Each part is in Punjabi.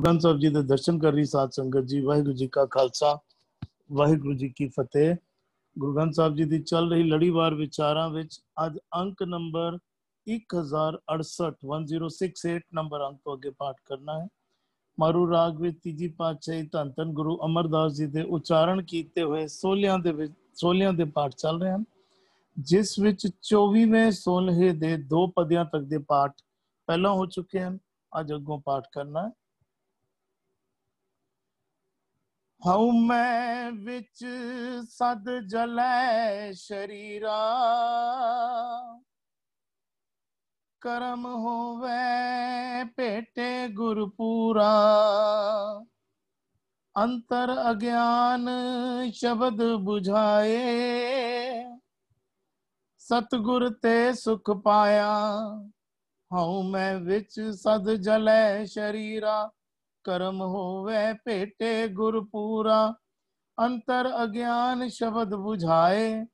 ਗ੍ਰੰਥ ਸਾਹਿਬ ਜੀ ਦੇ ਦਰਸ਼ਨ ਕਰ ਰਹੀ ਸਾਧ ਸੰਗਤ ਜੀ, ਵਾਹਿਗੁਰੂ ਜੀ ਕਾ ਖਾਲਸਾ, ਵਾਹਿਗੁਰੂ ਜੀ ਕੀ ਫਤਿਹ। ਗੁਰੂ ਗ੍ਰੰਥ ਸਾਹਿਬ ਜੀ ਦੀ ਚੱਲ ਰਹੀ ਲੜੀਵਾਰ ਵਿਚਾਰਾਂ ਵਿੱਚ ਅੱਜ ਅੰਕ ਨੰਬਰ 1068 1068 ਨੰਬਰ ਅੰਕ ਤੋਂ ਅੱਗੇ ਪਾਠ ਕਰਨਾ ਹੈ। ਮਾਰੂ ਰਾਗ ਵਿੱਚ ਤੀਜੀ ਪਾਤਸ਼ਾਹੀ ਧੰਨ ਧੰਨ ਗੁਰੂ ਅਮਰਦਾਸ ਜੀ ਦੇ ਉਚਾਰਨ ਕੀਤੇ ਹੋਏ ਸੋਲਿਆਂ ਦੇ ਵਿੱਚ, ਸੋਲਿਆਂ ਦੇ ਪਾਠ ਚੱਲ ਰਹੇ ਹਨ। ਜਿਸ ਵਿੱਚ 24ਵੇਂ ਸੋਲਹੇ ਦੇ ਦੋ ਪਦਿਆਂ ਤੱਕ ਦੇ ਪਾਠ ਪਹਿਲਾਂ ਹੋ ਚੁੱਕੇ ਹਨ, ਅੱਜ ਅੱਗੋਂ ਪਾਠ ਕਰਨਾ ਹੈ। ਹਉ ਮੈਂ ਵਿੱਚ ਸਦ ਜਲੈ ਸ਼ਰੀਰਾ ਕਰਮ ਹੋਵੇ ਭੇਟੇ ਗੁਰਪੂਰਾ ਅੰਤਰ ਅਗਿਆਨ ਸ਼ਬਦ 부ਝਾਏ ਸਤਗੁਰ ਤੇ ਸੁਖ ਪਾਇਆ ਹਉ ਮੈਂ ਵਿੱਚ ਸਦ ਜਲੈ ਸ਼ਰੀਰਾ ਕਰਮ ਹੋਵੇ ਭੇਟੇ ਗੁਰਪੂਰਾ ਅੰਤਰ ਅਗਿਆਨ ਸ਼ਬਦ 부ਝਾਏ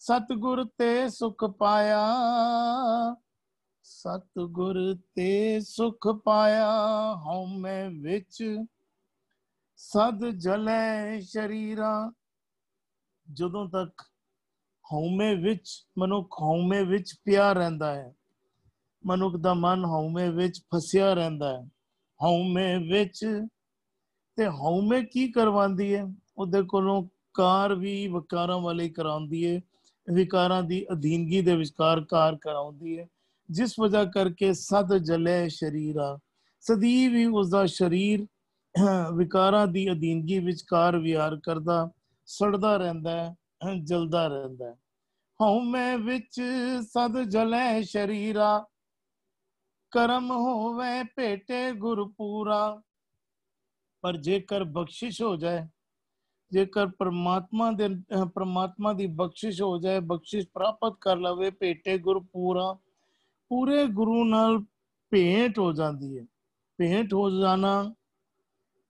ਸਤਗੁਰ ਤੇ ਸੁਖ ਪਾਇਆ ਸਤਗੁਰ ਤੇ ਸੁਖ ਪਾਇਆ ਹਉ ਮੈਂ ਵਿੱਚ ਸਦ ਜਲੈ ਸ਼ਰੀਰਾ ਜਦੋਂ ਤੱਕ ਹਉਮੈ ਵਿੱਚ ਮਨੁੱਖ ਹਉਮੈ ਵਿੱਚ ਪਿਆ ਰਹਿੰਦਾ ਹੈ ਮਨੁੱਖ ਦਾ ਮਨ ਹਉਮੈ ਵਿੱਚ ਫਸਿਆ ਰਹਿੰਦਾ ਹੈ ਹਉਮੈ ਵਿੱਚ। ਤੇ ਹਉਮੈ ਕੀ ਕਰਵਾਉਂਦੀ ਹੈ ਉਹਦੇ ਕੋਲੋਂ ਕਾਰ ਵੀ ਵਿਕਾਰਾਂ ਵਾਲੇ ਕਰਾਉਂਦੀ ਹੈ ਵਿਕਾਰਾਂ ਦੀ ਅਧੀਨਗੀ ਦੇ ਵਿਚਕਾਰ ਕਾਰ ਕਰਾਉਂਦੀ ਹੈ ਜਿਸ ਵਜ੍ਹਾ ਕਰਕੇ ਸਦ ਜਲੇ ਸ਼ਰੀਰਾ। ਸਦੀ ਵੀ ਉਸ ਦਾ ਸ਼ਰੀਰ ਵਿਕਾਰਾਂ ਦੀ ਅਧੀਨਗੀ ਵਿਚਕਾਰ ਵਿਹਾਰ ਕਰਦਾ, ਸੜਦਾ ਰਹਿੰਦਾ ਹੈ ਜਲਦਾ ਰਹਿੰਦਾ। ਹੈ ਹਉਮੈ ਵਿੱਚ ਸਦ ਜਲੇ ਸ਼ਰੀਰਾ। ਕਰਮ ਹੋਵੇ ਭੇਟੇ ਗੁਰਪੂਰਾ ਪਰ ਜੇਕਰ ਬਖਸ਼ਿਸ਼ ਹੋ ਜਾਏ ਜੇਕਰ ਪ੍ਰਮਾਤਮਾ ਦੇ ਪ੍ਰਮਾਤਮਾ ਦੀ ਬਖਸ਼ਿਸ਼ ਹੋ ਜਾਏ ਬਖਸ਼ਿਸ਼ ਪ੍ਰਾਪਤ ਕਰ ਲਵੇ ਭੇਟੇ ਗੁਰਪੂਰਾ ਪੂਰੇ ਗੁਰੂ ਨਾਲ ਭੇਂਟ ਹੋ ਜਾਂਦੀ ਹੈ ਭੇਂਟ ਹੋ ਜਾਣਾ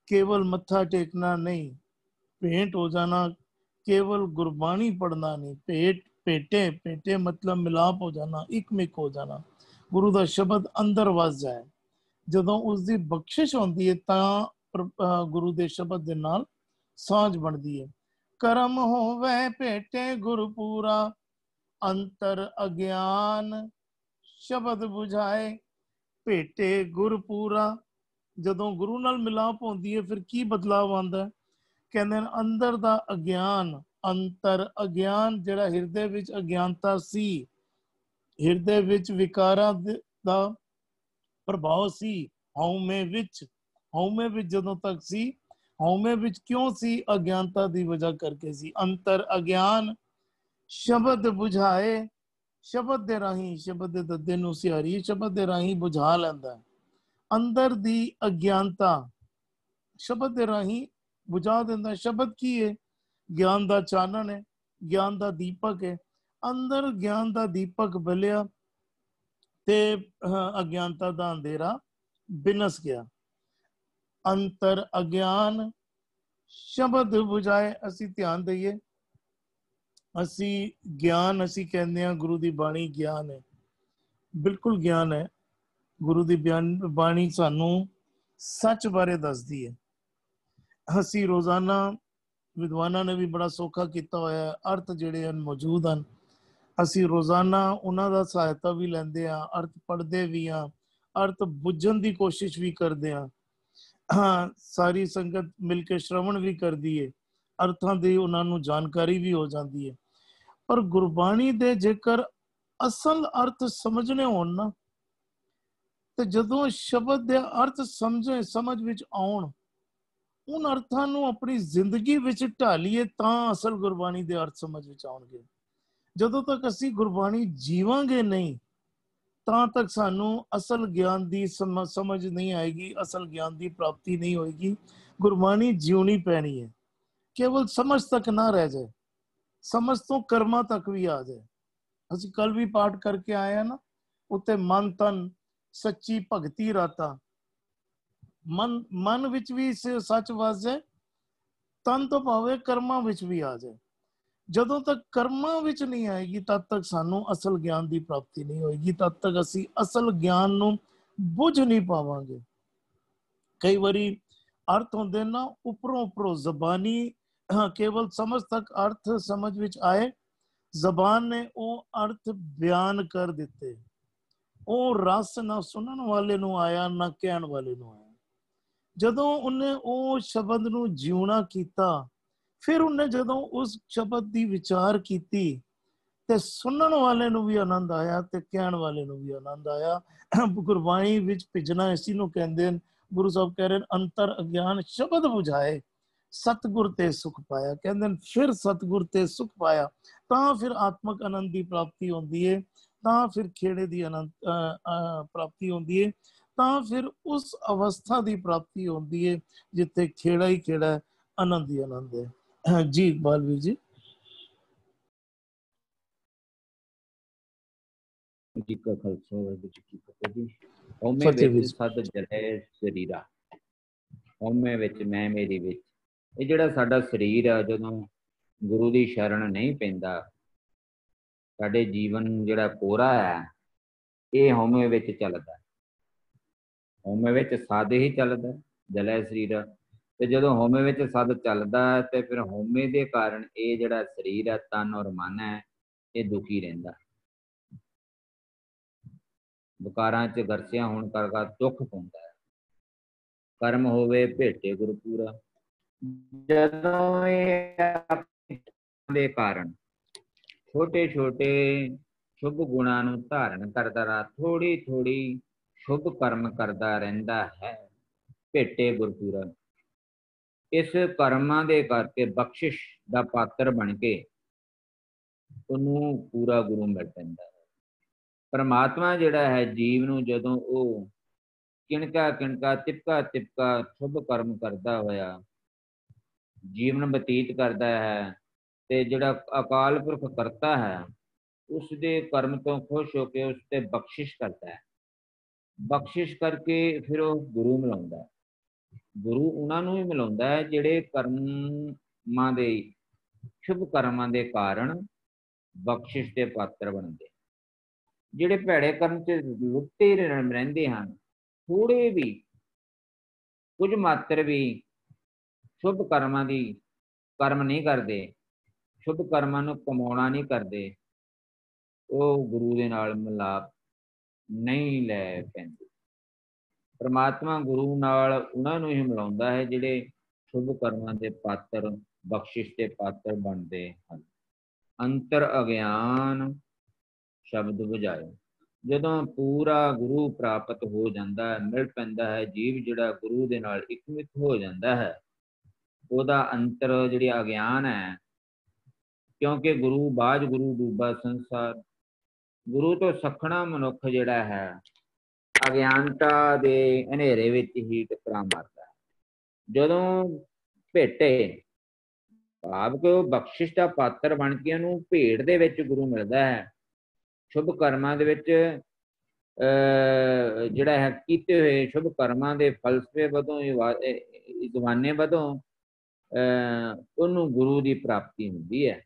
ਕੇਵਲ ਮੱਥਾ ਟੇਕਣਾ ਨਹੀਂ ਭੇਂਟ ਹੋ ਜਾਣਾ ਕੇਵਲ ਗੁਰਬਾਣੀ ਪੜਨਾ ਨਹੀਂ ਭੇਟ ਭੇਟੇ ਭੇਟੇ ਮਤਲਬ ਮਿਲਾਪ ਹੋ ਜਾਣਾ ਇਕਮਿਕ ਹੋ ਜਾਣਾ ਗੁਰੂ ਦਾ ਸ਼ਬਦ ਅੰਦਰ ਵਸ ਜਾਏ। ਜਦੋਂ ਉਸ ਦੀ ਬਖਸ਼ਿਸ਼ ਹੁੰਦੀ ਹੈ, ਤਾਂ ਗੁਰੂ ਦੇ ਸ਼ਬਦ ਦੇ ਨਾਲ ਸਾਂਝ ਬਣਦੀ ਹੈ। ਕਰਮ ਹੋਵੇ ਭੇਟੇ ਗੁਰਪੂਰਾ, ਅੰਤਰ ਅਗਿਆਨ ਸ਼ਬਦ 부ਝਾਏ ਭੇਟੇ ਗੁਰਪੂਰਾ। ਜਦੋਂ ਗੁਰੂ ਨਾਲ ਮਿਲਾਪ ਹੁੰਦੀ ਹੈ, ਫਿਰ ਕੀ ਬਦਲਾਵ ਆਉਂਦਾ ਕਹਿੰਦੇ ਨੇ ਅੰਦਰ ਦਾ ਅਗਿਆਨ, ਅੰਤਰ ਅਗਿਆਨ ਜਿਹੜਾ ਹਿਰਦੇ ਵਿੱਚ ਅਗਿਆਨਤਾ ਸੀ ਹਿਰਦੇ ਵਿੱਚ ਵਿਕਾਰਾਂ ਦਾ ਪ੍ਰਭਾਵ ਸੀ। ਹਉਮੈ ਵਿੱਚ ਹਉਮੈ ਵਿੱਚ ਜਦੋਂ ਤੱਕ ਸੀ, ਹਉਮੈ ਵਿੱਚ ਕਿਉਂ ਸੀ? ਅਗਿਆਨਤਾ ਦੀ ਵਜ੍ਹਾ ਕਰਕੇ ਸੀ। ਅੰਤਰ ਅਗਿਆਨ ਸ਼ਬਦ 부ਝਾਏ ਸ਼ਬਦ ਦੇ ਰਾਹੀਂ ਸ਼ਬਦ ਦੇ ਦੱਦੇ ਨੂੰ ਸਿਆਰੀ ਸ਼ਬਦ ਦੇ ਰਾਹੀਂ ਬੁਝਾ ਲੈਂਦਾ। ਹੈ ਅੰਦਰ ਦੀ ਅਗਿਆਨਤਾ ਸ਼ਬਦ ਦੇ ਰਾਹੀਂ ਬੁਝਾ ਦਿੰਦਾ। ਸ਼ਬਦ ਕੀ ਹੈ ਗਿਆਨ ਦਾ ਚਾਨਣ ਹੈ ਗਿਆਨ ਦਾ ਦੀਪਕ ਹੈ ਅੰਦਰ ਗਿਆਨ ਦਾ ਦੀਪਕ ਬਲਿਆ ਤੇ ਅਗਿਆਨਤਾ ਦਾ ਅੰਧੇਰਾ ਬਿਨਸ ਗਿਆ। ਅੰਤਰ ਅਗਿਆਨ ਸ਼ਬਦ 부ਝਾਏ ਅਸੀਂ ਧਿਆਨ ਦਈਏ। ਅਸੀਂ ਗਿਆਨ, ਅਸੀਂ ਕਹਿੰਦੇ ਆ ਗੁਰੂ ਦੀ ਬਾਣੀ ਗਿਆਨ ਹੈ। ਬਿਲਕੁਲ ਗਿਆਨ ਹੈ। ਗੁਰੂ ਦੀ ਬਿਆਨ, ਬਾਣੀ ਸਾਨੂੰ ਸੱਚ ਬਾਰੇ ਦੱਸਦੀ ਹੈ। ਅਸੀਂ ਰੋਜ਼ਾਨਾ ਵਿਦਵਾਨਾਂ ਨੇ ਵੀ ਬੜਾ ਸੌਖਾ ਕੀਤਾ ਹੋਇਆ ਅਰਥ ਜਿਹੜੇ ਹਨ, ਮੌਜੂਦ ਹਨ। ਅਸੀਂ ਰੋਜ਼ਾਨਾ ਉਹਨਾਂ ਦਾ ਸਹਾਇਤਾ ਵੀ ਲੈਂਦੇ ਆ ਅਰਥ ਪੜ੍ਹਦੇ ਵੀ ਆ ਅਰਥ ਬੁੱਝਣ ਦੀ ਕੋਸ਼ਿਸ਼ ਵੀ ਕਰਦੇ ਆ ਹਾਂ, ਸਾਰੀ ਸੰਗਤ ਮਿਲ ਕੇ ਸ਼ਰਵਣ ਵੀ ਕਰਦੀ ਏ, ਅਰਥਾਂ ਦੀ ਉਹਨਾਂ ਨੂੰ ਜਾਣਕਾਰੀ ਵੀ ਹੋ ਜਾਂਦੀ ਹੈ ਪਰ ਗੁਰਬਾਣੀ ਦੇ ਜੇਕਰ ਅਸਲ ਅਰਥ ਸਮਝਣੇ ਹੋਣ ਨਾ, ਤੇ ਜਦੋਂ ਸ਼ਬਦ ਦੇ ਅਰਥ ਸਮਝੇ, ਸਮਝ ਵਿੱਚ ਆਉਣ ਉਹਨਾਂ ਅਰਥਾਂ ਨੂੰ ਆਪਣੀ ਜ਼ਿੰਦਗੀ ਵਿੱਚ ਢਾਲੀਏ ਤਾਂ ਅਸਲ ਗੁਰਬਾਣੀ ਦੇ ਅਰਥ ਸਮਝ ਵਿੱਚ ਆਉਣਗੇ। ਜਦੋਂ ਤੱਕ ਅਸੀਂ ਗੁਰਬਾਣੀ ਜੀਵਾਂਗੇ ਨਹੀਂ, ਤਾਂ ਤੱਕ ਸਾਨੂੰ ਅਸਲ ਗਿਆਨ ਦੀ ਸਮਝ ਨਹੀਂ ਆਏਗੀ, ਅਸਲ ਗਿਆਨ ਦੀ ਪ੍ਰਾਪਤੀ ਨਹੀਂ ਹੋਏਗੀ। ਗੁਰਬਾਣੀ ਜਿਉਣੀ ਪੈਣੀ ਹੈ। ਕੇਵਲ ਸਮਝ ਤੱਕ ਨਾ ਰਹਿ ਜਾਏ। ਸਮਝ ਤੋਂ ਕਰਮਾਂ ਤੱਕ ਵੀ ਆ ਜਾਏ। ਅਸੀਂ ਕੱਲ ਵੀ ਪਾਠ ਕਰਕੇ ਆਏ ਆ ਨਾ ਉੱਤੇ ਮਨ ਤਨ ਸੱਚੀ ਭਗਤੀ ਰਾਤਾ। ਮਨ ਮਨ ਵਿੱਚ ਵੀ ਸੱਚ ਵਸ ਜਾਏ, ਤਨ ਤੋਂ ਭਾਵੇਂ ਕਰਮਾਂ ਵਿੱਚ ਵੀ ਆ ਜਾਏ। ਜਦੋਂ ਤੱਕ ਕਰਮਾਂ ਵਿੱਚ ਨਹੀਂ ਆਏਗੀ, ਤਦ ਤੱਕ ਸਾਨੂੰ ਅਸਲ ਗਿਆਨ ਦੀ ਪ੍ਰਾਪਤੀ ਨਹੀਂ ਹੋਏਗੀ, ਤਦ ਤੱਕ ਅਸੀਂ ਅਸਲ ਗਿਆਨ ਨੂੰ ਬੁੱਝ ਨਹੀਂ ਪਾਵਾਂਗੇ। ਕਈ ਵਾਰੀ ਅਰਥ ਹੁੰਦੇ ਨਾ ਉਪਰੋਂ ਉਪਰੋਂ ਜ਼ਬਾਨੀ ਕੇਵਲ ਸਮਝ ਤੱਕ ਅਰਥ ਸਮਝ ਵਿੱਚ ਆਏ, ਜ਼ਬਾਨ ਨੇ ਉਹ ਅਰਥ ਬਿਆਨ ਕਰ ਦਿੱਤੇ। ਉਹ ਰਸ ਨਾ ਸੁਣਨ ਵਾਲੇ ਨੂੰ ਆਇਆ, ਨਾ ਕਹਿਣ ਵਾਲੇ ਨੂੰ ਆਇਆ। ਜਦੋਂ ਉਹਨੇ ਉਹ ਸ਼ਬਦ ਨੂੰ ਜਿਉਣਾ ਕੀਤਾ ਫਿਰ ਉਹਨੇ ਜਦੋਂ ਉਸ ਸ਼ਬਦ ਦੀ ਵਿਚਾਰ ਕੀਤੀ ਤੇ ਸੁਣਨ ਵਾਲੇ ਨੂੰ ਵੀ ਆਨੰਦ ਆਇਆ ਤੇ ਕਹਿਣ ਵਾਲੇ ਨੂੰ ਵੀ ਆਨੰਦ ਆਇਆ ਗੁਰਬਾਣੀ ਵਿੱਚ ਭਿਜਣਾ ਇਸੀ ਨੂੰ ਕਹਿੰਦੇ ਨੇ ਗੁਰੂ ਸਾਹਿਬ ਕਹਿ ਰਹੇ ਅੰਤਰ ਅਗਿਆਨ ਸ਼ਬਦ 부ਝਾਏ ਸਤਗੁਰ ਤੇ ਸੁਖ ਪਾਇਆ ਕਹਿੰਦੇ ਨੇ ਫਿਰ ਸਤਗੁਰ ਤੇ ਸੁਖ ਪਾਇਆ ਤਾਂ ਫਿਰ ਆਤਮਕ ਆਨੰਦ ਦੀ ਪ੍ਰਾਪਤੀ ਹੁੰਦੀ ਹੈ ਤਾਂ ਫਿਰ ਖੇੜੇ ਦੀ ਆਨੰਦ ਪ੍ਰਾਪਤੀ ਹੁੰਦੀ ਹੈ ਤਾਂ ਫਿਰ ਉਸ ਅਵਸਥਾ ਦੀ ਪ੍ਰਾਪਤੀ ਹੁੰਦੀ ਹੈ ਜਿੱਥੇ ਖੇੜਾ ਹੀ ਖੇੜਾ ਆਨੰਦ ਹੀ ਆਨੰਦ ਹੈ ਜੀ ਬਾਲਵੀਰ ਜੀ ਜੀ ਕਾ ਖਾਲਸਾ ਵਾਹਿਗੁਰੂ ਜੀ ਕੀ ਫਤਿਹ ਜੀ ਹਉਮੈ ਵਿੱਚ ਸਦ ਜਲੇ ਸਰੀਰਾ ਹਉਮੈ ਵਿੱਚ ਮੈਂ ਮੇਰੀ ਵਿੱਚ ਇਹ ਜਿਹੜਾ ਸਾਡਾ ਸਰੀਰ ਆ ਜਦੋਂ ਗੁਰੂ ਦੀ ਸ਼ਰਨ ਨਹੀਂ ਪੈਂਦਾ ਸਾਡੇ ਜੀਵਨ ਜਿਹੜਾ ਕੋਰਾ ਹੈ ਇਹ ਹਉਮੈ ਵਿੱਚ ਚੱਲਦਾ ਹਉਮੈ ਵਿੱਚ ਸਾਦੇ ਹੀ ਚੱਲਦਾ ਜਲੇ ਸਰੀਰ ਤੇ ਜਦੋਂ ਹੋਮੇ ਵਿੱਚ ਸਦ ਚੱਲਦਾ ਹੈ, ਤੇ ਫਿਰ ਹੋਮੇ ਦੇ ਕਾਰਨ ਇਹ ਜਿਹੜਾ ਸਰੀਰ ਹੈ, ਤਨ ਔਰ ਮਨ ਹੈ, ਇਹ ਦੁਖੀ ਰਹਿੰਦਾ ਵਿਕਾਰਾਂ 'ਚ ਗਰਸਿਆ ਹੋਣ ਕਰਕੇ ਦੁੱਖ ਪਾਉਂਦਾ ਹੈ। ਕਰਮ ਹੋਵੇ, ਭੇਟੇ ਗੁਰਪੂਰਾ। ਜਦੋਂ ਇਹ ਦੇ ਕਾਰਨ ਛੋਟੇ ਛੋਟੇ ਸ਼ੁਭ ਗੁਣਾਂ ਨੂੰ ਧਾਰਨ ਕਰਦਾ ਰਹਾ ਥੋੜੀ ਥੋੜੀ ਸ਼ੁਭ ਕਰਮ ਕਰਦਾ ਰਹਿੰਦਾ ਹੈ, ਭੇਟੇ ਗੁਰਪੂਰਾ। ਇਸ ਕਰਮਾਂ ਦੇ ਕਰਕੇ ਬਖਸ਼ਿਸ਼ ਦਾ ਪਾਤਰ ਬਣ ਕੇ ਉਹਨੂੰ ਪੂਰਾ ਗੁਰੂ ਮਿਲ ਪੈਂਦਾ ਹੈ। ਪਰਮਾਤਮਾ ਜਿਹੜਾ ਹੈ ਜੀਵ ਨੂੰ ਜਦੋਂ ਉਹ ਕਿਣਕਾ ਕਿਣਕਾ, ਤਿਪਕਾ ਤਿਪਕਾ ਸ਼ੁਭ ਕਰਮ ਕਰਦਾ ਹੋਇਆ ਜੀਵਨ ਬਤੀਤ ਕਰਦਾ ਹੈ ਤੇ ਜਿਹੜਾ ਅਕਾਲ ਪੁਰਖ ਕਰਤਾ ਹੈ ਉਸ ਦੇ ਕਰਮ ਤੋਂ ਖੁਸ਼ ਹੋ ਕੇ ਉਸ ਤੇ ਬਖਸ਼ਿਸ਼ ਕਰਦਾ ਹੈ। ਬਖਸ਼ਿਸ਼ ਕਰਕੇ ਫਿਰ ਉਹ ਗੁਰੂ ਮਿਲਾਉਂਦਾ ਹੈ। ਗੁਰੂ ਉਹਨਾਂ ਨੂੰ ਹੀ ਮਿਲਾਉਂਦਾ ਹੈ, ਜਿਹੜੇ ਕਰਮਾਂ ਦੇ, ਸ਼ੁਭ ਕਰਮਾਂ ਦੇ ਕਾਰਨ ਬਖਸ਼ਿਸ਼ ਦੇ ਪਾਤਰ ਬਣਦੇ ਜਿਹੜੇ ਭੈੜੇ ਕਰਮ ਤੇ ਲੁੱਟੇ ਰਹਿੰਦੇ ਹਨ ਥੋੜੇ ਵੀ, ਕੁਝ ਮਾਤਰ ਵੀ ਸ਼ੁਭ ਕਰਮਾਂ ਦੀ ਕਰਮ ਨਹੀਂ ਕਰਦੇ, ਸ਼ੁਭ ਕਰਮਾਂ ਨੂੰ ਕਮਾਉਣਾ ਨਹੀਂ ਕਰਦੇ, ਉਹ ਗੁਰੂ ਦੇ ਨਾਲ ਮਿਲਾਪ ਨਹੀਂ ਲੈ ਪੈਂਦੇ। ਪਰਮਾਤਮਾ ਗੁਰੂ ਨਾਲ ਉਹਨਾਂ ਨੂੰ ਹੀ ਮਿਲਾਉਂਦਾ ਹੈ, ਜਿਹੜੇ ਸ਼ੁਭ ਕਰਮਾਂ ਦੇ ਪਾਤਰ, ਬਖਸ਼ਿਸ਼ ਦੇ ਪਾਤਰ ਬਣਦੇ ਹਨ। ਅੰਤਰ ਅਗਿਆਨ ਸ਼ਬਦ ਬੁਝਾਏ। ਜਦੋਂ ਪੂਰਾ ਗੁਰੂ ਪ੍ਰਾਪਤ ਹੋ ਜਾਂਦਾ ਹੈ, ਮਿਲ ਪੈਂਦਾ ਹੈ, ਜੀਵ ਜਿਹੜਾ ਗੁਰੂ ਦੇ ਨਾਲ ਇਕਮਿਤ ਹੋ ਜਾਂਦਾ ਹੈ, ਉਹਦਾ ਅੰਤਰ ਜਿਹੜੀ ਅਗਿਆਨ ਹੈ, ਕਿਉਂਕਿ ਗੁਰੂ ਬਾਜ ਗੁਰੂ ਡੂਬਾ ਸੰਸਾਰ, ਗੁਰੂ ਤੋਂ ਸਖਣਾ ਮਨੁੱਖ ਜਿਹੜਾ ਹੈ ਅਗਿਆਨਤਾ ਦੇ ਹਨੇਰੇ ਵਿੱਚ ਹੀ ਟਕਰਾ ਮਾਰਦਾ ਹੈ। ਜਦੋਂ ਭੇਟੇ, ਭਾਵ ਕਿ ਉਹ ਬਖਸ਼ਿਸ਼ ਦਾ ਪਾਤਰ ਬਣ ਕੇ ਉਹਨੂੰ ਭੇਟ ਦੇ ਵਿੱਚ ਗੁਰੂ ਮਿਲਦਾ ਹੈ, ਸ਼ੁਭ ਕਰਮਾਂ ਦੇ ਵਿੱਚ ਜਿਹੜਾ ਹੈ, ਕੀਤੇ ਹੋਏ ਸ਼ੁਭ ਕਰਮਾਂ ਦੇ ਫਲਸਫੇ ਵਧੋਂ ਜ਼ਮਾਨੇ ਵਧੋਂ ਉਹਨੂੰ ਗੁਰੂ ਦੀ ਪ੍ਰਾਪਤੀ ਹੁੰਦੀ ਹੈ।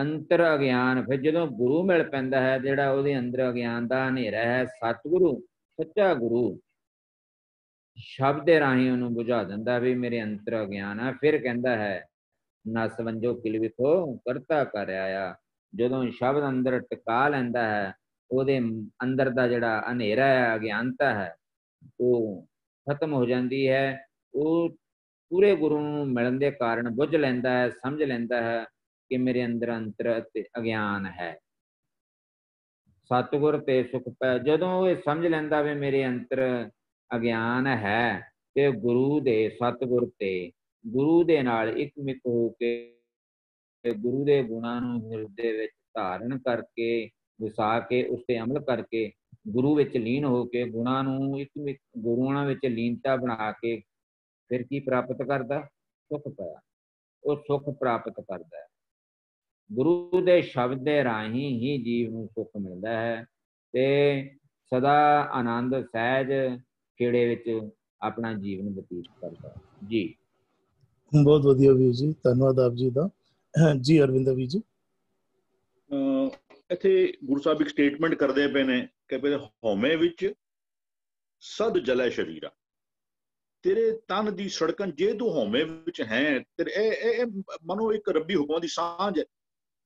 ਅੰਤਰ ਅਗਿਆਨ ਫਿਰ ਜਦੋਂ ਗੁਰੂ ਮਿਲ ਪੈਂਦਾ ਹੈ, ਜਿਹੜਾ ਉਹਦੇ ਅੰਦਰ ਅਗਿਆਨ ਦਾ ਹਨੇਰਾ ਹੈ, ਸਤਿਗੁਰੂ, ਸੱਚਾ ਗੁਰੂ ਸ਼ਬਦ ਦੇ ਰਾਹੀਂ ਉਹਨੂੰ ਬੁਝਾ ਦਿੰਦਾ ਵੀ ਮੇਰੇ ਅੰਤਰ ਅਗਿਆਨ ਆ। ਫਿਰ ਕਹਿੰਦਾ ਹੈ, ਨਸਵੰਜੋ ਕਿਲ ਵਿਖੋ ਕਰਤਾ ਕਰ ਆਇਆ ਜਦੋਂ ਸ਼ਬਦ ਅੰਦਰ ਟਿਕਾ ਲੈਂਦਾ ਹੈ, ਉਹਦੇ ਅੰਦਰ ਦਾ ਜਿਹੜਾ ਹਨੇਰਾ ਹੈ, ਅਗਿਆਨਤਾ ਹੈ, ਉਹ ਖਤਮ ਹੋ ਜਾਂਦੀ ਹੈ। ਉਹ ਪੂਰੇ ਗੁਰੂ ਨੂੰ ਮਿਲਣ ਦੇ ਕਾਰਨ ਬੁੱਝ ਲੈਂਦਾ ਹੈ, ਸਮਝ ਲੈਂਦਾ ਹੈ। ਕਿ ਮੇਰੇ ਅੰਦਰ ਅੰਤਰ ਅਤੇ ਅਗਿਆਨ ਹੈ। ਸਤਗੁਰ ਤੇ ਸੁਖ ਪੈ, ਜਦੋਂ ਉਹ ਇਹ ਸਮਝ ਲੈਂਦਾ ਵੀ ਮੇਰੇ ਅੰਤਰ ਅਗਿਆਨ ਹੈ, ਤੇ ਗੁਰੂ ਦੇ, ਸਤਗੁਰ ਤੇ, ਗੁਰੂ ਦੇ ਨਾਲ ਇਕਮਿਕ ਹੋ ਕੇ ਗੁਰੂ ਦੇ ਗੁਣਾਂ ਨੂੰ ਹਿਰਦੇ ਵਿੱਚ ਧਾਰਨ ਕਰਕੇ, ਵਸਾ ਕੇ, ਉਸ ਤੇ ਅਮਲ ਕਰਕੇ, ਗੁਰੂ ਵਿੱਚ ਲੀਨ ਹੋ ਕੇ, ਗੁਣਾਂ ਨੂੰ ਇੱਕ ਗੁਰੂਆਂ ਵਿੱਚ ਲੀਨਤਾ ਬਣਾ ਕੇ, ਫਿਰ ਕੀ ਪ੍ਰਾਪਤ ਕਰਦਾ? ਸੁਖ ਪਾਇਆ ਉਹ ਸੁਖ ਪ੍ਰਾਪਤ ਕਰਦਾ ਹੈ। ਗੁਰੂ ਦੇ ਸ਼ਬਦ ਦੇ ਰਾਹੀਂ ਹੀ ਜੀਵ ਨੂੰ ਸੁਖ ਮਿਲਦਾ ਹੈ ਤੇ ਸਦਾ ਆਨੰਦ ਸਹਿਜ ਖੇੜੇ ਵਿੱਚ ਆਪਣਾ ਜੀਵਨ ਬਤੀਤ ਕਰਦਾ ਜੀ। ਬਹੁਤ ਵਧੀਆ ਵੀਰ ਜੀ ਧੰਨਵਾਦ ਆਪ ਜੀ ਦਾ। ਜੀ ਅਰਵਿੰਦ ਵੀਰ ਜੀ। ਇੱਥੇ ਗੁਰੂ ਸਾਹਿਬ ਇੱਕ ਸਟੇਟਮੈਂਟ ਕਰਦੇ ਪਏ ਨੇ ਕਿ ਬਈ ਹਉਮੈ ਵਿੱਚ ਸਦ ਜਲੇ ਸ਼ਰੀਰਾ। ਤੇਰੇ ਤਨ ਦੀ ਸੜਕਣ ਜੇ ਤੂੰ ਹਉਮੈ ਵਿੱਚ ਹੈ ਤੇਰੇ ਇਹ ਇਹ ਮਨੋ ਇੱਕ ਰੱਬੀ ਹੁਕਮਾਂ ਦੀ ਸਾਂਝ ਹੈ।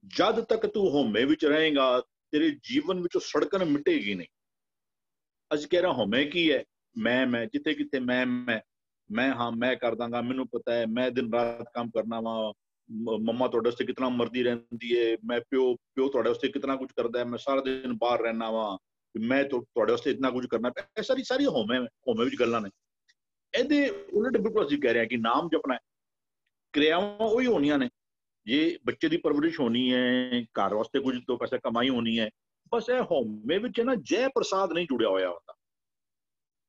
ਜਦ ਤੱਕ ਤੂੰ ਹਉਮੈ ਵਿੱਚ ਰਹੇਗਾ, ਤੇਰੇ ਜੀਵਨ ਵਿੱਚੋਂ ਸੜਕਣ ਮਿਟੇਗੀ ਨਹੀਂ। ਅੱਜ ਕਹਿ ਰਹਾ ਹਉਮੈ ਕੀ ਹੈ? ਮੈਂ ਮੈਂ, ਜਿੱਥੇ ਕਿਤੇ ਮੈਂ ਮੈਂ। ਮੈਂ, ਹਾਂ, ਮੈਂ ਕਰ ਦਾਂਗਾ, ਮੈਨੂੰ ਪਤਾ ਹੈ, ਮੈਂ ਦਿਨ ਰਾਤ ਕੰਮ ਕਰਨਾ ਵਾ। ਮੰਮਾ ਤੁਹਾਡੇ ਵਾਸਤੇ ਕਿਤਨਾ ਮਰਦੀ ਰਹਿੰਦੀ ਹੈ ਮੈਂ ਪਿਓ ਪਿਓ ਤੁਹਾਡੇ ਵਾਸਤੇ ਕਿਤਨਾ ਕੁਝ ਕਰਦਾ ਹੈ, ਮੈਂ ਸਾਰਾ ਦਿਨ ਬਾਹਰ ਰਹਿਣਾ ਵਾ। ਮੈਂ ਤੁਹਾਡੇ ਵਾਸਤੇ ਇਤਨਾ ਕੁਝ ਕਰਨਾ। ਇਹ ਸਾਰੀ ਸਾਰੀ ਹੋਮੇ ਹੋਮੇ ਵਿੱਚ ਗੱਲਾਂ ਨੇ। ਇਹਦੇ ਉਲਟ ਬਿਲਕੁਲ ਅਸੀਂ ਕਹਿ ਰਹੇ ਹਾਂ ਕਿ ਨਾਮ ਜਪਣਾ ਹੈ। ਕਿਰਿਆਵਾਂ ਉਹੀ ਹੋਣੀਆਂ ਨੇ। ਜੇ ਬੱਚੇ ਦੀ ਪਰਵਰਿਸ਼ ਹੋਣੀ ਹੈ, ਘਰ ਵਾਸਤੇ ਕੁਝ ਤੋਂ ਪੈਸਾ ਕਮਾਈ ਹੋਣੀ ਹੈ, ਬਸ ਇਹ ਹੋਮੇ ਵਿੱਚ ਨਾ ਜੈ ਪ੍ਰਸਾਦ ਨਹੀਂ ਜੁੜਿਆ ਹੋਇਆ ਹੁੰਦਾ।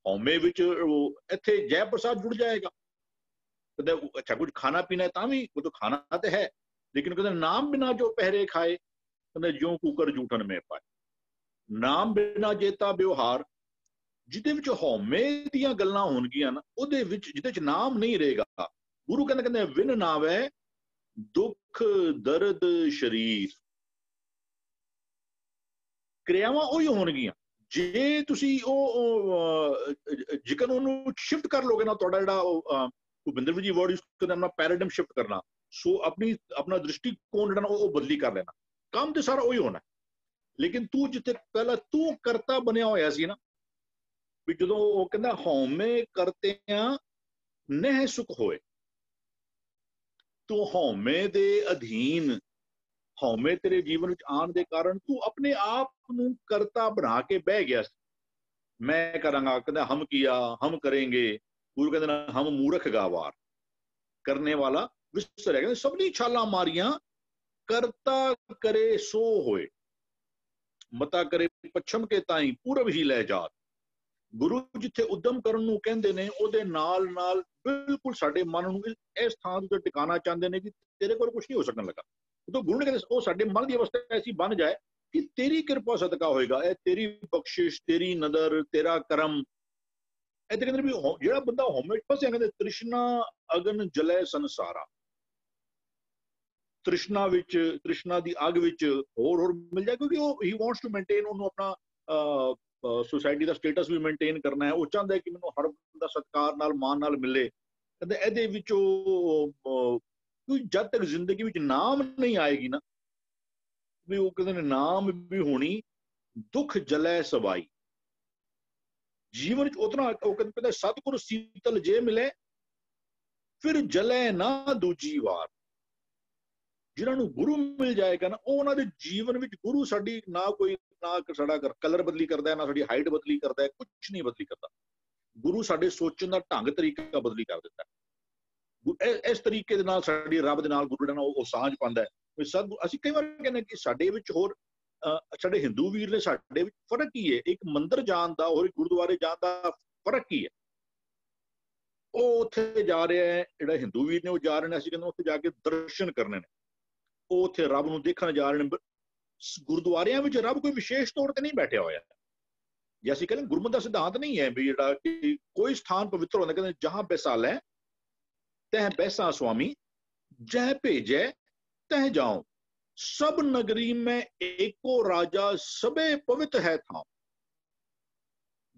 ਹੋਮੇ ਵਿੱਚ ਉਹ ਇੱਥੇ ਜੈ ਪ੍ਰਸਾਦ ਜੁੜ ਜਾਏਗਾ। ਕਦੇ ਅੱਛਾ, ਕੁਝ ਖਾਣਾ ਪੀਣਾ ਤਾਂ ਵੀ, ਉਹ ਤਾਂ ਖਾਣਾ ਤੇ ਹੈ, ਲੇਕਿਨ ਕਦੇ ਨਾਮ ਬਿਨਾ ਜੋ ਪਹਿਰੇ ਖਾਏ, ਕਹਿੰਦੇ, ਜਿਉਂ ਕੂਕਰ ਝੂਠਨ ਮੇ ਪਾਏ। ਨਾਮ ਬਿਨਾ ਜੇਤਾ ਵਿਵਹਾਰ, ਜਿਹਦੇ ਵਿੱਚ ਹਉਮੈ ਦੀਆਂ ਗੱਲਾਂ ਹੋਣਗੀਆਂ ਨਾ, ਉਹਦੇ ਵਿੱਚ, ਜਿਹਦੇ ਵਿੱਚ ਨਾਮ ਨਹੀਂ ਰਹੇਗਾ। ਗੁਰੂ ਕਹਿੰਦੇ ਕਹਿੰਦੇ, ਵਿਨ ਨਾਵੇ ਦੁੱਖ, ਦਰਦ, ਸ਼ਰੀਰ। ਕਿਰਿਆਵਾਂ ਉਹੀ ਹੋਣਗੀਆਂ। ਜੇ ਤੁਸੀਂ ਉਹ ਜਿਕਨ ਉਹਨੂੰ ਸ਼ਿਫਟ ਕਰ ਲੋਗੇ ਨਾ, ਤੁਹਾਡਾ ਜਿਹੜਾ ਉਹ ਭੁਪਿੰਦਰ ਜੀ ਵਰਡ ਯੂਜ਼ ਕਰਦੇ ਆਪਣਾ ਪੈਰਾਡਮ ਸ਼ਿਫਟ ਕਰਨਾ। ਸੋ ਆਪਣੀ, ਆਪਣਾ ਦ੍ਰਿਸ਼ਟੀਕੋਣ ਜਿਹੜਾ ਉਹ ਬਦਲੀ ਕਰ ਲੈਣਾ। ਕੰਮ ਤੇ ਸਾਰਾ ਉਹੀ ਹੋਣਾ। ਲੇਕਿਨ ਤੂੰ ਜਿੱਥੇ ਪਹਿਲਾਂ ਤੂੰ ਕਰਤਾ ਬਣਿਆ ਹੋਇਆ ਸੀ ਨਾ, ਵੀ ਜਦੋਂ ਉਹ ਕਹਿੰਦਾ ਹਉਮੈ ਕਰਤਿਆਂ, ਨਹਿ ਸੁਖ ਹੋਏ। ਤੂੰ ਹਉਮੈ ਦੇ ਅਧੀਨ, ਹਉਮੈ ਤੇਰੇ ਜੀਵਨ ਵਿੱਚ ਆਉਣ ਦੇ ਕਾਰਨ ਤੂੰ ਆਪਣੇ ਆਪ ਨੂੰ ਕਰਤਾ ਬਣਾ ਕੇ ਬਹਿ ਗਿਆ ਮੈਂ ਕਰਾਂਗਾ, ਕਹਿੰਦਾ, ਹਮ ਕੀਆ, ਹਮ ਕਰਾਂਗੇ। ਗੁਰੂ ਕਹਿੰਦੇ ਨਾ, ਹਮ ਮੂਰਖ ਗਾਵਾਰ। ਕਰਨੇ ਵਾਲਾ ਵਿਸਰ ਹੈ। ਕਹਿੰਦੇ, ਸਭਨੀ ਛਾਲਾਂ ਮਾਰੀਆਂ, ਕਰਤਾ ਕਰੇ ਸੋ ਹੋਏ। ਮਤਾ ਕਰੇ ਪੱਛਮ ਕੇ ਤਾਈ, ਪੂਰਬ ਹੀ ਲੈ ਜਾਤ। ਗੁਰੂ ਜਿੱਥੇ ਉਦਮ ਕਰਨ ਨੂੰ ਕਹਿੰਦੇ ਨੇ, ਉਹਦੇ ਨਾਲ ਨਾਲ ਬਿਲਕੁਲ ਸਾਡੇ ਮਨ ਨੂੰ ਇਸ ਥਾਂ ਤੇ ਟਿਕਾਣਾ ਚਾਹੁੰਦੇ ਨੇ ਕਿ ਤੇਰੇ ਕੋਲ ਕੁਝ ਨਹੀਂ ਹੋ ਸਕਣ ਲੱਗਾ। ਉਦੋਂ ਗੁਰੂ ਨੇ ਕਹਿੰਦੇ ਉਹ ਸਾਡੇ ਮਨ ਦੀ ਅਵਸਥਾ ਐਸੀ ਬਣ ਜਾਏ ਕਿ ਤੇਰੀ ਕਿਰਪਾ ਸਦਕਾ ਹੋਏਗਾ, ਇਹ ਤੇਰੀ ਬਖਸ਼ਿਸ਼, ਤੇਰੀ ਨਦਰ, ਤੇਰਾ ਕਰਮ। ਇਹ ਤੇ ਕਹਿੰਦੇ ਵੀ ਜਿਹੜਾ ਬੰਦਾ ਹਉਮੈ ਫਸਿਆ ਕਹਿੰਦੇ ਤ੍ਰਿਸ਼ਨਾ, ਅਗਨ, ਜਲੇ, ਸੰਸਾਰਾ। ਤ੍ਰਿਸ਼ਨਾ ਵਿੱਚ, ਤ੍ਰਿਸ਼ਨਾ ਦੀ ਅਗ ਵਿੱਚ ਹੋਰ ਹੋਰ ਮਿਲ ਜਾਏ, ਕਿਉਂਕਿ ਉਹ ਹੀ ਵਾਂਟਸ ਟੂ ਮੇਨਟੇਨ ਉਹਨੂੰ ਆਪਣਾ ਸੋਸਾਇਟੀ ਦਾ ਸਟੇਟਸ ਵੀ ਮੇਨਟੇਨ ਕਰਨਾ ਹੈ, ਉਹ ਚਾਹੁੰਦਾ ਹੈ ਕਿ ਮੈਨੂੰ ਹਰ ਬੰਦਾ ਸਤਕਾਰ ਨਾਲ, ਮਾਣ ਨਾਲ ਮਿਲੇ। ਕਹਿੰਦੇ ਇਹਦੇ ਵਿੱਚ ਉਹ ਕੋਈ ਜਦ ਤੱਕ ਜ਼ਿੰਦਗੀ ਵਿੱਚ ਨਾਮ ਨਹੀਂ ਆਏਗੀ ਨਾ, ਵੀ ਉਹ ਕਹਿੰਦੇ ਨੇ ਨਾਮ ਵੀ ਹੋਣੀ, ਦੁੱਖ ਜਲੇ ਸਵਾਈ। ਜੀਵਨ ਵਿੱਚ ਉਤਨਾ ਉਹ ਕਹਿੰਦੇ ਸਤਿਗੁਰ ਸੀਤਲ ਜੇ ਮਿਲੇ, ਫਿਰ ਜਲੈ ਨਾ ਦੂਜੀ ਵਾਰ। ਜਿਨ੍ਹਾਂ ਨੂੰ ਗੁਰੂ ਮਿਲ ਜਾਏਗਾ ਨਾ, ਉਹ ਉਹਨਾਂ ਦੇ ਜੀਵਨ ਵਿੱਚ ਗੁਰੂ ਸਾਡੀ ਨਾ ਕੋਈ ਨਾ ਸਾਡਾ ਕਲਰ ਬਦਲੀ ਕਰਦਾ ਹੈ, ਨਾ ਸਾਡੀ ਹਾਈਟ ਬਦਲੀ ਕਰਦਾ ਹੈ ਕੁਝ ਨਹੀਂ ਬਦਲੀ ਕਰਦਾ। ਗੁਰੂ ਸਾਡੇ ਸੋਚਣ ਦਾ ਢੰਗ ਤਰੀਕਾ ਬਦਲੀ ਕਰ ਦਿੰਦਾ ਹੈ। ਇਸ ਤਰੀਕੇ ਦੇ ਨਾਲ ਸਾਡੀ ਰੱਬ ਦੇ ਨਾਲ ਗੁਰੂ ਦਾ ਉਹ ਸਾਂਝ ਪਾਉਂਦਾ ਹੈ। ਸਦ ਅਸੀਂ ਕਈ ਵਾਰ ਕਹਿੰਦੇ ਕਿ ਸਾਡੇ ਵਿੱਚ ਹੋਰ ਸਾਡੇ ਹਿੰਦੂ ਵੀਰ ਨੇ ਸਾਡੇ ਵਿੱਚ ਫ਼ਰਕ ਕੀ ਹੈ? ਇੱਕ ਮੰਦਿਰ ਜਾਣ ਦਾ, ਹੋਰ ਗੁਰਦੁਆਰੇ ਜਾਣ ਦਾ ਫ਼ਰਕ ਕੀ ਹੈ? ਉਹ ਉੱਥੇ ਜਾ ਰਿਹਾ ਹੈ, ਜਿਹੜਾ ਹਿੰਦੂ ਵੀਰ ਨੇ ਉਹ ਜਾ ਰਹੇ ਨੇ, ਅਸੀਂ ਕਹਿੰਦੇ ਉੱਥੇ ਜਾ ਕੇ ਦਰਸ਼ਨ ਕਰਨੇ ਨੇ। ਉਹ ਉੱਥੇ ਰੱਬ ਨੂੰ ਦੇਖਣ ਜਾ ਰਹੇ ਨੇ ਗੁਰਦੁਆਰਿਆਂ ਵਿੱਚ ਰੱਬ ਕੋਈ ਵਿਸ਼ੇਸ਼ ਤੌਰ ਤੇ ਨਹੀਂ ਬੈਠਿਆ ਹੋਇਆ ਜੇ ਅਸੀਂ ਕਹਿੰਦੇ ਗੁਰਮਤਿ ਦਾ ਸਿਧਾਂਤ ਨਹੀਂ ਹੈ ਵੀ ਜਿਹੜਾ ਕੋਈ ਸਥਾਨ ਪਵਿੱਤਰ ਹੁੰਦਾ ਕਹਿੰਦੇ ਜਹਾਂ ਬੈਸਾਲੈ ਤਹ ਬੈਸਾ ਸੁਆਮੀ ਜਹ ਭੇਜੈ ਤਹ ਜਾਉ ਸਭ ਨਗਰੀ ਮੈਂ ਏਕੋ ਰਾਜਾ ਸਭੇ ਪਵਿੱਤ ਹੈ ਥਾਂ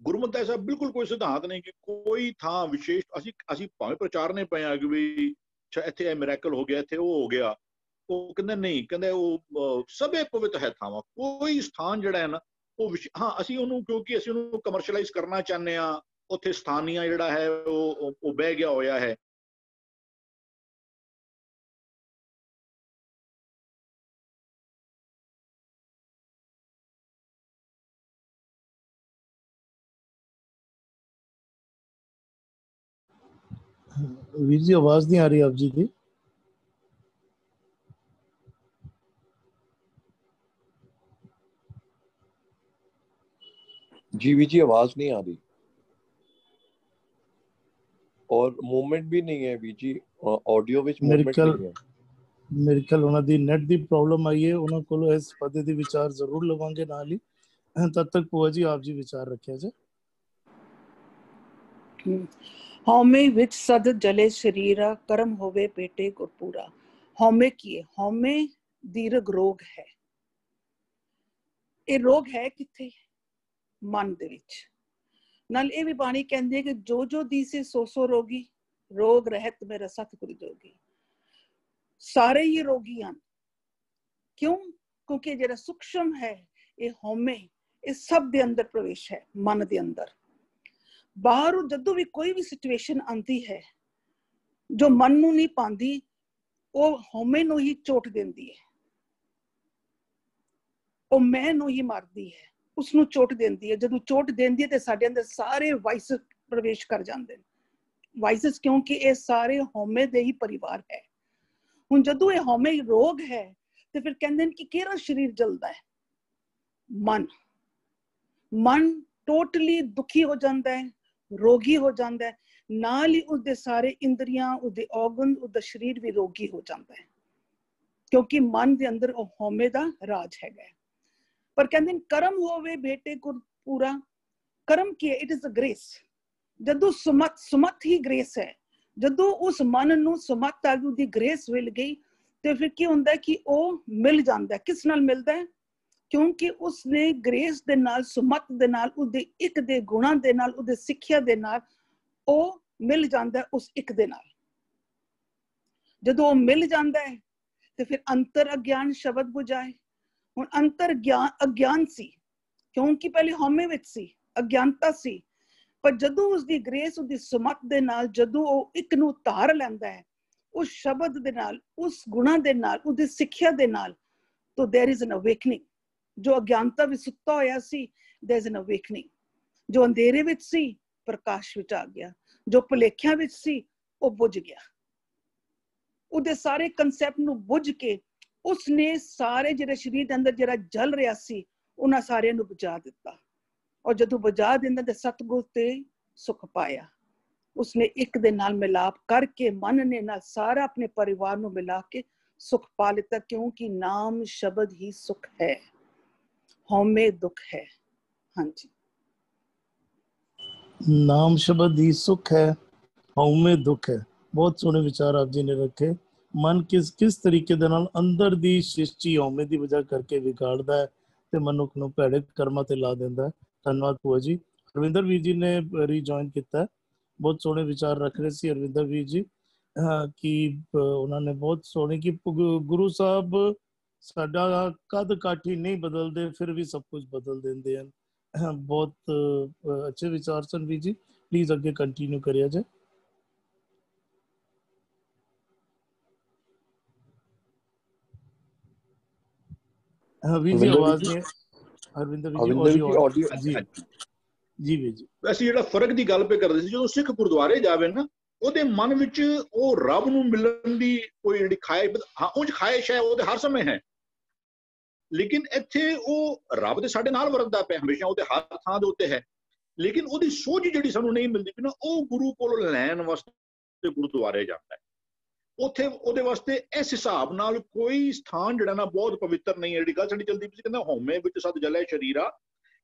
ਗੁਰਮਤਿ ਐਸਾ ਬਿਲਕੁਲ ਕੋਈ ਸਿਧਾਂਤ ਨਹੀਂ ਕਿ ਕੋਈ ਥਾਂ ਵਿਸ਼ੇਸ਼ ਅਸੀਂ ਅਸੀਂ ਭਾਵੇਂ ਪ੍ਰਚਾਰਨੇ ਪਏ ਆ ਕਿ ਵੀ ਇੱਥੇ ਇਹ ਮਿਰੈਕਲ ਹੋ ਗਿਆ ਇੱਥੇ ਉਹ ਹੋ ਗਿਆ ਉਹ ਕਹਿੰਦੇ ਨਹੀਂ, ਕਹਿੰਦੇ ਉਹ ਸਭੇ ਪਵਿੱਤ ਹੈ ਥਾਵਾਂ, ਕੋਈ ਸਥਾਨ ਜਿਹੜਾ ਹੈ ਨਾ, ਉਹ ਹਾਂ, ਅਸੀਂ ਉਹਨੂੰ, ਕਿਉਂਕਿ ਅਸੀਂ ਉਹਨੂੰ ਕਮਰਸ਼ੀਅਲਾਈਜ਼ ਕਰਨਾ ਚਾਹੁੰਦੇ ਆ ਉੱਥੇ ਸਥਾਨੀਆ ਜਿਹੜਾ ਹੈ ਉਹ ਉਹ ਬਹਿ ਗਿਆ ਹੋਇਆ ਹੈ। ਵੀਰ ਜੀ, ਆਵਾਜ਼ ਨਹੀਂ ਆ ਰਹੀ ਆਪ ਜੀ ਦੀ। जी वी जी आवाज नहीं आ रही और मूवमेंट भी नहीं है वी जी ਆਡੀਓ ਵਿੱਚ ਮੂਵਮੈਂਟ ਨਹੀਂ ਹੈ ਮੇਰੇ ਖਿਆਲ ਉਹਨਾਂ ਦੀ ਨੈਟ ਦੀ ਪ੍ਰੋਬਲਮ ਆਈ ਹੈ ਉਹਨਾਂ ਕੋਲੋਂ ਇਸ ਪਦੇ ਦੇ ਵਿਚਾਰ ਜ਼ਰੂਰ ਲਵਾਂਗੇ ਨਾਲ ਹੀ ਤਦ ਤੱਕ ਪੂਆ ਜੀ ਆਪ ਜੀ ਵਿਚਾਰ ਰੱਖਿਆ ਜੇ ਹਉਮੈ ਵਿੱਚ ਸਦ ਜਲੇ ਸ਼ਰੀਰਾ ਕਰਮ ਹੋਵੇ ਪੇਟੇ ਕੋ ਪੂਰਾ ਹਉਮੈ ਕੀ ਹੈ ਹਉਮੈ ਦੀਰਘ ਰੋਗ ਹੈ ਇਹ ਰੋਗ ਹੈ ਕਿੱਥੇ ਮਨ ਦੇ ਵਿੱਚ। ਨਾਲ ਇਹ ਵੀ ਬਾਣੀ ਕਹਿੰਦੀ ਹੈ ਕਿ ਜੋ ਜੋ ਦੀਸੇ ਸੋ ਸੋ ਰੋਗੀ, ਰੋਗ ਰਹਿਤ ਮੇਰਾ ਸਤਿਗੁਰ ਜੋਗੀ। ਸਾਰੇ ਹੀ ਰੋਗੀ ਹਨ। ਕਿਉਂ? ਕਿਉਂਕਿ ਜਿਹੜਾ ਸੂਖਸ਼ਮ ਹੈ, ਇਹ ਹਉਮੈ, ਇਹ ਸਭ ਦੇ ਅੰਦਰ ਪ੍ਰਵੇਸ਼ ਹੈ, ਮਨ ਦੇ ਅੰਦਰ। ਬਾਹਰੋਂ ਜਦੋਂ ਵੀ ਕੋਈ ਵੀ ਸਿਚੁਏਸ਼ਨ ਆਉਂਦੀ ਹੈ, ਜੋ ਮਨ ਨੂੰ ਨਹੀਂ ਪਾਉਂਦੀ, ਉਹ ਹਉਮੈ ਨੂੰ ਹੀ ਚੋਟ ਦਿੰਦੀ ਹੈ। ਉਹ ਮੈਂ ਨੂੰ ਹੀ ਮਾਰਦੀ ਹੈ। ਉਸ ਨੂੰ ਚੋਟ ਦਿੰਦੀ ਹੈ। ਜਦੋਂ ਚੋਟ ਦਿੰਦੀ ਹੈ ਤੇ ਸਾਡੇ ਅੰਦਰ ਸਾਰੇ ਵਾਇਸ ਪ੍ਰਵੇਸ਼ ਕਰ ਜਾਂਦੇ ਨੇ। ਵਾਇਸਸ ਕਿਉਂਕਿ ਇਹ ਸਾਰੇ ਹਉਮੈ ਦੇ ਹੀ ਪਰਿਵਾਰ ਹੈ। ਹੁਣ ਜਦੋਂ ਇਹ ਹਉਮੈ ਰੋਗ ਹੈ, ਤੇ ਫਿਰ ਕਹਿੰਦੇ ਨੇ ਕਿ ਕਿਹੜਾ ਸਰੀਰ ਜਲਦਾ ਹੈ? ਮਨ। ਮਨ ਟੋਟਲੀ ਦੁਖੀ ਹੋ ਜਾਂਦਾ ਹੈ, ਰੋਗੀ ਹੋ ਜਾਂਦਾ ਹੈ। ਨਾਲ ਹੀ ਉਸਦੇ ਸਾਰੇ ਇੰਦਰੀਆਂ, ਉਸਦੇ ਔਗਨ ਉਸਦਾ ਸਰੀਰ ਵੀ ਰੋਗੀ ਹੋ ਜਾਂਦਾ ਹੈ। ਕਿਉਂਕਿ ਮਨ ਦੇ ਅੰਦਰ ਉਹ ਹਉਮੈ ਦਾ ਰਾਜ ਹੈਗਾ ਹੈ। ਪਰ ਕਹਿੰਦੇ ਨੇ ਕਰਮ ਹੋਵੇ ਬੇਟੇ ਕੋ ਪੂਰਾ ਕਰਮ ਕੀ ਹੈ ਇਟ ਇਜ਼ ਅ ਗ੍ਰੇਸ ਜਦੋਂ ਸੁਮਤ ਸੁਮਤ ਹੀ ਗ੍ਰੇਸ ਹੈ ਜਦੋਂ ਉਸ ਮਨ ਨੂੰ ਸੁਮਤ ਆ ਗਈ ਉਹਦੀ ਗ੍ਰੇਸ ਮਿਲ ਗਈ ਤੇ ਫਿਰ ਕੀ ਹੁੰਦਾ ਹੈ ਕਿ ਉਹ ਮਿਲ ਜਾਂਦਾ ਹੈ ਕਿਸ ਨਾਲ ਮਿਲਦਾ ਹੈ ਕਿਉਂਕਿ ਉਸਨੇ ਗ੍ਰੇਸ ਦੇ ਨਾਲ ਸੁਮਤ ਦੇ ਨਾਲ ਉਹਦੇ ਇੱਕ ਦੇ ਗੁਣਾਂ ਦੇ ਨਾਲ ਉਹਦੇ ਸਿੱਖਿਆ ਦੇ ਨਾਲ ਉਹ ਮਿਲ ਜਾਂਦਾ ਹੈ ਉਸ ਇੱਕ ਦੇ ਨਾਲ ਜਦੋਂ ਉਹ ਮਿਲ ਜਾਂਦਾ ਹੈ ਤੇ ਫਿਰ ਅੰਤਰ ਅਗਿਆਨ ਸ਼ਬਦ 부 ਝਾਏ ਹੁਣ ਅੰਤਰ ਗਿਆਨ ਅਗਿਆਨ ਸੀ ਕਿਉਂਕਿ ਪਹਿਲੇ ਹਉਮੈ ਵਿੱਚ ਸੀ ਅਗਿਆਨਤਾ ਸੀ ਪਰ ਜਦੋਂ ਉਸ ਦੀ ਗ੍ਰੇਸ ਉਹਦੀ ਸੁਮਤ ਦੇ ਨਾਲ ਜਦੋਂ ਉਹ ਇੱਕ ਨੂੰ ਧਾਰ ਲੈਂਦਾ ਹੈ ਉਸ ਸ਼ਬਦ ਦੇ ਨਾਲ ਉਸ ਗੁਣਾ ਦੇ ਨਾਲ ਉਹਦੀ ਸਿੱਖਿਆ ਦੇ ਨਾਲ ਤੋ देयर इज एन ਅਵੇਕਨਿੰਗ ਜੋ ਅਗਿਆਨਤਾ ਵਿੱਚ ਸੁੱਤਾ ਹੋਇਆ ਸੀ देयर इज एन ਅਵੇਕਨਿੰਗ ਜੋ ਅੰਧੇਰੇ ਵਿੱਚ ਸੀ ਪ੍ਰਕਾਸ਼ ਵਿੱਚ ਆ ਗਿਆ ਜੋ ਭੁਲੇਖਿਆਂ ਵਿੱਚ ਸੀ ਉਹ ਬੁੱਝ ਗਿਆ ਉਹਦੇ ਸਾਰੇ ਕਨਸੈਪਟ ਨੂੰ ਬੁੱਝ ਕੇ ਉਸਨੇ ਸਾਰੇ ਜਿਹੜੇ ਸਰੀਰ ਦੇ ਅੰਦਰ ਜਿਹੜਾ ਜਲ ਰਿਹਾ ਸੀ ਉਹਨਾਂ ਸਾਰਿਆਂ ਨੂੰ ਬੁਝਾ ਦਿੱਤਾ ਔਰ ਜਦੋਂ ਬੁਝਾ ਦਿੰਦਾ ਤੇ ਸਤਗੁਰ ਤੇ ਸੁਖ ਪਾਇਆ ਉਸਨੇ ਇੱਕ ਦੇ ਨਾਲ ਮਿਲਾਪ ਕਰਕੇ ਮਨ ਨੇ ਨਾਲ ਸਾਰਾ ਆਪਣੇ ਪਰਿਵਾਰ ਨੂੰ ਮਿਲਾ ਕੇ ਸੁਖ ਪਾ ਲਿੱਤਾ ਕਿਉਂਕਿ ਨਾਮ ਸ਼ਬਦ ਹੀ ਸੁਖ ਹੈ ਹਉਮੈ ਦੁੱਖ ਹੈ ਹਾਂਜੀ ਨਾਮ ਸ਼ਬਦ ਹੀ ਸੁਖ ਹੈ ਹਉਮੈ ਦੁੱਖ ਹੈ ਬਹੁਤ ਸੋਹਣੇ ਵਿਚਾਰ ਆਪ ਜੀ ਨੇ ਰੱਖੇ ਮਨ ਕਿਸ ਕਿਸ ਤਰੀਕੇ ਦੇ ਨਾਲ ਅੰਦਰ ਦੀ ਸ੍ਰਿਸ਼ਟੀ ਹਉਮੈ ਦੀ ਵਜ੍ਹਾ ਕਰਕੇ ਵਿਗਾੜਦਾ ਹੈ ਤੇ ਮਨੁੱਖ ਨੂੰ ਭੈੜੇ ਕਰਮਾਂ ਤੇ ਲਾ ਦਿੰਦਾ ਹੈ। ਧੰਨਵਾਦ ਭੂਆ ਜੀ। ਰਵਿੰਦਰ ਵੀਰ ਜੀ ਨੇ ਰੀਜੁਆਇਨ ਕੀਤਾ ਬਹੁਤ ਸੋਹਣੇ ਵਿਚਾਰ ਰੱਖ ਰਹੇ ਸੀ ਅਰਵਿੰਦਰ ਵੀਰ ਜੀ। ਅਹ ਕਿ ਉਹਨਾਂ ਨੇ ਬਹੁਤ ਸੋਹਣੇ ਕਿ ਗੁਰੂ ਸਾਹਿਬ ਸਾਡਾ ਕਦ ਕਾਠੀ ਨਹੀਂ ਬਦਲਦੇ, ਫਿਰ ਵੀ ਸਭ ਕੁਝ ਬਦਲ ਦਿੰਦੇ ਹਨ। ਬਹੁਤ ਅੱਛੇ ਵਿਚਾਰ ਸਨ ਵੀਰ ਜੀ। ਪਲੀਜ਼ ਅੱਗੇ ਕੰਟੀਨਿਊ ਕਰਿਆ ਜੇ ਜੀ ਹਰਵਿੰਦਰ ਆਵਾਜ਼ ਜੀ ਆਡੀਓ ਜੀ ਜੀ ਜੀ। ਅਸੀਂ ਜਿਹੜਾ ਫ਼ਰਕ ਦੀ ਗੱਲ ਪੇ ਕਰਦੇ ਸੀ ਜਦੋਂ ਸਿੱਖ ਗੁਰਦੁਆਰੇ ਜਾਵੇ ਨਾ ਉਹਦੇ ਮਨ ਵਿੱਚ ਉਹ ਰੱਬ ਨੂੰ ਮਿਲਣ ਦੀ ਕੋਈ ਜਿਹੜੀ ਖਾਇ ਹਾਂ ਉਂਝ ਖਾਇਸ਼ ਹੈ ਉਹਦੇ ਹਰ ਸਮੇਂ ਹੈ। ਲੇਕਿਨ ਇੱਥੇ ਉਹ ਰੱਬ ਦੇ ਸਾਡੇ ਨਾਲ ਵਰਤਦਾ ਪਿਆ ਹਮੇਸ਼ਾ ਉਹਦੇ ਹਰ ਥਾਂ ਦੇ ਉੱਤੇ ਹੈ। ਲੇਕਿਨ ਉਹਦੀ ਸੋਝ ਜਿਹੜੀ ਸਾਨੂੰ ਨਹੀਂ ਮਿਲਦੀ ਪਈ ਨਾ ਉਹ ਗੁਰੂ ਕੋਲੋਂ ਲੈਣ ਵਾਸਤੇ ਗੁਰਦੁਆਰੇ ਜਾਂਦਾ ਹੈ। ਉੱਥੇ ਉਹਦੇ ਵਾਸਤੇ ਇਸ ਹਿਸਾਬ ਨਾਲ ਕੋਈ ਸਥਾਨ ਜਿਹੜਾ ਨਾ ਬਹੁਤ ਪਵਿੱਤਰ ਨਹੀਂ ਹੈ। ਜਿਹੜੀ ਗੱਲ ਸਾਡੀ ਚਲਦੀ ਪਈ ਕਹਿੰਦਾ ਹਉਮੈ ਵਿੱਚ ਸਦ ਜਲੇ ਸ਼ਰੀਰਾ।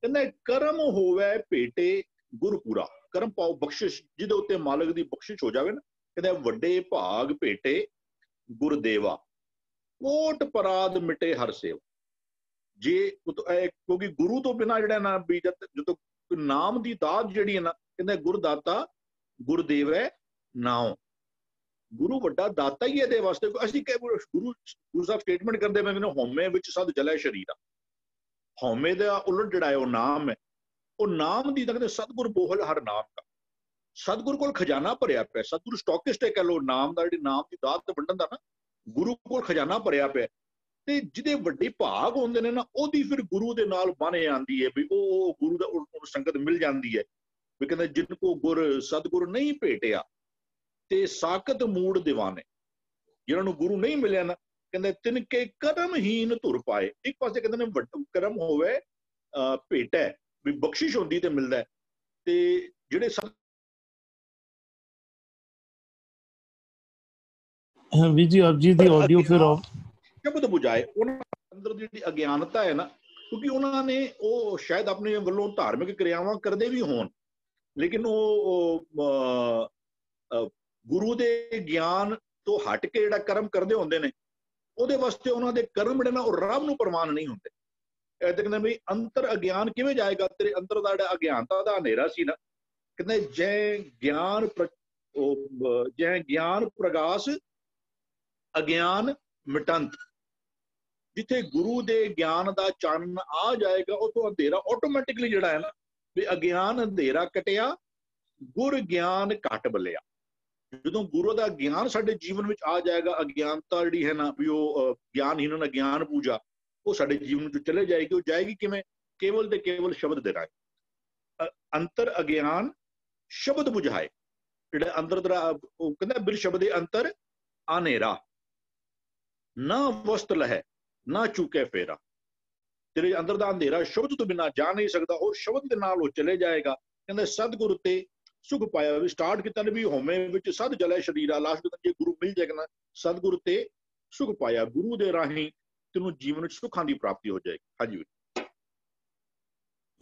ਕਹਿੰਦਾ ਕਰਮ ਹੋਵੇ ਭੇਟੇ ਗੁਰਪੂਰਾ। ਕਰਮ ਪਾਓ ਬਖਸ਼ਿਸ਼, ਜਿਹਦੇ ਉੱਤੇ ਮਾਲਕ ਦੀ ਬਖਸ਼ਿਸ਼ ਹੋ ਜਾਵੇ ਨਾ। ਕਹਿੰਦਾ ਵੱਡੇ ਭਾਗ ਭੇਟੇ ਗੁਰਦੇਵਾ। ਕੋਟ ਪਰਾਦ ਮਿਟੇ ਹਰ ਸੇਵ। ਜੇ ਕਿਉਂਕਿ ਗੁਰੂ ਤੋਂ ਬਿਨਾ ਜਿਹੜਾ ਨਾ ਵੀ ਜਦੋਂ ਨਾਮ ਦੀ ਦਾਤ ਜਿਹੜੀ ਹੈ ਨਾ, ਕਹਿੰਦਾ ਗੁਰਦਾਤਾ ਗੁਰਦੇਵ ਹੈ ਨਾਉ। ਗੁਰੂ ਵੱਡਾ ਦਾਤਾ ਹੀ ਹੈ ਇਹਦੇ ਵਾਸਤੇ। ਅਸੀਂ ਕਿ ਗੁਰੂ ਗੁਰੂ ਸਾਹਿਬ ਸਟੇਟਮੈਂਟ ਕਰਦੇ, ਮੈਂ ਮੈਨੂੰ ਹਉਮੈ ਵਿੱਚ ਸਦ ਜਲੇ ਸ਼ਰੀਰਾ ਹਉਮੈ ਦਾ ਉਲਟ ਜਿਹੜਾ ਹੈ, ਉਹ ਨਾਮ ਹੈ। ਉਹ ਨਾਮ ਦੀ ਤਾਂ ਕਹਿੰਦੇ ਸਤਿਗੁਰ ਬੋਹਲ ਹਰ ਨਾਮ ਦਾ। ਸਤਿਗੁਰ ਕੋਲ ਖਜ਼ਾਨਾ ਭਰਿਆ ਪਿਆ। ਸਤਿਗੁਰ ਸਟਾਕਿਸਟ ਹੈ ਕਹ ਲੋ ਨਾਮ ਦਾ ਜਿਹੜੀ ਨਾਮ ਦੀ ਦਾਤ ਵੰਡਣ ਦਾ ਨਾ, ਗੁਰੂ ਕੋਲ ਖਜ਼ਾਨਾ ਭਰਿਆ ਪਿਆ। ਤੇ ਜਿਹਦੇ ਵੱਡੇ ਭਾਗ ਹੁੰਦੇ ਨੇ ਨਾ, ਉਹਦੀ ਫਿਰ ਗੁਰੂ ਦੇ ਨਾਲ ਬਣੇ ਆਂਦੀ ਹੈ ਵੀ ਉਹ ਗੁਰੂ ਦਾ ਉਹ- ਉਹਨੂੰ ਸੰਗਤ ਮਿਲ ਜਾਂਦੀ ਹੈ। ਵੀ ਕਹਿੰਦੇ ਜਿਨ ਕੋ ਗੁਰ ਸਤਿਗੁਰ ਨਹੀਂ ਭੇਟਿਆ। ਤੇ ਸਾਖਤ ਮੂੜ ਦੀਵਾਨੇ। ਜਿਹਨਾਂ ਨੂੰ ਗੁਰੂ ਨਹੀਂ ਮਿਲਿਆ ਨਾ ਕਹਿੰਦੇ ਤਿਨਕੇ ਕਰਮਹੀਨ ਧੁਰ ਪਾਏ। ਇੱਕ ਪਾਸੇ ਕਹਿੰਦੇ ਨੇ ਵੱਡਾ ਕਰਮ ਹੋਵੇ ਭੇਟ ਹੈ ਵੀ ਬਖਸ਼ਿਸ਼ ਹੁੰਦੀ ਤੇ ਮਿਲਦਾ। ਤੇ ਜਿਹੜੇ ਹਾਂ ਵੀਰ ਜੀ ਆਪ ਜੀ ਦੀ ਆਡੀਓ ਫਿਰ ਆਫ ਸ਼ਬਦ 부ਝਾਏ ਉਹਨਾਂ ਅੰਦਰ ਜਿਹੜੀ ਅਗਿਆਨਤਾ ਹੈ ਨਾ ਕਿਉਂਕਿ ਉਹਨਾਂ ਨੇ ਉਹ ਸ਼ਾਇਦ ਆਪਣੇ ਵੱਲੋਂ ਧਾਰਮਿਕ ਕਿਰਿਆਵਾਂ ਕਰਦੇ ਵੀ ਹੋਣ। ਲੇਕਿਨ ਉਹ ਗੁਰੂ ਦੇ ਗਿਆਨ ਤੋਂ ਹਟ ਕੇ ਜਿਹੜਾ ਕਰਮ ਕਰਦੇ ਹੁੰਦੇ ਨੇ, ਉਹਦੇ ਵਾਸਤੇ ਉਹਨਾਂ ਦੇ ਕਰਮ ਜਿਹੜੇ ਨਾ ਉਹ ਰੱਬ ਨੂੰ ਪ੍ਰਮਾਣ ਨਹੀਂ ਹੁੰਦੇ। ਇਹ ਤੇ ਕਹਿੰਦੇ ਵੀ ਅੰਤਰ ਅਗਿਆਨ ਕਿਵੇਂ ਜਾਏਗਾ? ਤੇਰੇ ਅੰਦਰ ਦਾ ਜਿਹੜਾ ਅਗਿਆਨਤਾ ਦਾ ਹਨੇਰਾ ਸੀ ਨਾ, ਕਹਿੰਦੇ ਜੈ ਗਿਆਨ ਪ੍ਰ- ਜੈ ਗਿਆਨ ਪ੍ਰਗਾਸ, ਅਗਿਆਨ ਮਿਟੰਤ। ਜਿੱਥੇ ਗੁਰੂ ਦੇ ਗਿਆਨ ਦਾ ਚਾਨਣ ਆ ਜਾਏਗਾ ਉਹ ਤੋਂ ਅੰਧੇਰਾ ਆਟੋਮੈਟਿਕਲੀ ਜਿਹੜਾ ਹੈ ਨਾ, ਵੀ ਅਗਿਆਨ ਅੰਧੇਰਾ ਕਟਿਆ, ਗੁਰ ਗਿਆਨ ਘਟ ਬਲਿਆ। ਜਦੋਂ ਗੁਰੂ ਦਾ ਗਿਆਨ ਸਾਡੇ ਜੀਵਨ ਵਿੱਚ ਆ ਜਾਏਗਾ ਅਗਿਆਨਤਾ ਜਿਹੜੀ ਹੈ ਨਾ ਵੀ ਉਹ ਅਹ, ਗਿਆਨਹੀਨ ਅਗਿਆਨ ਪੂਜਾ ਉਹ ਸਾਡੇ ਜੀਵਨ ਵਿੱਚ ਚਲੇ ਜਾਏਗੀ ਉਹ ਜਾਏਗੀ ਕਿਵੇਂ? ਕੇਵਲ ਤੇ ਕੇਵਲ ਸ਼ਬਦ ਦੇ ਰਾਹੀਂ। ਅੰਤਰ ਅਗਿਆਨ ਸ਼ਬਦ ਬੁਝਾਏ। ਜਿਹੜਾ ਅੰਦਰ ਦਾ ਉਹ ਕਹਿੰਦਾ ਬਿਲ ਸ਼ਬਦ ਦੇ ਅੰਤਰ ਆਨੇਰਾ ਨਾ ਵਸਤ ਲਹੈ ਨਾ ਚੁਕੇ ਫੇਰਾ। ਤੇਰੇ ਅੰਦਰ ਦਾ ਅੰਧੇਰਾ ਸ਼ਬਦ ਤੋਂ ਬਿਨਾ ਜਾ ਨਹੀਂ ਸਕਦਾ ਉਹ ਸ਼ਬਦ ਦੇ ਨਾਲ ਉਹ ਚਲੇ ਜਾਏਗਾ। ਕਹਿੰਦੇ ਸਤਿਗੁਰੂ ਤੇ ਸੁਖ ਪਾਇਆ ਵੀ ਸਟਾਰਟ ਕੀਤਾ ਨੇ ਵੀ ਹੋਮੇ ਵਿੱਚ ਸਦ ਜਲੇ ਸ਼ਰੀਰਾ ਲਾਸਟ ਤੱਕ ਜੇ ਗੁਰੂ ਮਿਲ ਜਾਏਗਾ ਨਾ ਸਤਿਗੁਰੂ ਤੇ ਸੁਖ ਪਾਇਆ, ਗੁਰੂ ਦੇ ਰਾਹੀਂ ਤੈਨੂੰ ਜੀਵਨ ਵਿੱਚ ਸੁੱਖਾਂ ਦੀ ਪ੍ਰਾਪਤੀ ਹੋ ਜਾਏਗੀ। ਹਾਂਜੀ ਵੀਰ।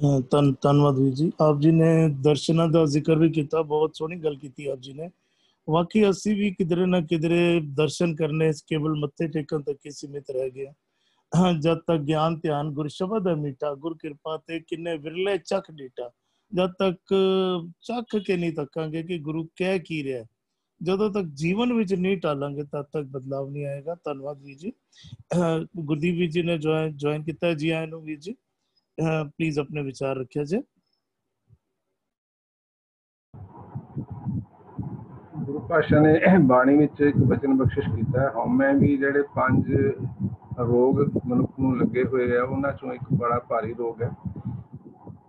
ਅਹ ਧੰਨ ਧੰਨਵਾਦ ਵੀਰ ਜੀ। ਆਪ ਜੀ ਨੇ ਦਰਸ਼ਨਾਂ ਦਾ ਜ਼ਿਕਰ ਵੀ ਕੀਤਾ, ਬਹੁਤ ਸੋਹਣੀ ਗੱਲ ਕੀਤੀ ਆਪ ਜੀ ਨੇ। ਵਾਕਈ ਅਸੀਂ ਵੀ ਕਿਧਰੇ ਨਾ ਕਿਧਰੇ ਦਰਸ਼ਨ ਕਰਨੇ ਕੇਵਲ ਮੱਥੇ ਟੇਕਣ ਤੱਕ ਹੀ ਸੀਮਿਤ ਰਹਿ ਗਏ ਹਾਂ। ਜਦ ਤੱਕ ਗਿਆਨ, ਧਿਆਨ ਗੁਰ ਸ਼ਬਦ ਹੈ ਮੀਠਾ ਗੁਰ ਕਿਰਪਾ ਤੇ ਕਿੰਨੇ ਵਿਰਲੇ ਚੱਖ ਡੇਟਾ ਜਦ ਤੱਕ ਚੱਖ ਕੇ ਨਹੀਂ ਤੱਕਾਂਗੇ ਕਿ ਗੁਰੂ ਕਹਿ ਕੀ ਰਿਹਾ। ਜਦੋਂ ਤੱਕ ਜੀਵਨ ਵਿੱਚ ਨਹੀਂ ਟਾਲਾਂਗੇ, ਤਦ ਤੱਕ ਬਦਲਾਵ ਨਹੀਂ ਆਏਗਾ। ਧੰਨਵਾਦ ਵੀਰ ਜੀ। ਗੁਰਦੀਪ ਵੀਰ ਜੀ ਨੇ ਜੁਆਇਨ ਕੀਤਾ ਜੀ ਆਇਆਂ ਨੂੰ ਵੀਰ ਜੀ। ਪਲੀਜ਼ ਆਪਣੇ ਵਿਚਾਰ ਰੱਖਿਆ ਜੇ। ਗੁਰੂ ਪਾਸ਼ਾ ਨੇ ਬਾਣੀ ਵਿੱਚ ਇੱਕ ਵਚਨ ਬਖਸ਼ਿਸ਼ ਕੀਤਾ। ਹਉਮੈ ਵੀ ਜਿਹੜੇ ਪੰਜ ਰੋਗ ਮਨੁੱਖ ਨੂੰ ਲੱਗੇ ਹੋਏ ਆ, ਉਹਨਾਂ ਚੋਂ ਇੱਕ ਬੜਾ ਭਾਰੀ ਰੋਗ ਹੈ।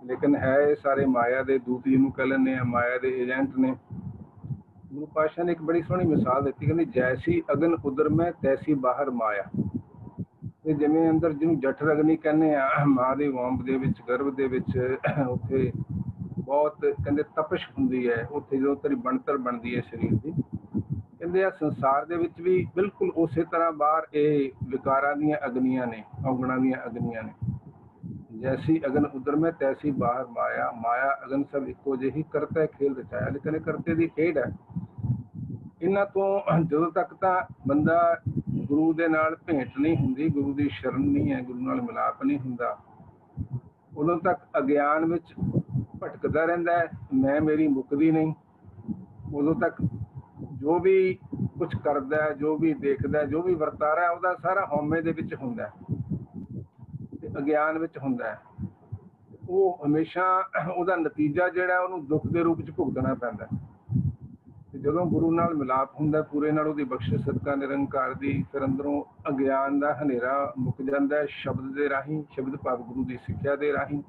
ਲੇਕਿਨ ਹੈ ਇਹ ਸਾਰੇ ਮਾਇਆ ਦੇ ਦੂਤ ਜਿਹਨੂੰ ਕਹਿ ਲੈਂਦੇ ਆ, ਮਾਇਆ ਦੇ ਏਜੰਟ ਨੇ। ਗੁਰੂ ਪਾਸ਼ਾ ਨੇ ਇੱਕ ਬੜੀ ਸੋਹਣੀ ਮਿਸਾਲ ਦਿੱਤੀ, ਕਹਿੰਦੇ ਜੈਸੀ ਅਗਨ ਉਦਰ ਮੈਂ ਤੈਸੀ ਬਾਹਰ ਮਾਇਆ। ਇਹ ਜਿਵੇਂ ਅੰਦਰ ਜਿਹਨੂੰ ਜਠਰ ਅਗਨੀ ਕਹਿੰਦੇ ਆ ਮਾਂ ਦੇ ਵੰਬ ਦੇ ਵਿੱਚ, ਗਰਭ ਦੇ ਵਿੱਚ, ਉੱਥੇ ਬਹੁਤ ਕਹਿੰਦੇ ਤਪਸ਼ ਹੁੰਦੀ ਹੈ, ਉੱਥੇ ਜਦੋਂ ਤੇਰੀ ਬਣਤਰ ਬਣਦੀ ਹੈ ਸਰੀਰ ਦੀ। ਕਹਿੰਦੇ ਆ ਸੰਸਾਰ ਦੇ ਵਿੱਚ ਵੀ ਬਿਲਕੁਲ ਉਸੇ ਤਰ੍ਹਾਂ ਬਾਹਰ ਇਹ ਵਿਕਾਰਾਂ ਦੀਆਂ ਅਗਨੀਆਂ ਨੇ, ਔਗਣਾਂ ਦੀਆਂ ਅਗਨੀਆਂ ਨੇ। ਜੈਸੀ ਅਗਨ ਉਦਰ ਮੈਂ ਤੈਸੀ ਬਾਹਰ ਮਾਇਆ ਮਾਇਆ ਅਗਨ ਸਭ ਇੱਕੋ ਜਿਹੀ ਕਰਤਾ ਖੇਲ ਰਚਾਇਆ ਲੇਕਿਨ ਇਹ ਕਰਤੇ ਦੀ ਖੇਡ ਹੈ ਇਹਨਾਂ ਤੋਂ ਜਦੋਂ ਤੱਕ ਤਾਂ ਬੰਦਾ ਗੁਰੂ ਦੇ ਨਾਲ ਭੇਟ ਨਹੀਂ ਹੁੰਦੀ ਗੁਰੂ ਦੀ ਸ਼ਰਨ ਨਹੀਂ ਹੈ ਗੁਰੂ ਨਾਲ ਮਿਲਾਪ ਨਹੀਂ ਹੁੰਦਾ ਉਦੋਂ ਤੱਕ ਅਗਿਆਨ ਵਿੱਚ ਭਟਕਦਾ ਰਹਿੰਦਾ ਹੈ ਮੈਂ ਮੇਰੀ ਮੁੱਕਦੀ ਨਹੀਂ ਉਦੋਂ ਤੱਕ ਜੋ ਵੀ ਕੁਝ ਕਰਦਾ ਜੋ ਵੀ ਦੇਖਦਾ ਜੋ ਵੀ ਵਰਤਾਰਾ ਉਹਦਾ ਸਾਰਾ ਹਉਮੈ ਦੇ ਵਿੱਚ ਹੁੰਦਾ ਹੈ ਅਗਿਆਨ ਵਿੱਚ ਹੁੰਦਾ ਹੈ। ਉਹ ਹਮੇਸ਼ਾ ਉਹਦਾ ਨਤੀਜਾ ਜਿਹੜਾ ਉਹਨੂੰ ਦੁੱਖ ਦੇ ਰੂਪ ਵਿੱਚ ਭੁਗਤਣਾ ਪੈਂਦਾ ਤੇ ਜਦੋਂ ਗੁਰੂ ਨਾਲ ਮਿਲਾਪ ਹੁੰਦਾ ਪੂਰੇ ਨਾਲ ਉਹਦੀ ਬਖਸ਼ਿਸ਼ ਸਦਕਾ ਨਿਰੰਕਾਰ ਦੀ ਫਿਰ ਅੰਦਰੋਂ ਅਗਿਆਨ ਦਾ ਹਨੇਰਾ ਮੁੱਕ ਜਾਂਦਾ ਸ਼ਬਦ ਦੇ ਰਾਹੀਂ, ਸ਼ਬਦ ਭਾਵ ਗੁਰੂ ਦੀ ਸਿੱਖਿਆ ਦੇ ਰਾਹੀਂ।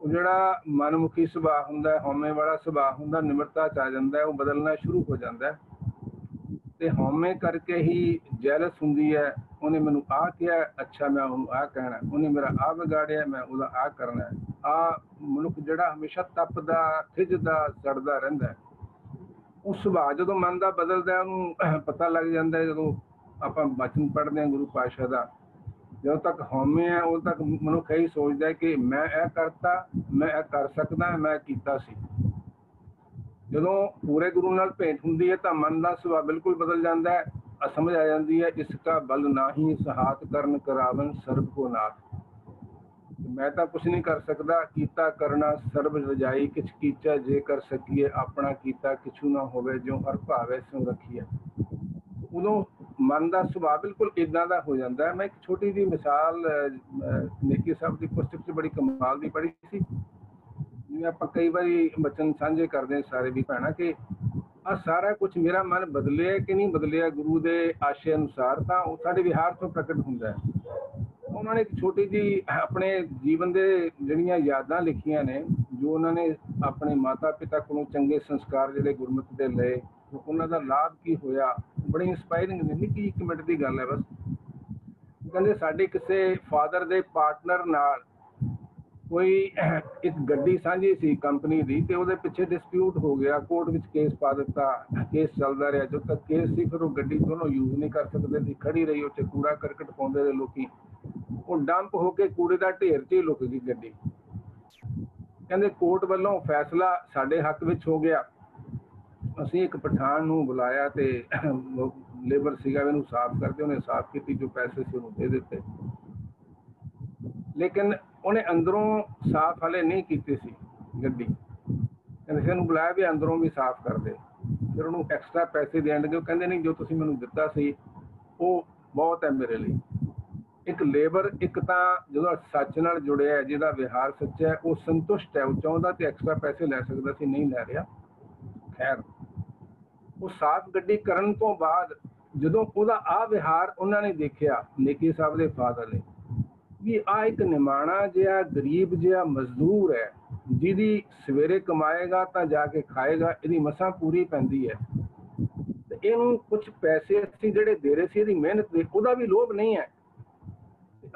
ਉਹ ਜਿਹੜਾ ਮਨਮੁਖੀ ਸੁਭਾਅ ਹੁੰਦਾ ਹੈ, ਹਉਮੈ ਵਾਲਾ ਸੁਭਾਅ ਹੁੰਦਾ, ਨਿਮਰਤਾ ਚ ਆ ਜਾਂਦਾ ਉਹ ਬਦਲਣਾ ਸ਼ੁਰੂ ਹੋ ਜਾਂਦਾ ਤੇ ਹਉਮੈ ਕਰਕੇ ਹੀ ਜੈਲਸ ਹੁੰਦੀ ਹੈ ਉਹਨੇ ਮੈਨੂੰ ਆ ਕਿਹਾ, ਅੱਛਾ ਮੈਂ ਉਹਨੂੰ ਆ ਕਹਿਣਾ ਉਹਨੇ ਮੇਰਾ ਆ ਵਿਗਾੜਿਆ, ਮੈਂ ਉਹਦਾ ਆ ਕਰਨਾ ਆ ਮਨੁੱਖ ਜਿਹੜਾ ਹਮੇਸ਼ਾ ਤਪਦਾ ਖਿੱਚਦਾ ਸੜਦਾ ਰਹਿੰਦਾ ਉਹ ਸੁਭਾਅ ਜਦੋਂ ਮਨ ਦਾ ਬਦਲਦਾ ਉਹਨੂੰ ਪਤਾ ਲੱਗ ਜਾਂਦਾ ਜਦੋਂ ਆਪਾਂ ਬਚਨ ਪੜ੍ਹਦੇ ਹਾਂ ਗੁਰੂ ਪਾਤਸ਼ਾਹ ਦਾ। ਜਦੋਂ ਤੱਕ ਹਉਮੈ ਹੈ, ਉਦੋਂ ਤੱਕ ਮਨੁੱਖ ਇਹੀ ਸੋਚਦਾ ਕਿ ਮੈਂ ਇਹ ਕਰਤਾ, ਮੈਂ ਇਹ ਕਰ ਸਕਦਾ, ਮੈਂ ਕੀਤਾ ਸੀ। ਜਦੋਂ ਪੂਰੇ ਗੁਰੂ ਨਾਲ ਭੇਂਟ ਹੁੰਦੀ ਹੈ, ਤਾਂ ਮਨ ਦਾ ਸੁਭਾਅ ਬਿਲਕੁਲ ਬਦਲ ਜਾਂਦਾ ਹੈ। ਸਮਝ ਆ ਜਾਂਦੀ ਹੈ, ਇਸ ਦਾ ਬਲ ਨਾਹੀ ਸਹਾਤ ਕਰਨ ਕਰਾਵਨ ਸਰਬ ਕੋ ਨਾਥ। ਮੈਂ ਤਾਂ ਕੁਝ ਨਹੀਂ ਕਰ ਸਕਦਾ, ਕੀਤਾ ਕਰਨਾ ਸਰਬ ਰਜਾਈ, ਕਿਛ ਕੀਚਾ ਜੇ ਕਰ ਸਕੀਏ, ਆਪਣਾ ਕੀਤਾ ਕਿਛੂ ਨਾ ਹੋਵੇ ਜੋ ਹਰ ਭਾਵੇ ਸਿਉ ਰੱਖੀਏ ਉਦੋਂ ਮਨ ਦਾ ਸੁਭਾਅ ਬਿਲਕੁਲ ਇਦਾਂ ਦਾ ਹੋ ਜਾਂਦਾ ਹੈ। ਮੈਂ ਇੱਕ ਛੋਟੀ ਜਿਹੀ ਮਿਸਾਲ ਨੇਕੀ ਸਾਹਿਬ ਦੀ ਪੁਸਤਕ 'ਚ ਬੜੀ ਕਮਾਲ ਦੀ ਪੜ੍ਹੀ ਸੀ। ਜਿਵੇਂ ਆਪਾਂ ਕਈ ਵਾਰੀ ਬਚਨ ਸਾਂਝੇ ਕਰਦੇ ਹਾਂ ਸਾਰੇ ਵੀ, ਭੈਣਾ, ਕਿ ਆ ਸਾਰਾ ਕੁਝ ਮੇਰਾ ਮਨ ਬਦਲਿਆ ਕਿ ਨਹੀਂ ਬਦਲਿਆ ਗੁਰੂ ਦੇ ਆਸ਼ੇ ਅਨੁਸਾਰ, ਤਾਂ ਉਹ ਸਾਡੇ ਵਿਹਾਰ ਤੋਂ ਪ੍ਰਗਟ ਹੁੰਦਾ ਹੈ। ਉਹਨਾਂ ਨੇ ਇੱਕ ਛੋਟੀ ਜੀ ਆਪਣੇ ਜੀਵਨ ਦੇ ਜਿਹੜੀਆਂ ਯਾਦਾਂ ਲਿਖੀਆਂ ਨੇ, ਜੋ ਉਹਨਾਂ ਨੇ ਆਪਣੇ ਮਾਤਾ ਪਿਤਾ ਕੋਲੋਂ ਚੰਗੇ ਸੰਸਕਾਰ ਜਿਹੜੇ ਗੁਰਮਤਿ ਦੇ ਲਏ, ਉਹਨਾਂ ਦਾ ਲਾਭ ਕੀ ਹੋਇਆ? ਬੜੀ ਇਨਸਪਾਇਰਿੰਗ ਨੇ, ਨਿੱਕੀ ਇੱਕ ਮਿੰਟ ਦੀ ਗੱਲ ਹੈ ਬਸ। ਕਹਿੰਦੇ ਸਾਡੇ ਕਿਸੇ ਫਾਦਰ ਦੇ ਪਾਰਟਨਰ ਨਾਲ ਕੋਈ ਇੱਕ ਗੱਡੀ ਸਾਂਝੀ ਸੀ ਕੰਪਨੀ ਦੀ ਤੇ ਉਹਦੇ ਪਿੱਛੇ ਡਿਸਪਿਊਟ ਹੋ ਗਿਆ ਕੋਰਟ ਵਿੱਚ ਕੇਸ ਪਾ ਦਿੱਤਾ ਕੇਸ ਚੱਲਦਾ ਰਿਹਾ, ਜਦੋਂ ਤੱਕ ਕੇਸ ਸੀ ਫਿਰ ਉਹ ਗੱਡੀ ਦੋਨੋਂ ਯੂਜ਼ ਨਹੀਂ ਕਰ ਸਕਦੇ ਸੀ ਖੜੀ ਰਹੀ, ਉੱਥੇ ਕੂੜਾ ਕਰਕਟ ਪਾਉਂਦੇ ਰਹੇ ਲੋਕੀ। ਉਹ ਡੰਪ ਹੋ ਕੇ ਕੂੜੇ ਦਾ ਢੇਰ 'ਚ ਹੀ ਲੁਕ ਗਈ ਗੱਡੀ। ਕਹਿੰਦੇ ਕੋਰਟ ਵੱਲੋਂ ਫੈਸਲਾ ਸਾਡੇ ਹੱਕ ਵਿੱਚ ਹੋ ਗਿਆ। ਅਸੀਂ ਇੱਕ ਪਠਾਨ ਨੂੰ ਬੁਲਾਇਆ ਤੇ ਲੇਬਰ ਸੀਗਾ, ਇਹਨੂੰ ਸਾਫ਼ ਕਰਦੇ, ਉਹਨੇ ਸਾਫ਼ ਕੀਤੀ ਜੋ ਪੈਸੇ ਸੀ ਉਹਨੂੰ ਦੇ ਦਿੱਤੇ। ਲੇਕਿਨ ਉਹਨੇ ਅੰਦਰੋਂ ਸਾਫ਼ ਹਲੇ ਨਹੀਂ ਕੀਤੀ ਸੀ ਗੱਡੀ। ਕਹਿੰਦੇ ਸੀ ਇਹਨੂੰ ਬੁਲਾਇਆ ਵੀ ਅੰਦਰੋਂ ਵੀ ਸਾਫ਼ ਕਰ ਦੇ। ਫਿਰ ਉਹਨੂੰ ਐਕਸਟਰਾ ਪੈਸੇ ਦੇਣ ਲੱਗੇ। ਉਹ ਕਹਿੰਦੇ, ਨਹੀਂ ਜੋ ਤੁਸੀਂ ਮੈਨੂੰ ਦਿੱਤਾ ਸੀ, ਉਹ ਬਹੁਤ ਹੈ ਮੇਰੇ ਲਈ। ਇੱਕ ਲੇਬਰ ਇੱਕ ਤਾਂ ਜਦੋਂ ਸੱਚ ਨਾਲ ਜੁੜਿਆ ਹੈ, ਜਿਹਦਾ ਵਿਹਾਰ ਸੱਚਾ ਹੈ, ਉਹ ਸੰਤੁਸ਼ਟ ਹੈ, ਉਹ ਚਾਹੁੰਦਾ ਤੇ ਐਕਸਟਰਾ ਪੈਸੇ ਲੈ ਸਕਦਾ ਸੀ, ਨਹੀਂ ਲੈ ਰਿਹਾ। ਖੈਰ, ਉਹ ਸਾਫ਼ ਗੱਡੀ ਕਰਨ ਤੋਂ ਬਾਅਦ ਜਦੋਂ ਉਹਦਾ ਆ ਵਿਹਾਰ ਉਹਨਾਂ ਨੇ ਦੇਖਿਆ, ਨੇਕੀ ਸਾਹਿਬ ਦੇ ਫਾਦਰ ਨੇ ਵੀ ਆ ਇੱਕ ਨਿਮਾਣਾ ਜਿਹਾ ਗਰੀਬ ਜਿਹਾ ਮਜ਼ਦੂਰ ਹੈ, ਜਿਹਦੀ ਸਵੇਰੇ ਕਮਾਏਗਾ ਤਾਂ ਜਾ ਕੇ ਖਾਏਗਾ, ਇਹਦੀ ਮਸਾਂ ਪੂਰੀ ਪੈਂਦੀ ਹੈ। ਤੇ ਇਹਨੂੰ ਕੁਝ ਪੈਸੇ ਅਸੀਂ ਜਿਹੜੇ ਦੇ ਰਹੇ ਸੀ, ਇਹਦੀ ਮਿਹਨਤ ਦੇ, ਉਹਦਾ ਵੀ ਲੋਭ ਨਹੀਂ ਹੈ।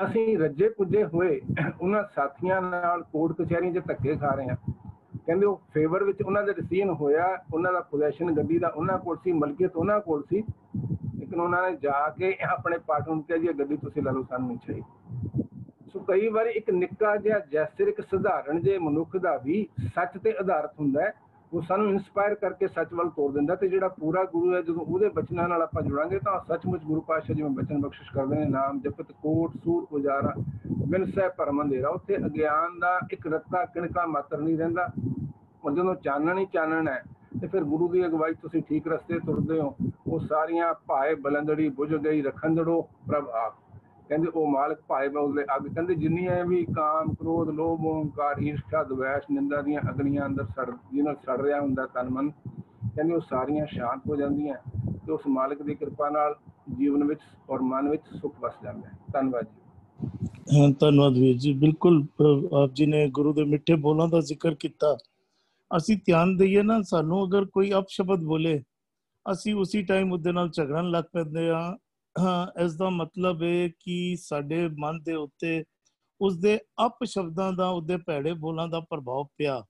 ਅਸੀਂ ਰੱਜੇ ਪੁੱਜੇ ਹੋਏ, ਉਹਨਾਂ ਸਾਥੀਆਂ ਨਾਲ ਕੋਰਟ ਕਚਹਿਰੀ 'ਚ ਧੱਕੇ ਖਾ ਰਹੇ ਹਾਂ। ਕਹਿੰਦੇ ਉਹ ਫੇਵਰ ਵਿੱਚ ਉਹਨਾਂ ਦੇ ਡਿਸੀਜ਼ਨ ਹੋਇਆ, ਉਹਨਾਂ ਦਾ ਪੋਜੀਸ਼ਨ ਗੱਡੀ ਦਾ ਉਹਨਾਂ ਕੋਲ ਸੀ, ਮਲਕੀਅਤ ਉਹਨਾਂ ਕੋਲ ਸੀ। ਲੇਕਿਨ ਉਹਨਾਂ ਨੇ ਜਾ ਕੇ ਆਪਣੇ ਪਾਰਟਨਰ ਨੂੰ ਕਿਹਾ ਜੀ ਗੱਡੀ ਤੁਸੀਂ ਲੈ ਲਓ, ਸਾਨੂੰ ਨਹੀਂ ਚਾਹੀਦੀ। ਸੋ ਕਈ ਵਾਰੀ ਇੱਕ ਨਿੱਕਾ ਜਿਹਾ ਜੈਸਰ ਇੱਕ ਸਧਾਰਨ ਜੇ ਮਨੁੱਖ ਦਾ ਵੀ ਸੱਚ ਤੇ ਆਧਾਰਿਤ ਹੁੰਦਾ ਹੈ, ਉਹ ਸਾਨੂੰ ਇਨਸਪਾਇਰ ਕਰਕੇ ਸੱਚ ਵੱਲ ਤੋਰ ਦਿੰਦਾ ਤੇ ਜਿਹੜਾ ਪੂਰਾ ਗੁਰੂ ਹੈ, ਜਦੋਂ ਉਹਦੇ ਬਚਨਾਂ ਨਾਲ ਆਪਾਂ ਜੁੜਾਂਗੇ ਤਾਂ ਸੱਚਮੁੱਚ ਗੁਰੂ ਪਾਤਸ਼ਾਹ ਜਿਵੇਂ ਬਚਨ ਬਖਸ਼ਿਸ਼ ਕਰਦੇ ਨੇ, ਨਾਮ ਜਪਤ, ਕੋਟ, ਸੂਰ ਉਜਾਰਾ ਬਿਨ ਸਹਿ ਪਰਮ ਅੰਧੇਰਾ। ਉੱਥੇ ਅਗਿਆਨ ਦਾ ਇੱਕ ਰੱਤਾ, ਕਿਣਕਾ ਮਾਤਰ ਨਹੀਂ ਰਹਿੰਦਾ। ਉਹ ਜਦੋਂ ਚਾਨਣ ਹੀ ਚਾਨਣ ਹੈ, ਤੇ ਫਿਰ ਗੁਰੂ ਦੀ ਅਗਵਾਈ ਤੁਸੀਂ ਠੀਕ ਰਸਤੇ ਤੁਰਦੇ ਹੋ, ਉਹ ਸਾਰੀਆਂ ਭਾਏ ਬਲੰਦੜੀ, ਬੁਝ ਗਈ ਰਖੰਦੜੋ ਪ੍ਰਭ ਆਪ। ਕਹਿੰਦੇ ਉਹ ਮਾਲਕ ਭਾਏ ਬਉਲੇ ਅੱਗ, ਕਹਿੰਦੇ ਜਿੰਨੀਆਂ ਵੀ ਕਾਮ, ਕ੍ਰੋਧ, ਲੋਭ, ਓੰਕਾਰ ਈਰਖਾ ਦਵੈਸ਼, ਨਿੰਦਾ ਦੀਆਂ ਅਗਨੀਆਂ ਅੰਦਰ ਸੜ, ਜਿਹਨਾਂ ਸੜ ਰਿਹਾ ਹੁੰਦਾ ਤਨ ਮਨ, ਕਹਿੰਦੇ ਉਹ ਸਾਰੀਆਂ ਸ਼ਾਂਤ ਹੋ ਜਾਂਦੀਆਂ ਤੇ ਉਸ ਮਾਲਕ ਦੀ ਕਿਰਪਾ ਨਾਲ ਜੀਵਨ ਵਿੱਚ ਔਰ ਮਨ ਵਿੱਚ ਸੁਖ ਵਸ ਜਾਂਦਾ ਹੈ। ਧੰਨਵਾਦ ਜੀ। ਧੰਨਵਾਦ ਵੀਰ ਜੀ। ਬਿਲਕੁਲ ਆਪ ਜੀ ਨੇ ਗੁਰੂ ਦੇ ਮਿੱਠੇ ਬੋਲਾਂ ਦਾ ਜ਼ਿਕਰ ਕੀਤਾ। ਅਸੀਂ ਧਿਆਨ ਦਈਏ ਨਾ, ਸਾਨੂੰ ਅਗਰ ਕੋਈ ਅਪਸ਼ਬਦ ਬੋਲੇ, ਅਸੀਂ ਉਸੇ ਟਾਈਮ ਉਹਦੇ ਨਾਲ ਝਗੜਨ ਲੱਗ ਪੈਂਦੇ ਆ ਹਾਂ। ਇਸ ਦਾ ਮਤਲਬ ਹੈ ਕਿ ਸਾਡੇ ਮਨ ਦੇ ਉੱਤੇ ਉਸ ਦੇ ਅਪਸ਼ਬਦਾਂ ਦਾ ਉਹਦੇ ਭੈੜੇ ਬੋਲਾਂ ਦਾ ਪ੍ਰਭਾਵ ਪਿਆ।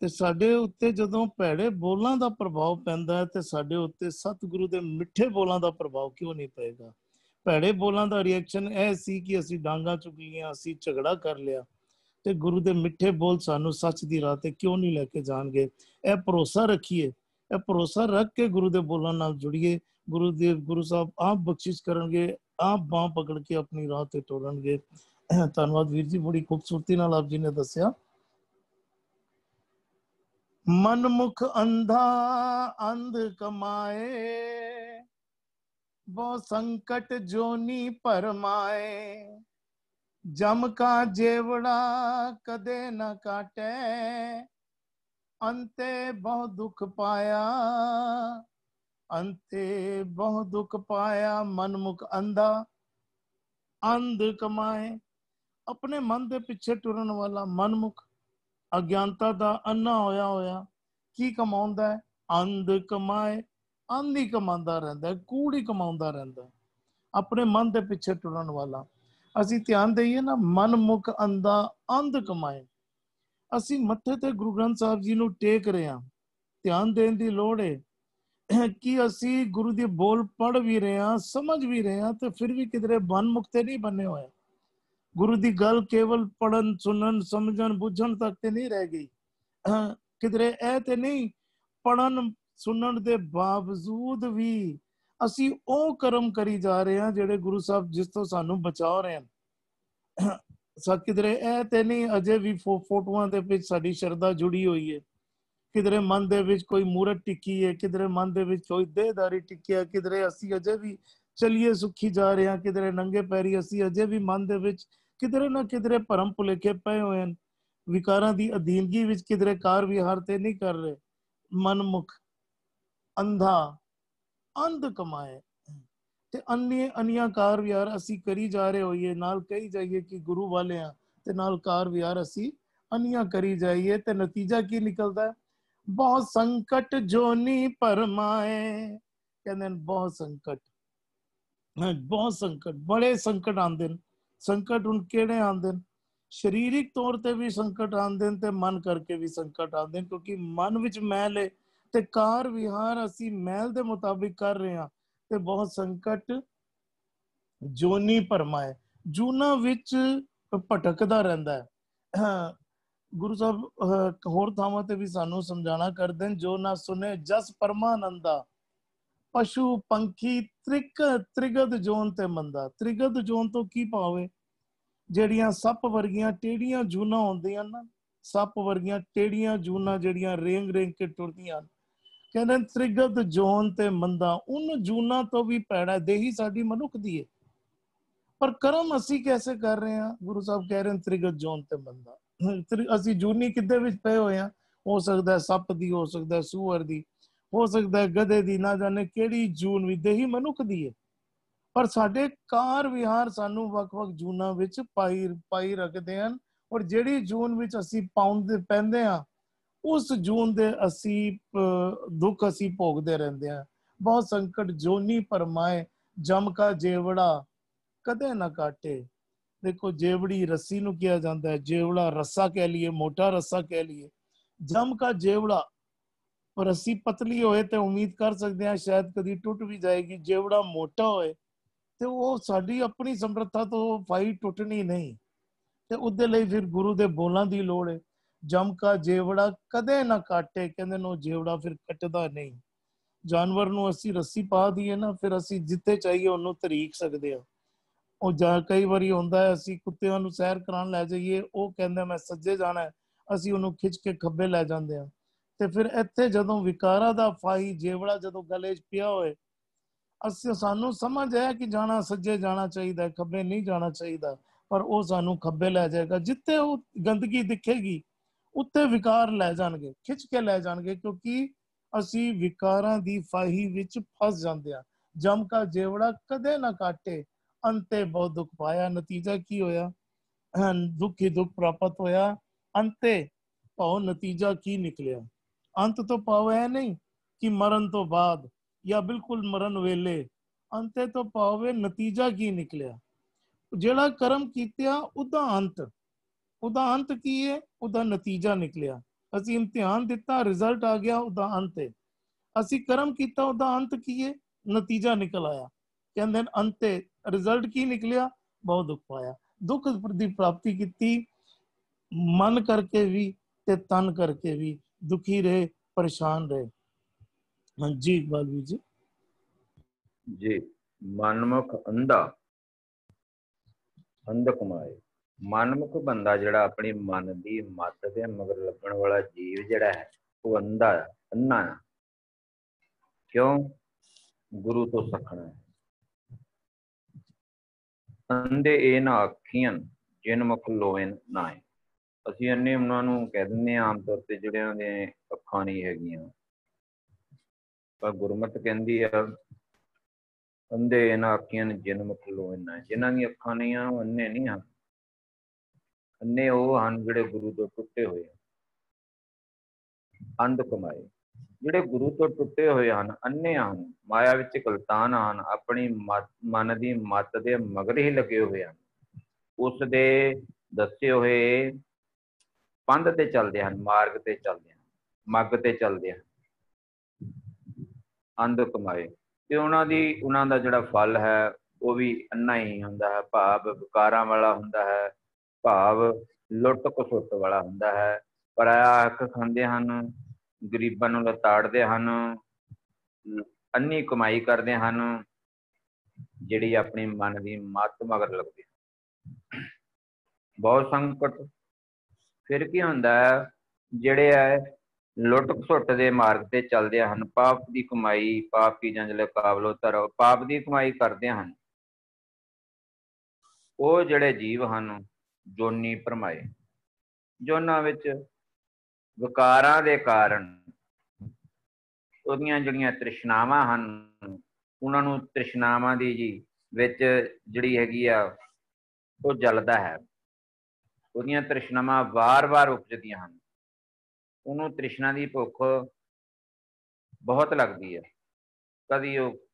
ਤੇ ਸਾਡੇ ਉੱਤੇ ਜਦੋਂ ਭੈੜੇ ਬੋਲਾਂ ਦਾ ਪ੍ਰਭਾਵ ਪੈਂਦਾ ਹੈ, ਤੇ ਸਾਡੇ ਉੱਤੇ ਸਤਿਗੁਰੂ ਦੇ ਮਿੱਠੇ ਬੋਲਾਂ ਦਾ ਪ੍ਰਭਾਵ ਕਿਉਂ ਨਹੀਂ ਪਏਗਾ? ਭੈੜੇ ਬੋਲਾਂ ਦਾ ਰਿਐਕਸ਼ਨ ਇਹ ਸੀ ਕਿ ਅਸੀਂ ਡਾਂਗਾ ਚੁੱਕ ਲਈਆਂ, ਅਸੀਂ ਝਗੜਾ ਕਰ ਲਿਆ, ਤੇ ਗੁਰੂ ਦੇ ਮਿੱਠੇ ਬੋਲ ਸਾਨੂੰ ਸੱਚ ਦੀ ਰਾਹ ਤੇ ਕਿਉਂ ਨਹੀਂ ਲੈ ਕੇ ਜਾਣਗੇ? ਇਹ ਭਰੋਸਾ ਰੱਖੀਏ, ਇਹ ਭਰੋਸਾ ਰੱਖ ਕੇ ਗੁਰੂ ਦੇ ਬੋਲਾਂ ਨਾਲ ਜੁੜੀਏ ਗੁਰੂ ਦੇ ਗੁਰੂ ਸਾਹਿਬ ਆਪ ਬਖਸ਼ਿਸ਼ ਕਰਨਗੇ ਆਪ ਬਾਹ ਪਕੜ ਕੇ ਆਪਣੀ ਰਾਹ ਤੇ ਤੋਰਨਗੇ ਧੰਨਵਾਦ ਵੀਰ ਜੀ ਬੜੀ ਖੂਬਸੂਰਤੀ ਨਾਲ ਆਪ ਜੀ ਨੇ ਦੱਸਿਆ ਮਨ ਮੁਖ ਅੰਧਾ ਅੰਧ ਕਮਾਏ ਬਹੁ ਸੰਕਟ ਜੋਨੀ ਪਰਮਾਏ ਜਮ ਕਾ ਜੇਵੜਾ ਕਦੇ ਨਾ ਕਾਟੇ ਅੰਤੇ ਬਹੁ ਦੁਖ ਪਾਇਆ ਅੰਤੇ ਬਹੁ ਦੁਖ ਪਾਇਆ ਮਨ ਮੁਖ ਅੰਧਾ ਅੰਧ ਕਮਾਏ ਆਪਣੇ ਮਨ ਦੇ ਪਿੱਛੇ ਟੁਰਨ ਵਾਲਾ ਮਨਮੁਖ ਅਗਿਆਨਤਾ ਦਾ ਅੰਨਾ ਹੋਇਆ ਹੋਇਆ ਕੀ ਕਮਾਉਂਦਾ ਹੈ ਅੰਧ ਕਮਾਏ ਅੰਧ ਹੀ ਕਮਾਉਂਦਾ ਰਹਿੰਦਾ ਹੈ ਕੂੜ ਹੀ ਕਮਾਉਂਦਾ ਰਹਿੰਦਾ ਹੈ ਆਪਣੇ ਮਨ ਦੇ ਪਿੱਛੇ ਟੁਰਨ ਵਾਲਾ ਅਸੀਂ ਧਿਆਨ ਦੇਈਏ ਨਾ ਮਨਮੁਖ ਅੰਧਾ ਅੰਧ ਕਮਾਏ ਅਸੀਂ ਮੱਥੇ ਤੇ ਗੁਰੂ ਗ੍ਰੰਥ ਸਾਹਿਬ ਜੀ ਨੂੰ ਟੇਕ ਰਹੇ ਹਾਂ ਧਿਆਨ ਦੇਣ ਦੀ ਲੋੜ ਹੈ ਕਿ ਅਸੀਂ ਗੁਰੂ ਦੀ ਬੋਲ ਪੜ ਵੀ ਰਹੇ ਹਾਂ, ਸਮਝ ਵੀ ਰਹੇ ਹਾਂ ਤੇ ਫਿਰ ਵੀ ਕਿਧਰੇ ਮਨਮੁਖ ਤੇ ਨਹੀਂ ਬੰਨੇ ਹੋਏ। ਗੁਰੂ ਦੀ ਗੱਲ ਕੇਵਲ ਪੜਨ ਸੁਣਨ, ਸਮਝਣ, ਬੁੱਝਣ ਤੱਕ ਤੇ ਨਹੀਂ ਰਹਿ ਗਈ। ਕਿਧਰੇ ਇਹ ਤੇ ਨਹੀਂ ਪੜਨ ਸੁਣਨ ਦੇ ਬਾਵਜੂਦ ਵੀ ਅਸੀਂ ਉਹ ਕਰਮ ਕਰੀ ਜਾ ਰਹੇ ਹਾਂ ਜਿਹੜੇ ਗੁਰੂ ਸਾਹਿਬ ਜਿਸ ਤੋਂ ਸਾਨੂੰ ਬਚਾ ਰਹੇ ਹਨ। ਸਾ ਕਿਧਰੇ ਇਹ ਤੇ ਨਹੀਂ, ਅਜੇ ਵੀ ਫੋਟੋਆਂ ਦੇ ਵਿੱਚ ਸਾਡੀ ਸ਼ਰਧਾ ਜੁੜੀ ਹੋਈ ਹੈ। ਕਿਧਰੇ ਮਨ ਦੇ ਵਿੱਚ ਕੋਈ ਮੂਰਤ ਟਿੱਕੀ ਹੈ, ਕਿਧਰੇ ਮਨ ਦੇ ਵਿੱਚ ਕੋਈ ਦੇਹਦਾਰੀ ਟਿੱਕੀ ਹੈ, ਕਿਧਰੇ ਅਸੀਂ ਅਜੇ ਵੀ ਚਲਿਏ ਸੁਖੀ ਜਾ ਰਹੇ ਹਾਂ, ਕਿਧਰੇ ਨੰਗੇ ਪੈਰੀ ਅਸੀਂ ਅਜੇ ਵੀ ਮਨ ਦੇ ਵਿੱਚ ਕਿਧਰੇ ਨਾ ਕਿਧਰੇ ਭਰਮ ਭੁਲੇਖੇ ਪਏ ਹੋਏ ਹਨ। ਵਿਕਾਰਾਂ ਦੀ ਅਧੀਨਗੀ ਵਿੱਚ ਕਿਧਰੇ ਕਾਰ ਵਿਹਾਰ ਤੇ ਨਹੀਂ ਕਰ ਰਹੇ। ਮਨਮੁਖ, ਅੰਧਾ, ਅੰਧ ਕਮਾਏ। ਤੇ ਅੰਨੇ ਅਨੀਆਂ ਕਾਰ ਵਿਹਾਰ ਅਸੀਂ ਕਰੀ ਜਾ ਰਹੇ ਹੋਈਏ, ਨਾਲ ਕਹੀ ਜਾਈਏ ਕਿ ਗੁਰੂ ਵਾਲੇ ਆ ਤੇ ਨਾਲ ਕਾਰ ਵਿਹਾਰ ਅਸੀਂ ਅਨੀਆਂ ਕਰੀ ਜਾਈਏ ਤੇ ਨਤੀਜਾ ਕੀ ਨਿਕਲਦਾ ਹੈ? ਬਹੁਤ ਸੰਕਟ ਜੋਨੀ ਪਰਮਾਏ ਕਹਿੰਦੇ ਨੇ ਬਹੁਤ ਸੰਕਟ ਬਹੁਤ ਸੰਕਟ ਬੜੇ ਸੰਕਟ ਆਉਂਦੇ ਨੇ ਸੰਕਟ ਹੁਣ ਕਿਹੜੇ ਆਉਂਦੇ ਨੇ ਸਰੀਰਿਕ ਤੌਰ ਤੇ ਵੀ ਸੰਕਟ ਆਉਂਦੇ ਨੇ ਤੇ ਮਨ ਕਰਕੇ ਵੀ ਸੰਕਟ ਆਉਂਦੇ ਨੇ ਕਿਉਂਕਿ ਮਨ ਵਿੱਚ ਮੈਲ ਹੈ ਤੇ ਕਾਰ ਵਿਹਾਰ ਅਸੀਂ ਮੈਲ ਦੇ ਮੁਤਾਬਿਕ ਕਰ ਰਹੇ ਹਾਂ ਤੇ ਬਹੁਤ ਸੰਕਟ ਜੋਨੀ ਪਰਮਾਏ ਜੂਨਾ ਵਿੱਚ ਭਟਕਦਾ ਰਹਿੰਦਾ ਹੈ ਗੁਰੂ ਸਾਹਿਬ ਹੋਰ ਥਾਵਾਂ ਤੇ ਵੀ ਸਾਨੂੰ ਸਮਝਾਣਾ ਕਰਦੇ ਨੇ ਜੋ ਨਾ ਸੁਨੇ ਜਸ ਪਰਮਾਨੰਦਾ ਪਸ਼ੂ, ਪੰਖੀ, ਤ੍ਰਿਕ, ਤ੍ਰਿਗਦ ਜੋਨ ਤੇ ਮੰਦਾ। ਤ੍ਰਿਗਦ ਜੋਨ ਤੋਂ ਕੀ ਪਾਵੇ ਜਿਹੜੀਆਂ ਸੱਪ ਵਰਗੀਆਂ ਟੇੜੀਆਂ ਜੂਨਾ ਹੁੰਦੀਆਂ ਨਾ, ਸੱਪ ਵਰਗੀਆਂ ਟੇੜੀਆਂ ਜੂਨਾ ਜਿਹੜੀਆਂ ਰੇਂਗ ਰੇਂਗ ਕੇ ਟੁਰਦੀਆਂ ਕਹਿੰਦੇ ਤ੍ਰਿਗਦ ਜੋਨ ਤੇ ਮੰਦਾ ਉਹਨ ਜੂਨਾਂ ਤੋਂ ਵੀ ਪੈੜਾ ਦੇਹੀ ਸਾਡੀ ਮਨੁੱਖ ਦੀ ਹੈ ਪਰ ਕਰਮ ਅਸੀਂ ਕੈਸੇ ਕਰ ਰਹੇ ਹਾਂ? ਗੁਰੂ ਸਾਹਿਬ ਕਹਿ ਰਹੇ ਨੇ ਤ੍ਰਿਗਤ ਜੋਨ ਤੇ ਮੰਦਾ। ਅਸੀਂ ਜੂਨੀ ਕਿੱਦੇ ਵਿੱਚ ਪਏ ਹੋਏ ਆ ਹੋ ਸਕਦਾ ਸੱਪ ਦੀ, ਹੋ ਸਕਦਾ ਹੈ ਦੀ, ਹੋ ਸਕਦਾ ਗਧੇ ਦੀ, ਨਾ ਜਾਣੇ ਕਿਹੜੀ ਜੂਨ ਵੀ ਦੇਹੀ ਮਨੁੱਖ ਦੀ ਹੈ। ਪਰ ਸਾਡੇ ਕਾਰ ਵਿਹਾਰ ਸਾਨੂੰ ਵੱਖ-ਵੱਖ ਜੂਨਾਂ ਵਿੱਚ ਪਾਈ ਪਾਈ ਰੱਖਦੇ ਹਨ ਔਰ ਜਿਹੜੀ ਜੂਨ ਵਿੱਚ ਅਸੀਂ ਪਾਉਂਦੇ ਪੈਂਦੇ ਆ ਉਸ ਜੂਨ ਦੇ ਅਸੀਂ ਦੁੱਖ ਅਸੀਂ ਭੋਗਦੇ ਰਹਿੰਦੇ ਆ ਬਹੁਤ ਸੰਕਟ, ਜੋਨੀ ਪਰਮਾਏ ਜਮ ਕਾ ਜੇਵੜਾ, ਕਦੇ ਨਾ ਕਾਟੇ। ਦੇਖੋ ਜੇਵੜੀ ਰੱਸੀ ਨੂੰ ਕਿਹਾ ਜਾਂਦਾ ਹੈ, ਜੇਵੜਾ ਰੱਸਾ ਕਹਿ ਲਈਏ, ਮੋਟਾ ਰੱਸਾ ਕਹਿ ਲਈਏ। ਜਮ ਕਾ ਜੇਵੜਾ, ਪਰ ਰੱਸੀ ਪਤਲੀ ਹੋਏ ਤੇ ਉਮੀਦ ਕਰ ਸਕਦੇ ਹਾਂ ਸ਼ਾਇਦ ਕਦੀ ਟੁੱਟ ਵੀ ਜਾਏਗੀ, ਜੇਵੜਾ ਮੋਟਾ ਹੋਏ, ਤੇ ਉਹ ਸਾਡੀ ਆਪਣੀ ਸਮਰੱਥਾ ਤੋਂ ਫਾਈ ਟੁੱਟਣੀ ਨਹੀਂ। ਤੇ ਉਹਦੇ ਲਈ ਫਿਰ ਗੁਰੂ ਦੇ ਬੋਲਾਂ ਦੀ ਲੋੜ ਹੈ। ਜਮ ਕਾ ਜੇਵੜਾ ਕਦੇ ਨਾ ਕਾਟੇ, ਕਹਿੰਦੇ ਨੋ ਜੇਵੜਾ ਫਿਰ ਕੱਟਦਾ ਨਹੀਂ। ਜਾਨਵਰ ਨੂੰ ਅਸੀਂ ਰੱਸੀ ਪਾ ਦਈਏ ਨਾ, ਫਿਰ ਅਸੀਂ ਜਿੱਥੇ ਚਾਹੀਏ ਉਹਨੂੰ ਤਰੀਕ ਸਕਦੇ ਆ ਉਹ ਜਾਂ ਕਈ ਵਾਰੀ ਹੁੰਦਾ ਹੈ, ਅਸੀਂ ਕੁੱਤਿਆਂ ਨੂੰ ਸੈਰ ਕਰਾਉਣ ਲੈ ਜਾਈਏ, ਉਹ ਕਹਿੰਦਾ ਮੈਂ ਸੱਜੇ ਜਾਣਾ ਹੈ। ਅਸੀਂ ਉਹਨੂੰ ਖਿੱਚ ਕੇ ਖੱਬੇ ਲੈ ਜਾਂਦੇ ਆ ਤੇ ਫਿਰ ਇੱਥੇ ਜਦੋਂ ਵਿਕਾਰਾਂ ਦਾ ਫਾਈ ਜੇਵੜਾ ਜਦੋਂ ਗਲੇ 'ਚ ਪਿਆ ਹੋਏ, ਅਸੀਂ, ਸਾਨੂੰ ਸਮਝ ਆਇਆ ਕਿ ਜਾਣਾ ਸੱਜੇ ਜਾਣਾ ਚਾਹੀਦਾ ਖੱਬੇ ਨਹੀਂ ਜਾਣਾ ਚਾਹੀਦਾ, ਪਰ ਉਹ ਸਾਨੂੰ ਖੱਬੇ ਲੈ ਜਾਏਗਾ। ਜਿੱਥੇ ਉਹ ਗੰਦਗੀ ਦਿਖੇਗੀ ਉੱਤੇ ਵਿਕਾਰ ਲੈ ਜਾਣਗੇ, ਖਿੱਚ ਕੇ ਲੈ ਜਾਣਗੇ, ਕਿਉਂਕਿ ਅਸੀਂ ਵਿਕਾਰਾਂ ਦੀ ਫਾਹੀ ਵਿੱਚ ਫਸ ਜਾਂਦੇ ਆ ਜਮ ਕਾ ਜੇਵੜਾ ਕਦੇ ਨਾ ਕਾਟੇ ਅੰਤੇ ਬਹੁਤ ਦੁੱਖ ਪਾਇਆ ਨਤੀਜਾ ਕੀ ਹੋਇਆ ਦੁੱਖ ਹੀ ਦੁੱਖ ਪ੍ਰਾਪਤ ਹੋਇਆ ਅੰਤੇ ਪਾਉ ਨਤੀਜਾ ਕੀ ਨਿਕਲਿਆ ਅੰਤ ਤੋਂ ਪਾਉ ਹੈ ਨਹੀਂ ਕਿ ਮਰਨ ਤੋਂ ਬਾਅਦ ਜਾਂ ਬਿਲਕੁਲ ਮਰਨ ਵੇਲੇ ਅੰਤੇ ਤੋਂ ਪਾਵੇ ਨਤੀਜਾ ਕੀ ਨਿਕਲਿਆ ਜਿਹੜਾ ਕਰਮ ਕੀਤਿਆ ਉਹਦਾ ਅੰਤ ਉਹਦਾ ਅੰਤ ਕੀ ਹੈ ਉਹਦਾ ਨਤੀਜਾ ਨਿਕਲਿਆ ਅਸੀਂ ਇਮਤਿਹਾਨ ਦਿੱਤਾ ਰਿਜ਼ਲਟ ਆ ਗਿਆ ਉਹਦਾ ਅੰਤ ਹੈ ਅਸੀਂ ਕਰਮ ਕੀਤਾ ਉਹਦਾ ਅੰਤ ਕੀ ਹੈ ਨਤੀਜਾ ਨਿਕਲ ਆਇਆ ਕਹਿੰਦੇ ਅੰਤੇ ਰਿਜ਼ਲਟ ਕੀ ਨਿਕਲਿਆ? ਬਹੁਤ ਦੁੱਖ ਪਾਇਆ। ਦੁੱਖ ਦੀ ਪ੍ਰਾਪਤੀ ਕੀਤੀ। ਮਨ ਕਰਕੇ ਵੀ ਤੇ ਤਨ ਕਰਕੇ ਵੀ ਦੁਖੀ ਰਹੇ, ਪਰੇਸ਼ਾਨ ਰਹੇ। ਹਾਂਜੀ ਬਾਲਵੀ ਜੀ। ਜੀ, ਮਨਮੁਖ ਅੰਧਾ। ਅੰਧ ਕਮਾਏ। ਮਨਮੁਖ ਬੰਦਾ ਜਿਹੜਾ ਆਪਣੀ ਮਨ ਦੀ ਮੱਤ ਦੇ ਮਗਰ ਲੱਗਣ ਵਾਲਾ ਜੀਵ ਜਿਹੜਾ ਹੈ, ਉਹ ਅੰਧਾ, ਅੰਨਾ ਕਿਉਂ? ਗੁਰੂ ਤੋਂ ਸਖਣਾ ਹੈ। ਅੰਦੇ ਇਹ ਨਾ ਅੱਖੀਆਂ ਜਿਨ ਮੁਖ ਲੋਇਨ ਨਾਏ ਅਸੀਂ ਅੰਨੇ ਉਹਨਾਂ ਨੂੰ ਕਹਿ ਦਿੰਦੇ ਆ ਆਮ ਤੌਰ ਤੇ ਜਿਹੜਿਆਂ ਦੇ ਅੱਖਾਂ ਨਹੀਂ ਹੈਗੀਆਂ। ਪਰ ਗੁਰਮਤ ਕਹਿੰਦੀ ਆ ਅੰਦੇ ਇਹਨਾਂ ਅੱਖੀਆਂ ਜਿਨ ਮੁਖ ਲੋਇਨ ਨਾਏ ਜਿਨ੍ਹਾਂ ਦੀਆਂ ਅੱਖਾਂ ਨਹੀਂ ਆ, ਉਹ ਅੰਨੇ ਨਹੀਂ ਹਨ। ਅੰਨੇ ਉਹ ਹਨ ਜਿਹੜੇ ਗੁਰੂ ਤੋਂ ਟੁੱਟੇ ਹੋਏ ਆ ਅੰਧ ਕਮਾਏ। ਜਿਹੜੇ ਗੁਰੂ ਤੋਂ ਟੁੱਟੇ ਹੋਏ ਹਨ ਅੰਨੇ ਹਨ ਮਾਇਆ ਵਿੱਚ ਕਲਤਾਨ ਹਨ ਆਪਣੀ ਮਨ ਦੀ ਮਤ ਦੇ ਮਗਰ ਹੀ ਲੱਗੇ ਹੋਏ ਹਨ। ਉਸ ਦੇ ਦੱਸੇ ਹੋਏ ਪੰਧ ਤੇ ਚੱਲਦੇ ਹਨ, ਮਾਰਗ ਤੇ ਚੱਲਦੇ ਹਨ, ਮੱਗ ਤੇ ਚੱਲਦੇ ਹਨ। ਅੰਧ ਕਮਾਏ। ਤੇ ਉਹਨਾਂ ਦੀ, ਉਹਨਾਂ ਦਾ ਜਿਹੜਾ ਫਲ ਹੈ, ਉਹ ਵੀ ਅੰਨਾ ਹੀ ਹੁੰਦਾ ਹੈ। ਭਾਵ ਵਿਕਾਰਾਂ ਵਾਲਾ ਹੁੰਦਾ ਹੈ, ਭਾਵ ਲੁੱਟ ਕਸੁੱਟ ਵਾਲਾ ਹੁੰਦਾ ਹੈ। ਪਰਾਇਆ ਅੱਖ ਖਾਂਦੇ ਹਨ ਗਰੀਬਾਂ ਨੂੰ ਲਤਾੜਦੇ ਹਨ ਅੰਨੀ ਕਮਾਈ ਕਰਦੇ ਹਨ, ਜਿਹੜੀ ਆਪਣੀ ਮਨ ਦੀ ਮੱਤ ਮਗਰ ਲੱਗਦੀ ਬਹੁਤ ਸੰਕਟ ਫਿਰ ਕੀ ਹੁੰਦਾ ਹੈ, ਜਿਹੜੇ ਹੈ ਲੁੱਟ ਖਸੁੱਟ ਦੇ ਮਾਰਗ ਤੇ ਚੱਲਦੇ ਹਨ, ਪਾਪ ਦੀ ਕਮਾਈ, ਪਾਪ ਕੀ ਜੰਜਲੇ ਕਾਬਲੋ ਤਰ ਪਾਪ ਦੀ ਕਮਾਈ ਕਰਦੇ ਹਨ। ਉਹ ਜਿਹੜੇ ਜੀਵ ਹਨ, ਜੋਨੀ ਪਰਮਾਏ ਜੋਨਾਂ ਵਿੱਚ ਵਿਕਾਰਾਂ ਦੇ ਕਾਰਨ ਉਹਦੀਆਂ ਜਿਹੜੀਆਂ ਤ੍ਰਿਸ਼ਨਾਵਾਂ ਹਨ, ਉਹਨਾਂ ਨੂੰ ਤ੍ਰਿਸ਼ਨਾਵਾਂ ਦੀ ਜੀ ਵਿੱਚ ਜਿਹੜੀ ਹੈਗੀ ਆ, ਉਹ ਜਲਦਾ ਹੈ। ਉਹਦੀਆਂ ਤ੍ਰਿਸ਼ਨਾਵਾਂ ਵਾਰ-ਵਾਰ ਉਪਜਦੀਆਂ ਹਨ। ਉਹਨੂੰ ਤ੍ਰਿਸ਼ਨਾ ਦੀ ਭੁੱਖ ਬਹੁਤ ਲੱਗਦੀ ਹੈ। ਕਦੀ ਉਹ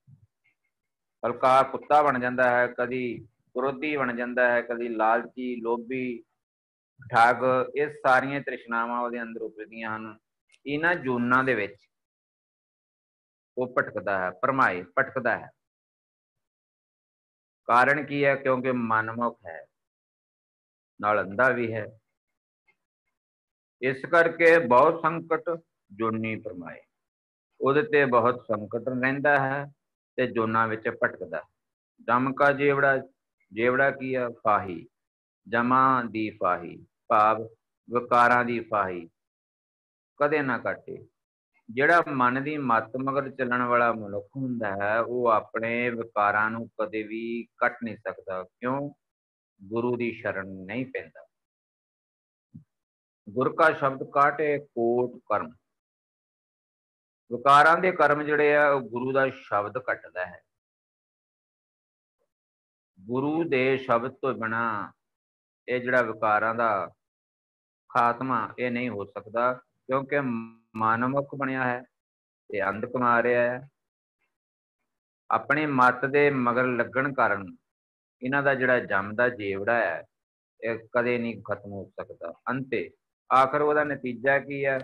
ਹਲਕਾ ਕੁੱਤਾ ਬਣ ਜਾਂਦਾ ਹੈ, ਕਦੀ ਕ੍ਰੋਧੀ ਬਣ ਜਾਂਦਾ ਹੈ, ਕਦੀ ਲਾਲਚੀ, ਲੋਭੀ ਠੱਗ, ਇਹ ਸਾਰੀਆਂ ਤ੍ਰਿਸ਼ਨਾਵਾਂ ਉਹਦੇ ਅੰਦਰ ਉਪਜਦੀਆਂ ਹਨ। ਇਹਨਾਂ ਜੋਨਾਂ ਦੇ ਵਿੱਚ ਉਹ ਭਟਕਦਾ ਹੈ ਪਰਮਾਏ ਭਟਕਦਾ ਹੈ। ਕਾਰਨ ਕੀ ਹੈ? ਕਿਉਂਕਿ ਮਨਮੁਖ ਹੈ, ਨਾਲ ਅੰਦਾ ਵੀ ਹੈ। ਇਸ ਕਰਕੇ ਬਹੁਤ ਸੰਕਟ ਜੋਨੀ ਪਰਮਾਏ ਉਹਦੇ ਤੇ ਬਹੁਤ ਸੰਕਟ ਰਹਿੰਦਾ ਹੈ ਤੇ ਜੋਨਾਂ ਵਿੱਚ ਭਟਕਦਾ ਜਮ ਕਾ ਜੇਵੜਾ ਜੇਵੜਾ ਕੀ ਆ? ਫਾਹੀ। ਜਮਾ ਦੀ ਫਾਹੀ, ਭਾਵ ਵਿਕਾਰਾਂ ਦੀ ਫਾਹੀ। ਕਦੇ ਨਾ ਕੱਟੇ ਜਿਹੜਾ ਮਨ ਦੀ ਮੱਤ ਮਗਰ ਚੱਲਣ ਵਾਲਾ ਮਨੁੱਖ ਹੁੰਦਾ ਹੈ, ਉਹ ਆਪਣੇ ਵਿਕਾਰਾਂ ਨੂੰ ਕਦੇ ਵੀ ਕੱਟ ਨਹੀਂ ਸਕਦਾ, ਕਿਉਂ? ਗੁਰੂ ਦੀ ਸ਼ਰਨ ਨਹੀਂ ਪੈਂਦਾ। ਗੁਰ ਕਾ ਸ਼ਬਦ ਕਾਟੇ ਕੋਟ ਕਰਮ। ਵਿਕਾਰਾਂ ਦੇ ਕਰਮ ਜਿਹੜੇ ਆ, ਉਹ ਗੁਰੂ ਦਾ ਸ਼ਬਦ ਕੱਟਦਾ ਹੈ। ਗੁਰੂ ਦੇ ਸ਼ਬਦ ਤੋਂ ਬਿਨਾ ਇਹ ਜਿਹੜਾ ਵਿਕਾਰਾਂ ਦਾ ਖਾਤਮਾ ਇਹ ਨਹੀਂ ਹੋ ਸਕਦਾ, ਕਿਉਂਕਿ ਮਨਮੁਖ ਬਣਿਆ ਹੈ, ਤੇ ਅੰਧ ਕਮਾ ਰਿਹਾ ਹੈ। ਆਪਣੇ ਮਤ ਦੇ ਮਗਰ ਲੱਗਣ ਕਾਰਨ ਇਹਨਾਂ ਦਾ ਜਿਹੜਾ ਜੰਮਦਾ ਜੀਵੜਾ ਹੈ, ਇਹ ਕਦੇ ਨਹੀਂ ਖਤਮ ਹੋ ਸਕਦਾ। ਅੰਤੇ, ਆਖਰ ਉਹਦਾ ਨਤੀਜਾ ਕੀ ਹੈ?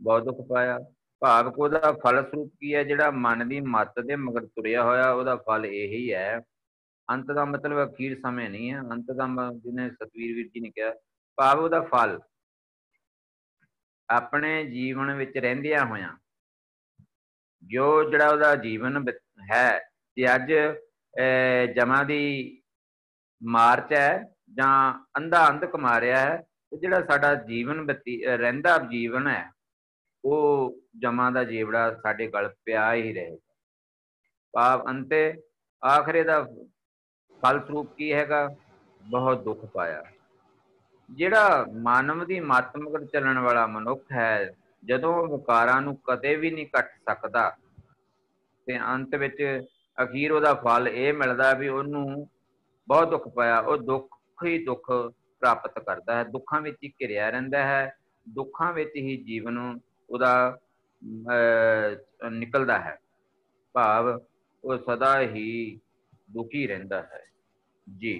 ਬਹੁਤ ਦੁੱਖ ਪਾਇਆ। ਭਾਵ ਕੋ ਦਾ ਫਲ ਸਰੂਪ ਕੀ ਹੈ? ਜਿਹੜਾ ਮਨ ਦੀ ਮੱਤ ਦੇ ਮਗਰ ਤੁਰਿਆ ਹੋਇਆ, ਉਹਦਾ ਫਲ ਇਹੀ ਹੈ ਅੰਤ ਦਾ ਮਤਲਬ ਅਖੀਰ ਸਮੇਂ ਨਹੀਂ ਹੈ, ਅੰਤ ਦਾ ਜਿਹਨੇ ਸਤਵੀਰ ਵੀਰ ਜੀ ਨੇ ਕਿਹਾ, ਭਾਵ ਉਹਦਾ ਫਲ। ਆਪਣੇ ਜੀਵਨ ਵਿੱਚ ਰਹਿੰਦਿਆਂ ਹੋਇਆਂ, ਜੋ ਜਿਹੜਾ ਉਹਦਾ ਜੀਵਨ ਹੈ, ਜੇ ਅੱਜ ਜਮਾ ਦੀ ਮਾਰਚ ਹੈ, ਜਾਂ ਅੰਧਾ ਅੰਧ ਕਮਾ ਹੈ, ਤੇ ਜਿਹੜਾ ਸਾਡਾ ਜੀਵਨ ਰਹਿੰਦਾ ਜੀਵਨ ਹੈ, ਉਹ ਜਮਾ ਦਾ ਜੀਵੜਾ ਸਾਡੇ ਗਲ ਪਿਆ ਹੀ ਰਹੇਗਾ। ਭਾਵ ਅੰਤੇ ਆਖਰੇ ਦਾ ਫਲ ਸਰੂਪ ਕੀ ਹੈਗਾ? ਬਹੁਤ ਦੁੱਖ ਪਾਇਆ। ਜਿਹੜਾ ਮਾਨਵ ਦੀ ਮੱਤ ਚੱਲਣ ਵਾਲਾ ਮਨੁੱਖ ਹੈ, ਜਦੋਂ ਉਹ ਵਿਕਾਰਾਂ ਨੂੰ ਕਦੇ ਵੀ ਨਹੀਂ ਕੱਟ ਸਕਦਾ, ਤੇ ਅੰਤ ਵਿੱਚ ਅਖੀਰ ਉਹਦਾ ਫਲ ਇਹ ਮਿਲਦਾ ਵੀ ਉਹਨੂੰ ਬਹੁਤ ਦੁੱਖ ਪਾਇਆ। ਉਹ ਦੁੱਖ, ਹੀ ਦੁੱਖ ਪ੍ਰਾਪਤ ਕਰਦਾ ਹੈ। ਦੁੱਖਾਂ ਵਿੱਚ ਹੀ ਘਿਰਿਆ ਰਹਿੰਦਾ ਹੈ। ਦੁੱਖਾਂ ਵਿੱਚ ਹੀ ਜੀਵਨ ਉਹਦਾ ਨਿਕਲਦਾ ਹੈ। ਭਾਵ ਉਹ ਸਦਾ ਹੀ ਦੁਖੀ ਰਹਿੰਦਾ ਹੈ। ਜੀ।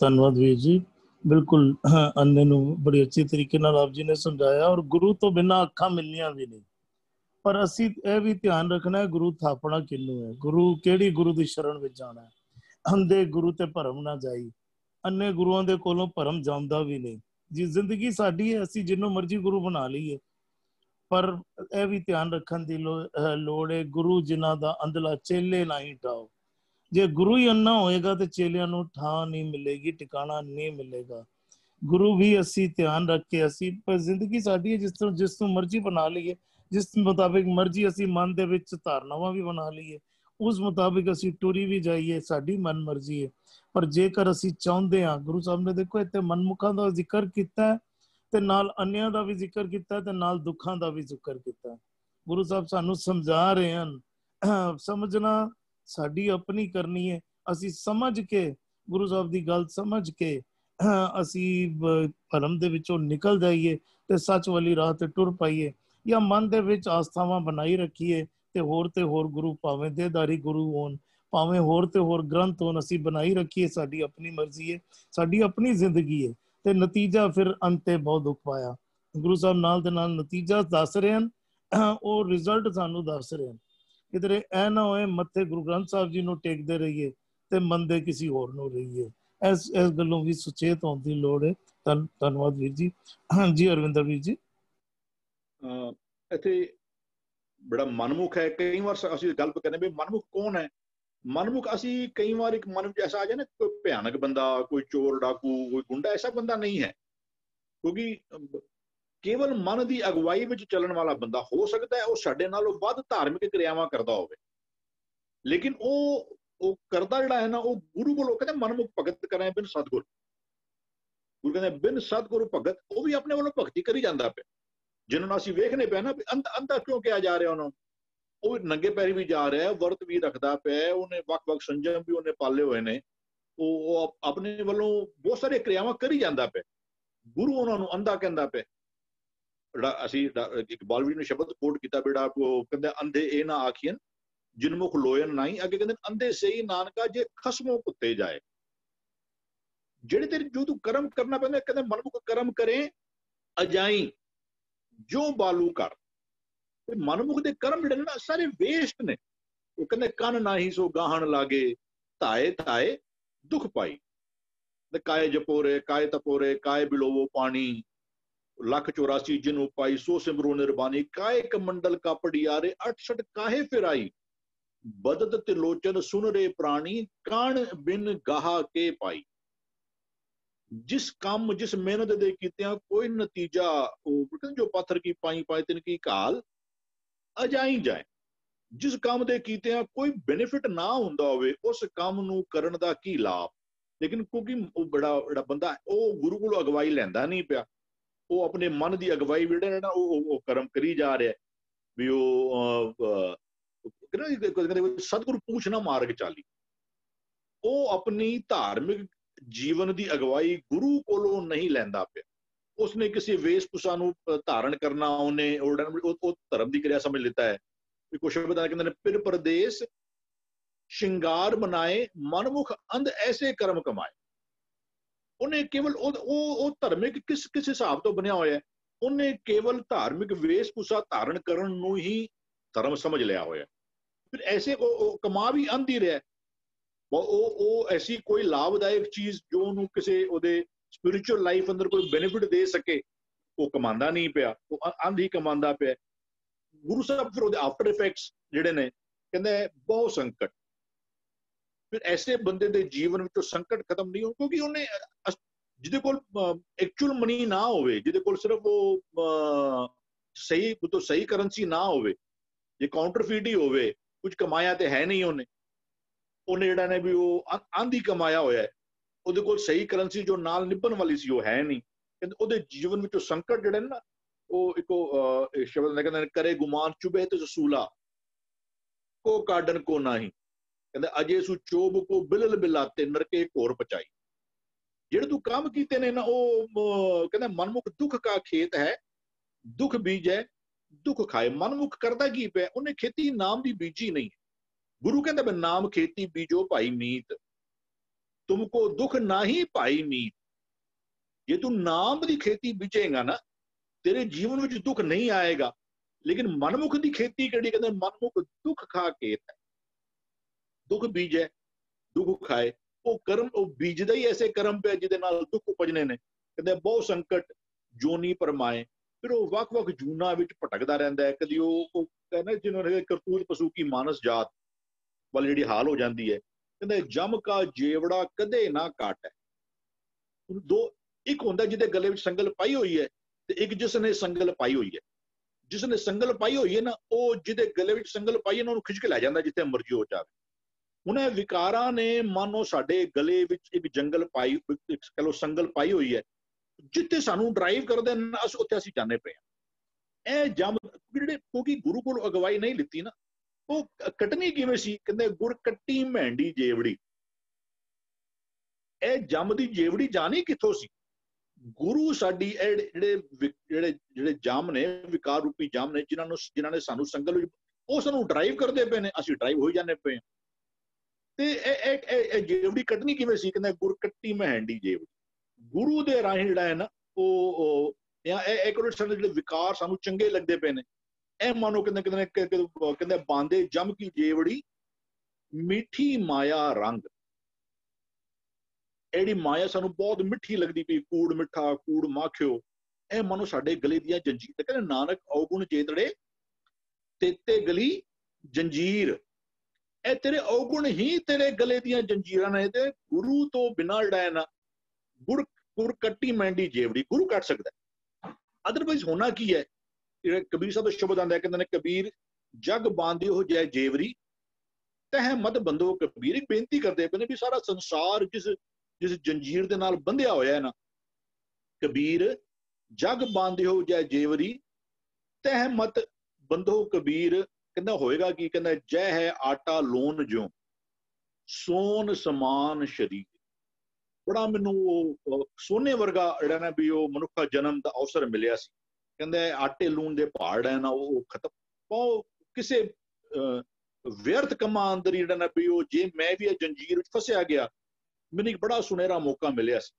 ਧੰਨਵਾਦ ਵੀਰ ਜੀ। ਬਿਲਕੁਲ ਅੰਨੇ ਨੂੰ ਬੜੀ ਅੱਛੀ ਤਰੀਕੇ ਨਾਲ ਆਪ ਜੀ ਨੇ ਸਮਝਾਇਆ ਔਰ ਗੁਰੂ ਤੋਂ ਬਿਨਾ ਅੱਖਾਂ ਮਿਲਨੀਆਂ ਵੀ ਨਹੀਂ। ਪਰ ਅਸੀਂ ਇਹ ਵੀ ਧਿਆਨ ਰੱਖਣਾ ਹੈ, ਗੁਰੂ ਥਾਪਣਾ ਕਿੰਨੂੰ ਹੈ? ਗੁਰੂ ਕਿਹੜੀ ਗੁਰੂ ਦੀ ਸ਼ਰਨ ਵਿੱਚ ਜਾਣਾ ਹੈ? ਅੰਦੇ ਗੁਰੂ ਤੇ ਭਰਮ ਨਾ ਜਾਈ। ਅੰਨੇ ਗੁਰੂਆਂ ਦੇ ਕੋਲੋਂ ਭਰਮ ਜਾਂਦਾ ਵੀ ਨਹੀਂ। ਜੀ, ਜ਼ਿੰਦਗੀ ਸਾਡੀ ਹੈ, ਅਸੀਂ ਜਿੰਨੂੰ ਮਰਜ਼ੀ ਗੁਰੂ ਬਣਾ ਲਈਏ। ਪਰ ਇਹ ਵੀ ਧਿਆਨ ਰੱਖਣ ਦੀ ਲੋੜ ਹੈ, ਗੁਰੂ ਜਿਨ੍ਹਾਂ ਦਾ ਅੰਦਲਾ ਚੇਲੇ ਨਹੀਂ ਟਾਓ। ਜੇ ਗੁਰੂ ਹੀ ਅੰਨਾ ਹੋਏਗਾ ਤੇ ਚੇਲਿਆਂ ਨੂੰ ਥਾਂ ਨਹੀਂ ਮਿਲੇਗੀ, ਟਿਕਾਣਾ ਨਹੀਂ ਮਿਲੇਗਾ। ਗੁਰੂ ਵੀ ਅਸੀਂ ਧਿਆਨ ਰੱਖ ਕੇ ਅਸੀਂ, ਪਰ ਜ਼ਿੰਦਗੀ ਸਾਡੀ ਹੈ ਜਿਸ ਤੋਂ ਜਿਸ ਤੋਂ ਮਰਜ਼ੀ ਬਣਾ ਲਈਏ, ਜਿਸ ਮੁਤਾਬਿਕ ਮਰਜ਼ੀ ਅਸੀਂ ਮਨ ਦੇ ਵਿੱਚ ਧਾਰਨਾਵਾਂ ਵੀ ਬਣਾ ਲਈਏ, ਉਸ ਮੁਤਾਬਿਕ ਅਸੀਂ ਟੁਰੀ ਵੀ ਜਾਈਏ, ਸਾਡੀ ਮਨ ਮਰਜ਼ੀ ਹੈ। ਪਰ ਜੇਕਰ ਅਸੀਂ ਚਾਹੁੰਦੇ ਹਾਂ, ਗੁਰੂ ਸਾਹਿਬ ਨੇ ਦੇਖੋ ਇੱਥੇ ਮਨਮੁਖਾਂ ਦਾ ਜ਼ਿਕਰ ਕੀਤਾ ਤੇ ਨਾਲ ਅੰਨਿਆਂ ਦਾ ਵੀ ਜ਼ਿਕਰ ਕੀਤਾ ਤੇ ਨਾਲ ਦੁੱਖਾਂ ਦਾ ਵੀ ਜ਼ਿਕਰ ਕੀਤਾ ਗੁਰੂ ਸਾਹਿਬ ਸਾਨੂੰ ਸਮਝਾ ਰਹੇ ਹਨ। ਸਮਝਣਾ ਸਾਡੀ ਆਪਣੀ ਕਰਨੀ ਹੈ। ਅਸੀਂ ਸਮਝ ਕੇ, ਗੁਰੂ ਸਾਹਿਬ ਦੀ ਗੱਲ ਸਮਝ ਕੇ ਅਸੀਂ ਭਰਮ ਦੇ ਵਿੱਚੋਂ ਨਿਕਲ ਜਾਈਏ ਤੇ ਸੱਚ ਵਾਲੀ ਰਾਹ ਤੇ ਟੁਰ ਪਾਈਏ ਜਾਂ ਮਨ ਦੇ ਵਿੱਚ ਆਸਥਾਵਾਂ ਬਣਾਈ ਰੱਖੀਏ ਤੇ ਹੋਰ ਤੇ ਹੋਰ ਗੁਰੂ ਭਾਵੇਂ ਦੇਦਾਰੀ ਗੁਰੂ ਹੋਣ, ਭਾਵੇਂ ਹੋਰ ਤੇ ਹੋਰ ਗ੍ਰੰਥ ਹੋਣ, ਅਸੀਂ ਬਣਾਈ ਰੱਖੀਏ, ਸਾਡੀ ਆਪਣੀ ਮਰਜ਼ੀ ਹੈ, ਸਾਡੀ ਆਪਣੀ ਜ਼ਿੰਦਗੀ ਹੈ। ਤੇ ਨਤੀਜਾ ਫਿਰ ਅੰਤ ਤੇ ਬਹੁਤ ਦੁੱਖ ਪਾਇਆ। ਗੁਰੂ ਸਾਹਿਬ ਨਾਲ ਦੇ ਨਾਲ ਨਤੀਜਾ ਦੱਸ ਰਹੇ ਹਨ, ਉਹ ਰਿਜ਼ਲਟ ਸਾਨੂੰ ਦੱਸ ਰਹੇ ਹਨ। ਕਿਧਰੇ, ਐ ਨਾ ਹੋਏ ਮੱਥੇ ਗੁਰੂ ਗ੍ਰੰਥ ਸਾਹਿਬ ਜੀ ਨੂੰ ਟੇਕਦੇ ਰਹੀਏ ਤੇ ਮੰਦੇ ਕਿਸੇ ਹੋਰ ਨੂੰ ਰਹੀਏ। ਇਸ ਇਸ ਗੱਲੋਂ ਵੀ ਸੁਚੇਤ ਹੋਣ ਦੀ ਲੋੜ ਹੈ। ਧੰਨਵਾਦ ਵੀਰ ਜੀ। ਹਾਂਜੀ, ਅਰਵਿੰਦਰ ਵੀਰ ਜੀ। ਇੱਥੇ ਬੜਾ ਮਨਮੁਖ ਹੈ। ਕਈ ਵਾਰ ਅਸੀਂ ਗੱਲ ਕਰਦੇ ਵੀ ਮਨਮੁਖ ਕੌਣ ਹੈ? ਮਨਮੁਖ ਅਸੀਂ ਕਈ ਵਾਰ ਇੱਕ ਮਨ ਵਿੱਚ ਐਸਾ ਆ ਜਾਏ ਨਾ, ਕੋਈ ਭਿਆਨਕ ਬੰਦਾ, ਕੋਈ ਚੋਰ, ਡਾਕੂ, ਕੋਈ ਗੁੰਡਾ, ਐਸਾ ਬੰਦਾ ਨਹੀਂ ਹੈ। ਕਿਉਂਕਿ ਕੇਵਲ ਮਨ ਦੀ ਅਗਵਾਈ ਵਿੱਚ ਚੱਲਣ ਵਾਲਾ ਬੰਦਾ ਹੋ ਸਕਦਾ ਹੈ, ਉਹ ਸਾਡੇ ਨਾਲੋਂ ਵੱਧ ਧਾਰਮਿਕ ਕਿਰਿਆਵਾਂ ਕਰਦਾ ਹੋਵੇ। ਲੇਕਿਨ ਉਹ ਉਹ ਕਰਦਾ ਜਿਹੜਾ ਹੈ ਨਾ, ਉਹ ਗੁਰੂ ਕੋਲੋਂ ਕਹਿੰਦੇ ਮਨਮੁਖ ਭਗਤ ਕਰੇ ਬਿਨ ਸਤਗੁਰ। ਗੁਰੂ ਕਹਿੰਦੇ ਬਿਨ ਸਤਗੁਰੂ ਭਗਤ, ਉਹ ਵੀ ਆਪਣੇ ਵੱਲੋਂ ਭਗਤੀ ਕਰੀ ਜਾਂਦਾ ਪਿਆ। ਜਿਨ੍ਹਾਂ ਨੂੰ ਅਸੀਂ ਵੇਖਨੇ ਪਿਆ ਨਾ ਅੰਤ ਅੰਤਾ ਕਿਉਂ ਕਿਹਾ ਜਾ ਰਿਹਾ ਉਹਨਾਂ ਨੂੰ? ਉਹ ਨੰਗੇ ਪੈਰੀ ਵੀ ਜਾ ਰਿਹਾ ਹੈ ਵਰਤ ਵੀ ਰੱਖਦਾ ਪਿਆ, ਉਹਨੇ ਵੱਖ-ਵੱਖ ਸੰਜਮ ਵੀ ਉਹਨੇ ਪਾਲੇ ਹੋਏ ਨੇ। ਉਹ ਆਪਣੇ ਵੱਲੋਂ ਬਹੁਤ ਸਾਰੇ ਕਿਰਿਆਵਾਂ ਕਰੀ ਜਾਂਦਾ ਪਿਆ। ਗੁਰੂ ਉਹਨਾਂ ਨੂੰ ਅੰਧਾ ਕਹਿੰਦਾ ਪਿਆ। ਅਸੀਂ ਬਾਲਵੀਰ ਨੇ ਸ਼ਬਦ ਕੋਟ ਕੀਤਾ ਬੇੜਾ ਉਹ ਕਹਿੰਦੇ ਅੰਧੇ ਇਹ ਨਾ ਆਖੀਆਂ ਜਿਨਮੁਖ ਲੋਇਨ ਨਹੀਂ। ਅੱਗੇ ਕਹਿੰਦੇ ਅੰਧੇ ਸਹੀ ਨਾਨਕਾ ਜੇ ਖਸਮੋ ਪੁੱਤੇ ਜਾਏ। ਜਿਹੜੇ ਤੇਰੇ ਜੋ ਤੂੰ ਕਰਮ ਕਰਨਾ ਪੈਂਦਾ ਕਹਿੰਦੇ ਮਨਮੁਖ ਕਰਮ ਕਰੇ, ਅਜਾਈ, ਜੋ ਬਾਲੂ ਕਰ। ਤੇ ਮਨਮੁਖ ਦੇ ਕਰਮ ਜਿਹੜੇ ਨਾ ਸਾਰੇ ਵੇਸਟ ਨੇ। ਉਹ ਕਹਿੰਦੇ, ਕੰਨ ਨਹੀਂ ਸੋ ਗਾਹਣ ਲਾਗੇ, ਧਾਏ ਧਾਏ ਦੁੱਖ ਪਾਈ। ਤੇ ਕਾਏ ਜਪੋਰੇ ਕਾਏ ਤਪੋਰੇ ਕਾਏ ਬਿਲੋਵੋ ਪਾਣੀ। ਲੱਖ 84 ਜਿਨ ਉਪਾਈ ਸੋ ਸਿਮਰੋ ਨਿਰਬਾਨੀ ਕਾਏ ਕ ਮੰਡਲ ਕਾਪੜਿਆਰੇ 68 ਕਾਹੇ ਫਿਰਾਈ। ਬਦਤ ਤੇ ਲੋਚਨ ਸੁਨ ਰੇ ਪ੍ਰਾਣੀ, ਕਾਣ ਬਿਨ ਗਾਹਾ ਕੇ ਪਾਈ। ਜਿਸ ਕੰਮ, ਜਿਸ ਮਿਹਨਤ ਦੇ ਕੀਤਿਆਂ ਕੋਈ ਨਤੀਜਾ ਉਹ ਕਹਿੰਦੇ ਜੋ ਪੱਥਰ ਕੀ ਪਾਈ, ਪਾਏ ਤਿਨ ਕੀ ਕਾਲ ਅਜਾਈ ਜਾਏ। ਜਿਸ ਕੰਮ ਦੇ ਕੀਤਿਆਂ ਕੋਈ ਬੈਨੀਫਿਟ ਨਾ ਹੁੰਦਾ ਹੋਵੇ, ਉਸ ਕੰਮ ਨੂੰ ਕਰਨ ਦਾ ਕੀ ਲਾਭ? ਲੇਕਿਨ ਕਿਉਂਕਿ ਉਹ ਬੜਾ, ਜਿਹੜਾ ਬੰਦਾ ਉਹ ਗੁਰੂ ਕੋਲੋਂ ਅਗਵਾਈ ਲੈਂਦਾ ਨਹੀਂ ਪਿਆ। ਉਹ ਆਪਣੇ ਮਨ ਦੀ ਅਗਵਾਈ ਜਿਹੜੇ ਨਾ ਉਹ ਉਹ ਕਰਮ ਕਰੀ ਜਾ ਰਿਹਾ ਵੀ ਉਹ ਕਹਿੰਦੇ ਸਤਿਗੁਰੂ ਪੂਛ ਨਾ ਮਾਰਗ ਚਾਲੀ ਉਹ ਆਪਣੀ ਧਾਰਮਿਕ ਜੀਵਨ ਦੀ ਅਗਵਾਈ ਗੁਰੂ ਕੋਲੋਂ ਨਹੀਂ ਲੈਂਦਾ ਪਿਆ ਉਸਨੇ ਕਿਸੇ ਵੇਸ਼ਭੂਸ਼ਾ ਨੂੰ ਧਾਰਨ ਕਰਨਾ ਉਹਨੇ ਉਹ ਧਰਮ ਦੀ ਕਿਰਿਆ ਸਮਝ ਲਿੱਤਾ ਹੈ ਵੀ ਕੁਛ ਬਤਾ ਕਹਿੰਦੇ ਨੇ ਪਿਰ ਪਰਦੇਸ ਸ਼ਿੰਗਾਰ ਬਣਾਏ ਮਨਮੁਖ ਅੰਧ ਐਸੇ ਕਰਮ ਕਮਾਏ ਉਹਨੇ ਕੇਵਲ ਉਹ ਉਹ ਧਰਮਿਕ ਕਿਸ ਕਿਸ ਹਿਸਾਬ ਤੋਂ ਬਣਿਆ ਹੋਇਆ ਹੈ? ਉਹਨੇ ਕੇਵਲ ਧਾਰਮਿਕ ਵੇਸ਼ਭੂਸ਼ਾ ਧਾਰਨ ਕਰਨ ਨੂੰ ਹੀ ਧਰਮ ਸਮਝ ਲਿਆ ਹੋਇਆ ਫਿਰ ਐਸੇ ਉਹ ਕਮਾ ਵੀ ਅੰਧ ਹੀ ਰਿਹਾ ਉਹ ਉਹ ਐਸੀ ਕੋਈ ਲਾਭਦਾਇਕ ਚੀਜ਼ ਜੋ ਉਹਨੂੰ ਕਿਸੇ ਉਹਦੇ ਸਪਿਰਚੁਅਲ ਲਾਈਫ ਅੰਦਰ ਕੋਈ ਬੈਨੀਫਿਟ ਦੇ ਸਕੇ, ਉਹ ਕਮਾਉਂਦਾ ਨਹੀਂ ਪਿਆ। ਉਹ ਅੰਧ ਹੀ ਕਮਾਉਂਦਾ ਪਿਆ ਗੁਰੂ ਸਾਹਿਬ ਫਿਰ ਉਹਦੇ ਆਫਟਰ ਇਫੈਕਟਸ ਜਿਹੜੇ ਨੇ, ਕਹਿੰਦੇ ਬਹੁਤ ਸੰਕਟ। ਫਿਰ ਐਸੇ ਬੰਦੇ ਦੇ ਜੀਵਨ ਵਿੱਚੋਂ ਸੰਕਟ ਖਤਮ ਨਹੀਂ ਹੋ ਕਿਉਂਕਿ ਉਹਨੇ ਜਿਹਦੇ ਕੋਲ ਐਕਚੁਅਲ ਮਨੀ ਨਾ ਹੋਵੇ ਜਿਹਦੇ ਕੋਲ ਸਿਰਫ ਉਹ ਸਹੀ ਤੋਂ ਸਹੀ ਕਰੰਸੀ ਨਾ ਹੋਵੇ ਜੇ ਕਾਊਂਟਰਫੀਟ ਹੀ ਹੋਵੇ ਕੁਝ ਕਮਾਇਆ ਤੇ ਹੈ ਨਹੀਂ ਉਹਨੇ ਉਹਨੇ ਜਿਹੜਾ ਨੇ ਵੀ ਉਹ ਆਂਧੀ ਕਮਾਇਆ ਹੋਇਆ ਹੈ ਉਹਦੇ ਕੋਲ ਸਹੀ ਕਰੰਸੀ ਜੋ ਨਾਲ ਨਿਭਣ ਵਾਲੀ ਸੀ ਉਹ ਹੈ ਨਹੀਂ ਕਹਿੰਦੇ ਉਹਦੇ ਜੀਵਨ ਵਿੱਚੋਂ ਸੰਕਟ ਜਿਹੜੇ ਨੇ ਨਾ ਉਹ ਇੱਕੋ ਸ਼ਬਦ ਨੇ ਕਹਿੰਦੇ ਕਰੇ ਗੁਮਾਨ ਚੁਬੇ ਤੇ ਸੂਲਾ ਕੋ ਕਾਡਨ ਕੋ ਨਹੀਂ ਕਹਿੰਦੇ, ਅਜੇ ਸੁ ਚੋਬ ਕੋ ਬਿਲਲ ਬਿਲਾਤੇ ਨਰਕੇ ਘੋਰ ਪਚਾਈ ਜਿਹੜੇ ਤੂੰ ਕੰਮ ਕੀਤੇ ਨੇ ਨਾ, ਉਹ ਕਹਿੰਦੇ, ਮਨਮੁਖ ਦੁੱਖ ਕਾ ਖੇਤ ਹੈ, ਦੁੱਖ ਬੀਜੈ ਦੁੱਖ ਖਾਏ। ਮਨਮੁਖ ਕਰਦਾ ਕੀ ਪਿਆ? ਉਹਨੇ ਖੇਤੀ ਨਾਮ ਦੀ ਬੀਜੀ ਨਹੀਂ। ਗੁਰੂ ਕਹਿੰਦਾ, ਮੈਂ ਨਾਮ ਖੇਤੀ ਬੀਜੋ ਭਾਈ ਮੀਤ। ਤੁਮਕੋ ਦੁੱਖ ਨਹੀਂ ਭਾਈ ਮੀਤ। ਜੇ ਤੂੰ ਨਾਮ ਦੀ ਖੇਤੀ ਬੀਜੇਗਾ ਨਾ, ਤੇਰੇ ਜੀਵਨ ਵਿੱਚ ਦੁੱਖ ਨਹੀਂ ਆਏਗਾ। ਲੇਕਿਨ ਮਨਮੁਖ ਦੀ ਖੇਤੀ ਕਿਹੜੀ? ਕਹਿੰਦੇ, ਮਨਮੁਖ ਦੁੱਖ ਖਾ ਕੇ ਹੈ। ਦੁੱਖ ਬੀਜੇ ਦੁੱਖ ਖਾਏ। ਉਹ ਕਰਮ, ਉਹ ਬੀਜਦਾ ਹੀ ਐਸੇ ਕਰਮ ਪਿਆ ਜਿਹਦੇ ਨਾਲ ਦੁੱਖ ਉਪਜਨੇ ਨੇ। ਕਹਿੰਦੇ ਬਹੁ ਸੰਕਟ ਜੋਨੀ ਪਰਮਾਏ। ਫਿਰ ਉਹ ਵਕ-ਵਕ ਜੂਨਾ ਵਿੱਚ ਭਟਕਦਾ ਰਹਿੰਦਾ ਹੈ। ਕਦੀ ਉਹ ਕਹਿੰਦਾ ਜਿਹਨਾਂ ਨੇ ਕਰਤੂਤ ਪਸ਼ੂ ਕੀ ਮਾਨਸ ਜਾਤ ਵਾਲੀ ਜਿਹੜੀ ਹਾਲ ਹੋ ਜਾਂਦੀ ਹੈ। ਕਹਿੰਦੇ ਜਮ ਕਾ ਜੇਵੜਾ ਕਦੇ ਨਾ ਕਾਟੈ। ਦੋ, ਇੱਕ ਹੁੰਦਾ ਜਿਹਦੇ ਗਲੇ ਵਿੱਚ ਸੰਗਲ ਪਾਈ ਹੋਈ ਹੈ ਤੇ ਇੱਕ ਜਿਸ ਨੇ ਸੰਗਲ ਪਾਈ ਹੋਈ ਹੈ। ਜਿਸ ਨੇ ਸੰਗਲ ਪਾਈ ਹੋਈ ਹੈ ਨਾ, ਉਹ ਜਿਹਦੇ ਗਲੇ ਵਿੱਚ ਸੰਗਲ ਪਾਈ ਹੈ, ਉਹਨੂੰ ਖਿੱਚ ਕੇ ਲੈ ਜਾਂਦਾ ਜਿੱਥੇ ਮਰਜ਼ੀ ਹੋ ਜਾਵੇ। ਉਹਨਾਂ ਵਿਕਾਰਾਂ ਨੇ ਮਾਨੋ ਸਾਡੇ ਗਲੇ ਵਿੱਚ ਇੱਕ ਜੰਗਲ ਪਾਈ, ਇੱਕ ਕਹੋ ਸੰਗਲ ਪਾਈ ਹੋਈ ਹੈ, ਜਿੱਥੇ ਸਾਨੂੰ ਡਰਾਈਵ ਕਰਦੇ ਨੇ, ਅਸ ਉੱਥੇ ਅਸੀਂ ਜਾਂਦੇ ਪਏ ਆ ਇਹ ਜਮ, ਜਿਹੜੇ ਕਿਉਂਕਿ ਗੁਰੂ ਕੋਲ ਅਗਵਾਈ ਨਹੀਂ ਲਿੱਤੀ ਨਾ, ਉਹ ਕਟਣੀ ਕਿਵੇਂ ਸੀ? ਕਹਿੰਦੇ ਗੁਰ ਕੱਟੀ ਮਹਿੰਡੀ ਜੇਵੜੀ। ਇਹ ਜਮ ਦੀ ਜੇਵੜੀ ਜਾਣੀ ਕਿੱਥੋਂ ਸੀ? ਗੁਰੂ ਸਾਡੀ ਇਹ ਜਿਹੜੇ ਜਿਹੜੇ ਜਿਹੜੇ ਜਾਮ ਨੇ, ਵਿਕਾਰ ਰੂਪੀ ਜਾਮ ਨੇ, ਜਿਨ੍ਹਾਂ ਨੂੰ, ਜਿਨ੍ਹਾਂ ਨੇ ਸਾਨੂੰ ਸੰਗਲ ਉਹ ਸਾਨੂੰ ਡਰਾਈਵ ਕਰਦੇ ਪਏ ਨੇ, ਅਸੀਂ ਡਰਾਈਵ ਹੋਈ ਜਾਂਦੇ ਪਏ ਤੇ ਇਹ ਇਹ ਇਹ ਜੇਵੜੀ ਕੱਟਣੀ ਕਿਵੇਂ ਸੀ? ਕਹਿੰਦਾ ਗੁਰ ਕੱਟੀ ਮਹਿੰਡੀ ਜੇਵੜੀ ਗੁਰੂ ਦੇ ਰਾਹੀਂ ਜਿਹੜਾ ਹੈ ਨਾ, ਉਹ ਜਾਂ ਇਹ ਇੱਕ ਸਾਨੂੰ ਜਿਹੜੇ ਵਿਕਾਰ ਸਾਨੂੰ ਚੰਗੇ ਲੱਗਦੇ ਪਏ ਨੇ। ਇਹ ਮਾਨੋ ਕਹਿੰਦੇ ਕਹਿੰਦੇ ਕਹਿੰਦੇ ਬਾਂਦੇ ਜਮ ਕੀ ਜੇਵੜੀ, ਮਿੱਠੀ ਮਾਇਆ ਰੰਗ। ਐਡੀ ਮਾਇਆ ਸਾਨੂੰ ਬਹੁਤ ਮਿੱਠੀ ਲੱਗਦੀ ਪਈ, ਕੂੜ ਮਿੱਠਾ, ਕੂੜ ਮਾਖਿਓ। ਇਹ ਮਨੋ ਸਾਡੇ ਗਲੇ ਦੀਆਂ ਜੰਜੀਰ ਤੇ ਕਹਿੰਦੇ, ਨਾਨਕ ਔਗੁਣ ਜੇਤੜੇ ਤੇਤੇ ਗਲੀ ਜੰਜੀਰ। ਇਹ ਤੇਰੇ ਔਗੁਣ ਹੀ ਤੇਰੇ ਗਲੇ ਦੀਆਂ ਜੰਜੀਰਾਂ ਨੇ ਤੇ ਗੁਰੂ ਤੋਂ ਬਿਨਾਂ ਲੜਾਇਆ ਨਾ ਗੁਰ ਗੁਰ ਕੱਟੀ ਮੈਂਡੀ ਜੇਵੜੀ ਗੁਰੂ ਕੱਟ ਸਕਦਾ ਅਦਰਵਾਈਜ਼ ਹੋਣਾ ਕੀ ਹੈ? ਕਬੀਰ ਸਾਹਿਬ ਦਾ ਸ਼ਬਦ ਆਂਦਾ ਕਹਿੰਦੇ ਨੇ, ਕਬੀਰ, ਜਗ ਬਾਂਧਿਓ ਜੈ ਜੇਵਰੀ ਤਹ ਮਤ ਬੰਦੋ ਕਬੀਰ। ਇੱਕ ਬੇਨਤੀ ਕਰਦੇ ਪਏ ਨੇ ਵੀ ਸਾਰਾ ਸੰਸਾਰ ਜਿਸ ਜਿਸ ਜੰਜੀਰ ਦੇ ਨਾਲ ਬੰਧਿਆ ਹੋਇਆ ਹੈ ਨਾ, ਕਬੀਰ, ਜਗ ਬਾਂਧਿਓ ਜੈ ਜੇਵਰੀ ਤਹਿ ਮਤ ਬੰਧੋ ਕਬੀਰ ਕਹਿੰਦਾ ਹੋਏਗਾ ਕੀ? ਕਹਿੰਦਾ ਜੈ ਹੈ ਆਟਾ ਲੋਨ ਜਿਉ, ਸੋਨ ਸਮਾਨ ਸ਼ਰੀਰ। ਬੜਾ ਮੈਨੂੰ ਉਹ ਸੋਨੇ ਵਰਗਾ ਜਿਹੜਾ ਨਾ ਵੀ ਉਹ ਮਨੁੱਖਾ ਜਨਮ ਦਾ ਅਵਸਰ ਮਿਲਿਆ ਸੀ। ਕਹਿੰਦਾ ਆਟੇ ਲੂਣ ਦੇ ਪਹਾੜ ਹੈ ਨਾ, ਉਹ ਖਤਮ। ਉਹ ਕਿਸੇ ਵਿਅਰਥ ਕੰਮਾਂ ਅੰਦਰ ਜਿਹੜਾ ਨਾ ਵੀ ਉਹ, ਜੇ ਮੈਂ ਵੀ ਇਹ ਜੰਜੀਰ ਵਿੱਚ ਫਸਿਆ ਗਿਆ, ਮੈਨੂੰ ਇੱਕ ਬੜਾ ਸੁਨਹਿਰਾ ਮੌਕਾ ਮਿਲਿਆ ਸੀ।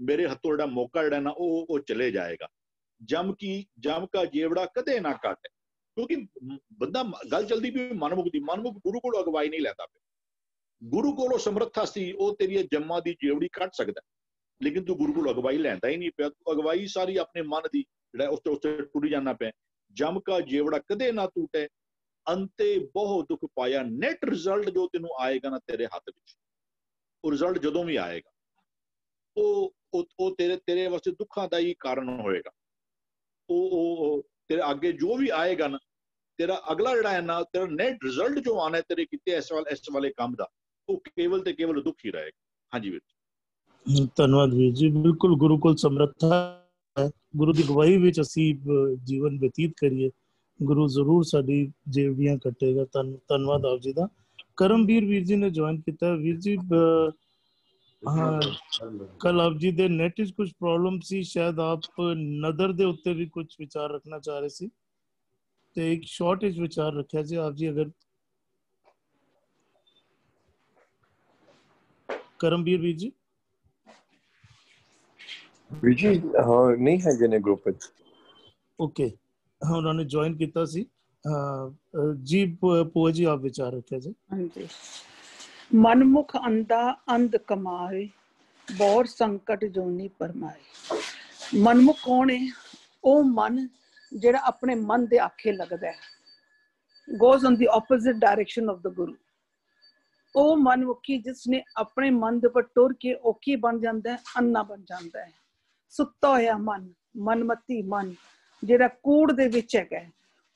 ਮੇਰੇ ਹੱਥੋਂ ਜਿਹੜਾ ਮੌਕਾ ਜਿਹੜਾ ਨਾ ਉਹ ਉਹ ਚਲੇ ਜਾਏਗਾ। ਜਮ ਕੀ, ਜਮ ਕਾ ਜੇਵੜਾ ਕਦੇ ਨਾ ਕੱਟ। ਕਿਉਂਕਿ ਬੰਦਾ ਗੱਲ ਚਲਦੀ ਵੀ ਮਨਮੁਖ ਦੀ, ਮਨਮੁਖ ਗੁਰੂ ਕੋਲੋਂ ਅਗਵਾਈ ਨਹੀਂ ਲੈਂਦਾ ਪਿਆ। ਗੁਰੂ ਕੋਲੋਂ ਸਮਰੱਥਾ ਸੀ, ਉਹ ਤੇਰੀ ਜੰਮਾਂ ਦੀ ਜੇਵੜੀ ਕੱਟ ਸਕਦਾ ਲੇਕਿਨ ਤੂੰ ਗੁਰੂ ਕੋਲ ਅਗਵਾਈ ਲੈਂਦਾ ਹੀ ਨਹੀਂ ਪਿਆ। ਤੂੰ ਅਗਵਾਈ ਸਾਰੀ ਆਪਣੇ ਮਨ ਦੀ, ਜਿਹੜਾ ਉਸ ਤੇ ਉਸ ਤੇ ਟੁੱਟ ਜਾਣਾ ਪਿਆ। ਜਮ ਕਾ ਜੇਵੜਾ ਕਦੇ ਨਾ ਟੁੱਟੇ। ਅੰਤੇ ਬਹੁਤ ਦੁੱਖ ਪਾਇਆ। ਨੈਟ ਰਿਜ਼ਲਟ ਜੋ ਤੈਨੂੰ ਆਏਗਾ ਨਾ ਤੇਰੇ ਹੱਥ ਵਿੱਚ। ਉਹ ਰਿਜ਼ਲਟ ਜਦੋਂ ਵੀ ਆਏਗਾ। ਉਹ ਉਹ ਤੇਰੇ ਤੇਰੇ ਵਾਸਤੇ ਦੁੱਖਾਂ ਦਾ ਹੀ ਕਾਰਨ ਹੋਏਗਾ। ਉਹ ਉਹ ਉਹ ਤੇਰੇ ਅੱਗੇ ਜੋ ਵੀ ਆਏਗਾ ਨਾ ਤੇਰਾ ਅਗਲਾ ਜਿਹੜਾ ਹੈ ਨਾ ਤੇਰਾ ਨੈਟ ਰਿਜ਼ਲਟ ਜੋ ਆਣਾ ਹੈ ਤੇਰੇ ਕੀਤੇ ਇਸ ਵਾਲੇ ਇਸ ਵਾਲੇ ਕੰਮ ਦਾ ਉਹ ਕੇਵਲ ਤੇ ਕੇਵਲ ਦੁੱਖ ਹੀ ਰਹੇਗਾ ਹਾਂਜੀ ਵੀਰ ਜੀ। ਧੰਨਵਾਦ ਵੀਰ ਜੀ ਬਿਲਕੁਲ ਗੁਰੂ ਕੋਲ ਸਮਰੱਥਾ ਹੈ ਗੁਰੂ ਦੀ ਗਵਾਹੀ ਵਿੱਚ ਅਸੀਂ ਅਹ, ਜੀਵਨ ਬਤੀਤ ਕਰੀਏ ਗੁਰੂ ਜ਼ਰੂਰ ਸਾਡੀ ਜੇਵੀਆਂ ਕੱਟੇਗਾ ਧੰਨ ਧੰਨਵਾਦ ਆਪ ਜੀ ਦਾ ਕਰਮਵੀਰ ਵੀਰ ਜੀ ਨੇ ਜੁਆਇਨ ਕੀਤਾ ਹੈ। ਵੀਰ ਜੀ ਅਹ, ਹਾਂ ਕੱਲ ਆਪ ਜੀ ਦੇ ਨੈਟ ਵਿੱਚ ਕੁਝ ਪ੍ਰੋਬਲਮ ਸੀ ਸ਼ਾਇਦ ਆਪ ਨਦਰ ਦੇ ਉੱਤੇ ਵੀ ਕੁਝ ਵਿਚਾਰ ਰੱਖਣਾ ਚਾਹ ਰਹੇ ਸੀ ਤੇ ਇੱਕ ਸ਼ਾਰਟ ਵਿੱਚ ਵਿਚਾਰ ਰੱਖਿਆ ਜੀ ਆਪ ਜੀ ਅਗਰ ਕਰਮਵੀਰ ਵੀਰ ਜੀ ਵੀਰ ਜੀ ਹਾਂ ਨਹੀਂ ਹੈਗੇ ਨੇ ਗਰੁੱਪ ਵਿੱਚ ਓਕੇ ਹਾਂ ਉਹਨਾਂ ਨੇ ਜੁਆਇਨ ਕੀਤਾ ਸੀ ਹਾਂ, ਅਹ, ਜੀ ਪੂਆ ਜੀ ਆਪ ਵਿਚਾਰ ਰੱਖਿਆ ਜੀ ਹਾਂਜੀ ਮਨਮੁਖ ਅੰਦਾ ਅੰਧ ਕਮਾਏ ਬੌਰ ਸੰਕਟ ਜੋਨੀ ਪਰਮਾਏ ਮਨਮੁਖ ਕੌਣ ਹੈ ਉਹ ਮਨ ਜਿਹੜਾ ਆਪਣੇ ਮਨ ਦੇ ਆਖੇ ਲੱਗਦਾ ਹੈ। Goes on the opposite direction of the guru ਉਹ ਮਨਮੁਖੀ ਜਿਸ ਨੇ ਆਪਣੇ ਮਨ ਦੇ ਉੱਪਰ ਟੁਰ ਕੇ ਉਹ ਕੀ ਬਣ ਜਾਂਦਾ ਹੈ? ਅੰਨਾ ਬਣ ਜਾਂਦਾ ਹੈ। ਸੁੱਤਾ ਹੋਇਆ ਮਨ ਮਨਮਤੀ ਮਨ ਜਿਹੜਾ ਕੂੜ ਦੇ ਵਿੱਚ ਹੈਗਾ ਹੈ,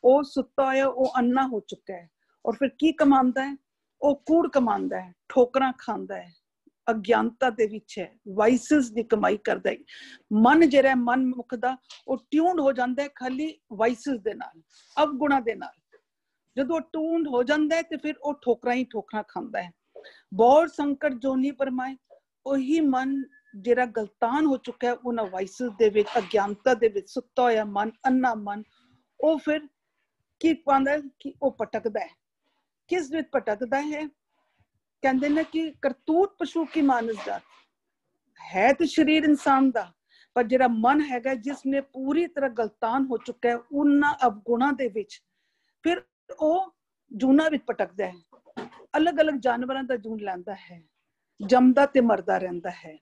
ਉਹ ਸੁੱਤਾ ਹੋਇਆ ਉਹ ਅੰਨਾ ਹੋ ਚੁੱਕਾ ਹੈ। ਔਰ ਫਿਰ ਕੀ ਕਮਾਉਂਦਾ ਹੈ? ਉਹ ਕੂੜ ਕਮਾਉਂਦਾ ਹੈ ਠੋਕਰਾਂ ਖਾਂਦਾ ਹੈ। ਅਗਿਆਨਤਾ ਦੇ ਵਿੱਚ ਹੈ ਵਾਈਸਸ ਦੀ ਕਮਾਈ ਕਰਦਾ ਹੈ ਮਨ ਜਿਹੜਾ ਹੈ, ਮਨ ਮੁਖ ਦਾ ਉਹ ਟਿਊਨਡ ਹੋ ਜਾਂਦਾ ਹੈ ਖਾਲੀ ਵਾਈਸਸ ਦੇ ਨਾਲ ਅਵਗੁਣਾ ਦੇ ਨਾਲ ਜਦੋਂ ਟਿਊਨਡ ਹੋ ਜਾਂਦਾ ਹੈ ਤੇ ਫਿਰ ਉਹ ਠੋਕਰਾਂ ਹੀ ਠੋਕਰਾਂ ਖਾਂਦਾ ਹੈ ਬੌਰ ਸੰਕਟ ਜੋਨੀ ਪਰਮਾਏ ਉਹੀ ਮਨ ਜਿਹੜਾ ਗਲਤਾਨ ਹੋ ਚੁੱਕਾ ਹੈ ਉਹਨਾਂ ਵਾਈਸਸ ਦੇ ਵਿੱਚ ਅਗਿਆਨਤਾ ਦੇ ਵਿੱਚ ਸੁੱਤਾ ਹੋਇਆ ਮਨ ਅੰਨਾ ਮਨ ਉਹ ਫਿਰ ਕੀ ਪਾਉਂਦਾ ਹੈ ਕਿ ਉਹ ਭਟਕਦਾ ਹੈ ਕਿਸ ਵਿੱਚ ਭਟਕਦਾ ਹੈ ਕਹਿੰਦੇ ਨੇ ਕਿ ਕਰਤੂਤ ਪਸ਼ੂ ਕੀ ਮਾਨਸ ਦਾ? ਹੈ ਤੇ ਸਰੀਰ ਇਨਸਾਨ ਦਾ, ਪਰ ਜਿਹੜਾ ਮਨ ਹੈਗਾ ਜਿਸ ਨੇ ਪੂਰੀ ਤਰ੍ਹਾਂ ਗਲਤਾਨ ਹੋ ਚੁੱਕਾ ਹੈ, ਉਹਨਾਂ ਅਵਗੁਣਾਂ ਦੇ ਵਿੱਚ ਫਿਰ ਉਹ ਜੂਨਾ ਵਿੱਚ ਪਟਕਦਾ ਹੈ। ਅਲੱਗ-ਅਲੱਗ ਜਾਨਵਰਾਂ ਦਾ ਜੂਨ ਲੈਂਦਾ ਹੈ, ਜੰਮਦਾ ਤੇ ਮਰਦਾ ਰਹਿੰਦਾ ਹੈ।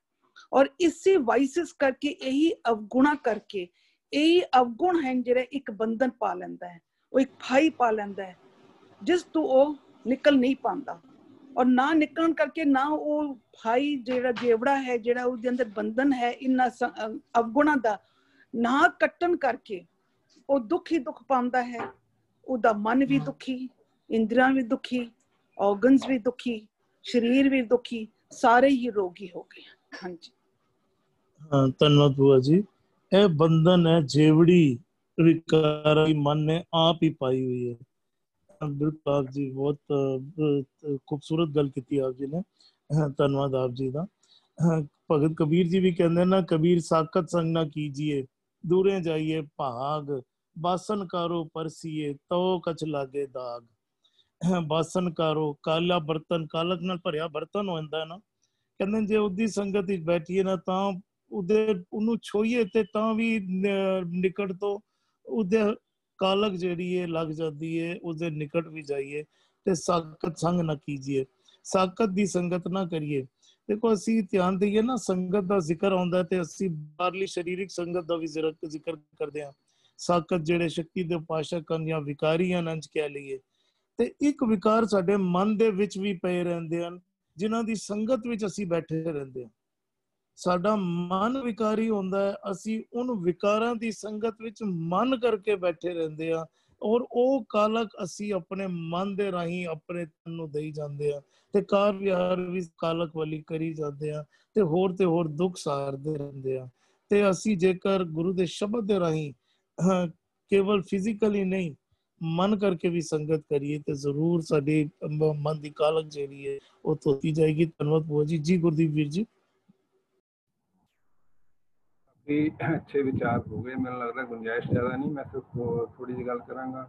ਔਰ ਇਸੇ ਵਾਈਸਸ ਕਰਕੇ, ਇਹੀ ਅਵਗੁਣਾ ਕਰਕੇ, ਇਹੀ ਅਵਗੁਣ ਹੈ ਜਿਹੜਾ ਇੱਕ ਬੰਧਨ ਪਾ ਲੈਂਦਾ ਹੈ, ਉਹ ਇੱਕ ਫਾਈ ਪਾ ਲੈਂਦਾ ਹੈ, ਜਿਸ ਤੋਂ ਉਹ ਨਿਕਲ ਨਹੀਂ ਪਾਉਂਦਾ। ਔਰ ਨਾ ਨਿਕਲਣ ਕਰਕੇ ਨਾ ਉਹ ਫਾਈ ਜਿਹੜਾ ਜੇਵੜਾ ਹੈ ਜਿਹੜਾ ਉਹਦੇ ਅੰਦਰ ਬੰਧਨ ਹੈ ਇਨਾ ਅਵਗੁਣਾ ਦਾ ਨਾ ਕੱਟਣ ਕਰਕੇ ਉਹ ਦੁੱਖ ਹੀ ਦੁੱਖ ਪਾਉਂਦਾ ਹੈ ਉਹਦਾ ਮਨ ਵੀ ਦੁਖੀ ਇੰਦਰੀਆਂ ਵੀ ਦੁਖੀ ਆਰਗਨਸ ਵੀ ਦੁਖੀ ਸਰੀਰ ਵੀ ਦੁਖੀ ਸਾਰੇ ਹੀ ਰੋਗੀ ਹੋ ਗਏ ਹਾਂਜੀ ਹਾਂ ਧੰਨਵਾਦ ਬੁਆ ਜੀ ਇਹ ਬੰਧਨ ਹੈ ਜੇਵੜੀ ਵਿਕਾਰਾਂ ਦੀ ਮਨ ਨੇ ਆਪ ਹੀ ਪਾਈ ਹੋਈ ਹੈ ਹਾਂ, ਬਿਲਕੁਲ ਆਪ ਜੀ ਬਹੁਤ ਅਹ, ਅਹ, ਖੂਬਸੂਰਤ ਗੱਲ ਕੀਤੀ ਆਪ ਜੀ ਨੇ ਹਾਂ, ਧੰਨਵਾਦ ਆਪ ਜੀ ਦਾ ਹਾਂ, ਭਗਤ ਕਬੀਰ ਜੀ ਵੀ ਕਹਿੰਦੇ ਨਾ ਕਬੀਰ ਸਾਖਤ ਸੰਗ ਨਾ ਕੀਜੀਏ ਦੂਰੇ ਜਾਈਏ ਭਾਗ ਬਾਸਨ ਕਾਰੋ ਪਰਸੀਏ ਤੋ ਕਛ ਲਾਗੇ ਦਾਗ ਹਾਂ, ਬਾਸਨ ਕਾਰੋ ਕਾਲਾ ਬਰਤਨ ਕਾਲਕ ਨਾਲ ਭਰਿਆ ਬਰਤਨ ਹੋ ਜਾਂਦਾ ਹੈ ਨਾ ਕਹਿੰਦੇ ਜੇ ਉਹਦੀ ਸੰਗਤ ਵਿੱਚ ਬੈਠੀਏ ਨਾ ਤਾਂ ਉਹਦੇ ਉਹਨੂੰ ਛੋਈਏ ਤੇ ਤਾਂ ਵੀ ਨ- ਨਿਕਟ ਤੋਂ ਉਹਦੇ ਕਾਲਕ ਜਿਹੜੀ ਹੈ ਲੱਗ ਜਾਂਦੀ ਹੈ ਉਹਦੇ ਨਿਕਟ ਵੀ ਜਾਈਏ ਤੇ ਸਾਕਤ ਸੰਗ ਨਾ ਕੀਜੀਏ। ਸਾਕਤ ਦੀ ਸੰਗਤ ਨਾ ਕਰੀਏ। ਦੇਖੋ, ਅਸੀਂ ਧਿਆਨ ਦਈਏ ਨਾ, ਸੰਗਤ ਦਾ ਜ਼ਿਕਰ ਆਉਂਦਾ ਤੇ ਅਸੀਂ ਬਾਹਰਲੀ ਸਰੀਰਕ ਸੰਗਤ ਦਾ ਵੀ ਜ਼ਿਕਰ ਕਰਦੇ ਹਾਂ। ਸਾਕਤ ਜਿਹੜੇ ਸ਼ਕਤੀ ਦੇ ਉਪਾਸ਼ਕ ਹਨ ਜਾਂ ਵਿਕਾਰੀ ਹਨ ਅੰਜ ਕਹਿ ਲਈਏ। ਤੇ ਇੱਕ ਵਿਕਾਰ ਸਾਡੇ ਮਨ ਦੇ ਵਿੱਚ ਵੀ ਪਏ ਰਹਿੰਦੇ ਹਨ, ਜਿਨ੍ਹਾਂ ਦੀ ਸੰਗਤ ਵਿੱਚ ਅਸੀਂ ਬੈਠੇ ਰਹਿੰਦੇ ਹਾਂ। ਸਾਡਾ ਮਨ ਵਿਕਾਰੀ ਹੁੰਦਾ ਹੈ, ਅਸੀਂ ਉਹਨ ਵਿਕਾਰਾਂ ਦੀ ਸੰਗਤ ਵਿੱਚ ਮਨ ਕਰਕੇ ਬੈਠੇ ਰਹਿੰਦੇ ਆ ਔਰ ਉਹ ਕਾਲਕ ਅਸੀਂ ਆਪਣੇ ਮਨ ਦੇ ਰਾਹੀਂ ਆਪਣੇ ਤਨ ਨੂੰ ਦੇਈ ਜਾਂਦੇ ਆ ਤੇ ਕਾਰ ਵਿਹਾਰ ਵੀ ਕਾਲਕ ਵਾਲੀ ਕਰੀ ਜਾਂਦੇ ਆ ਤੇ ਹੋਰ ਤੇ ਹੋਰ ਦੁੱਖ ਸਾਰਦੇ ਰਹਿੰਦੇ ਆ ਤੇ ਅਸੀਂ ਜੇਕਰ ਗੁਰੂ ਦੇ ਸ਼ਬਦ ਦੇ ਰਾਹੀਂ ਕੇਵਲ ਫਿਜ਼ੀਕਲੀ ਨਹੀਂ, ਮਨ ਕਰਕੇ ਵੀ ਸੰਗਤ ਕਰੀਏ ਤੇ ਜ਼ਰੂਰ ਸਾਡੇ ਮਨ ਦੀ ਕਾਲਕ ਜਿਹੜੀ ਹੈ ਉਹ ਧੋਤੀ ਜਾਏਗੀ। ਧੰਨਵਾਦ ਭੂਆ ਜੀ। ਜੀ ਗੁਰਦੀਪ ਵੀਰ ਜੀ। ਕਾਫੀ ਅੱਛੇ ਵਿਚਾਰ ਹੋ ਗਏ। ਮੈਨੂੰ ਲੱਗਦਾ ਗੁੰਜਾਇਸ਼ ਜ਼ਿਆਦਾ ਨਹੀਂ। ਮੈਂ ਸਿਰਫ ਥੋੜੀ ਜਿਹੀ ਗੱਲ ਕਰਾਂਗਾ।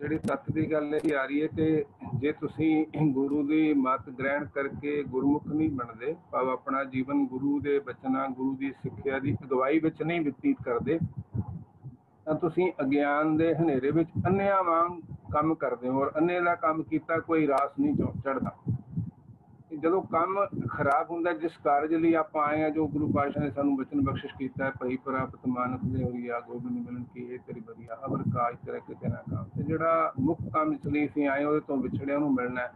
ਜਿਹੜੀ ਸੱਤ ਦੀ ਗੱਲ ਇਹ ਆ ਰਹੀ ਹੈ ਕਿ ਜੇ ਤੁਸੀਂ ਗੁਰੂ ਦੀ ਮਤ ਗ੍ਰਹਿਣ ਕਰਕੇ ਗੁਰਮੁਖ ਨਹੀਂ ਬਣਦੇ, ਭਾਵ ਆਪਣਾ ਜੀਵਨ ਗੁਰੂ ਦੇ ਬਚਨਾਂ, ਗੁਰੂ ਦੀ ਸਿੱਖਿਆ ਦੀ ਅਗਵਾਈ ਵਿੱਚ ਨਹੀਂ ਬਤੀਤ ਕਰਦੇ, ਤਾਂ ਤੁਸੀਂ ਅਗਿਆਨ ਦੇ ਹਨੇਰੇ ਵਿੱਚ ਅੰਨਿਆਂ ਵਾਂਗ ਕੰਮ ਕਰਦੇ ਹੋ ਔਰ ਅੰਨੇ ਦਾ ਕੰਮ ਕੀਤਾ ਕੋਈ ਰਾਸ ਨਹੀਂ ਚੜਦਾ ਜਦੋਂ ਕੰਮ ਖਰਾਬ ਹੁੰਦਾ, ਜਿਸ ਕਾਰਜ ਲਈ ਆਪਾਂ ਆਏ ਆ, ਜੋ ਗੁਰੂ ਪਾਤਸ਼ਾਹ ਨੇ ਸਾਨੂੰ ਬਚਨ ਬਖਸ਼ਿਸ਼ ਕੀਤਾ ਹੈ, ਭਈ ਪ੍ਰਾਪਤ ਮਾਨਸ ਦੇ ਹੋਈ ਆ, ਗੋਬਿੰਦ ਮਿਲਣ ਕੀ ਇਹ ਤੇਰੀ ਵਧੀਆ ਅਵਰ ਕਾਜ ਤੇਰੇ ਕਿਤੇ ਨਾ ਕਾਮ। ਤੇ ਜਿਹੜਾ ਮੁੱਖ ਕੰਮ ਇਸ ਲਈ ਅਸੀਂ ਆਏ, ਉਹਦੇ ਤੋਂ ਵਿਛੜਿਆ ਨੂੰ ਮਿਲਣਾ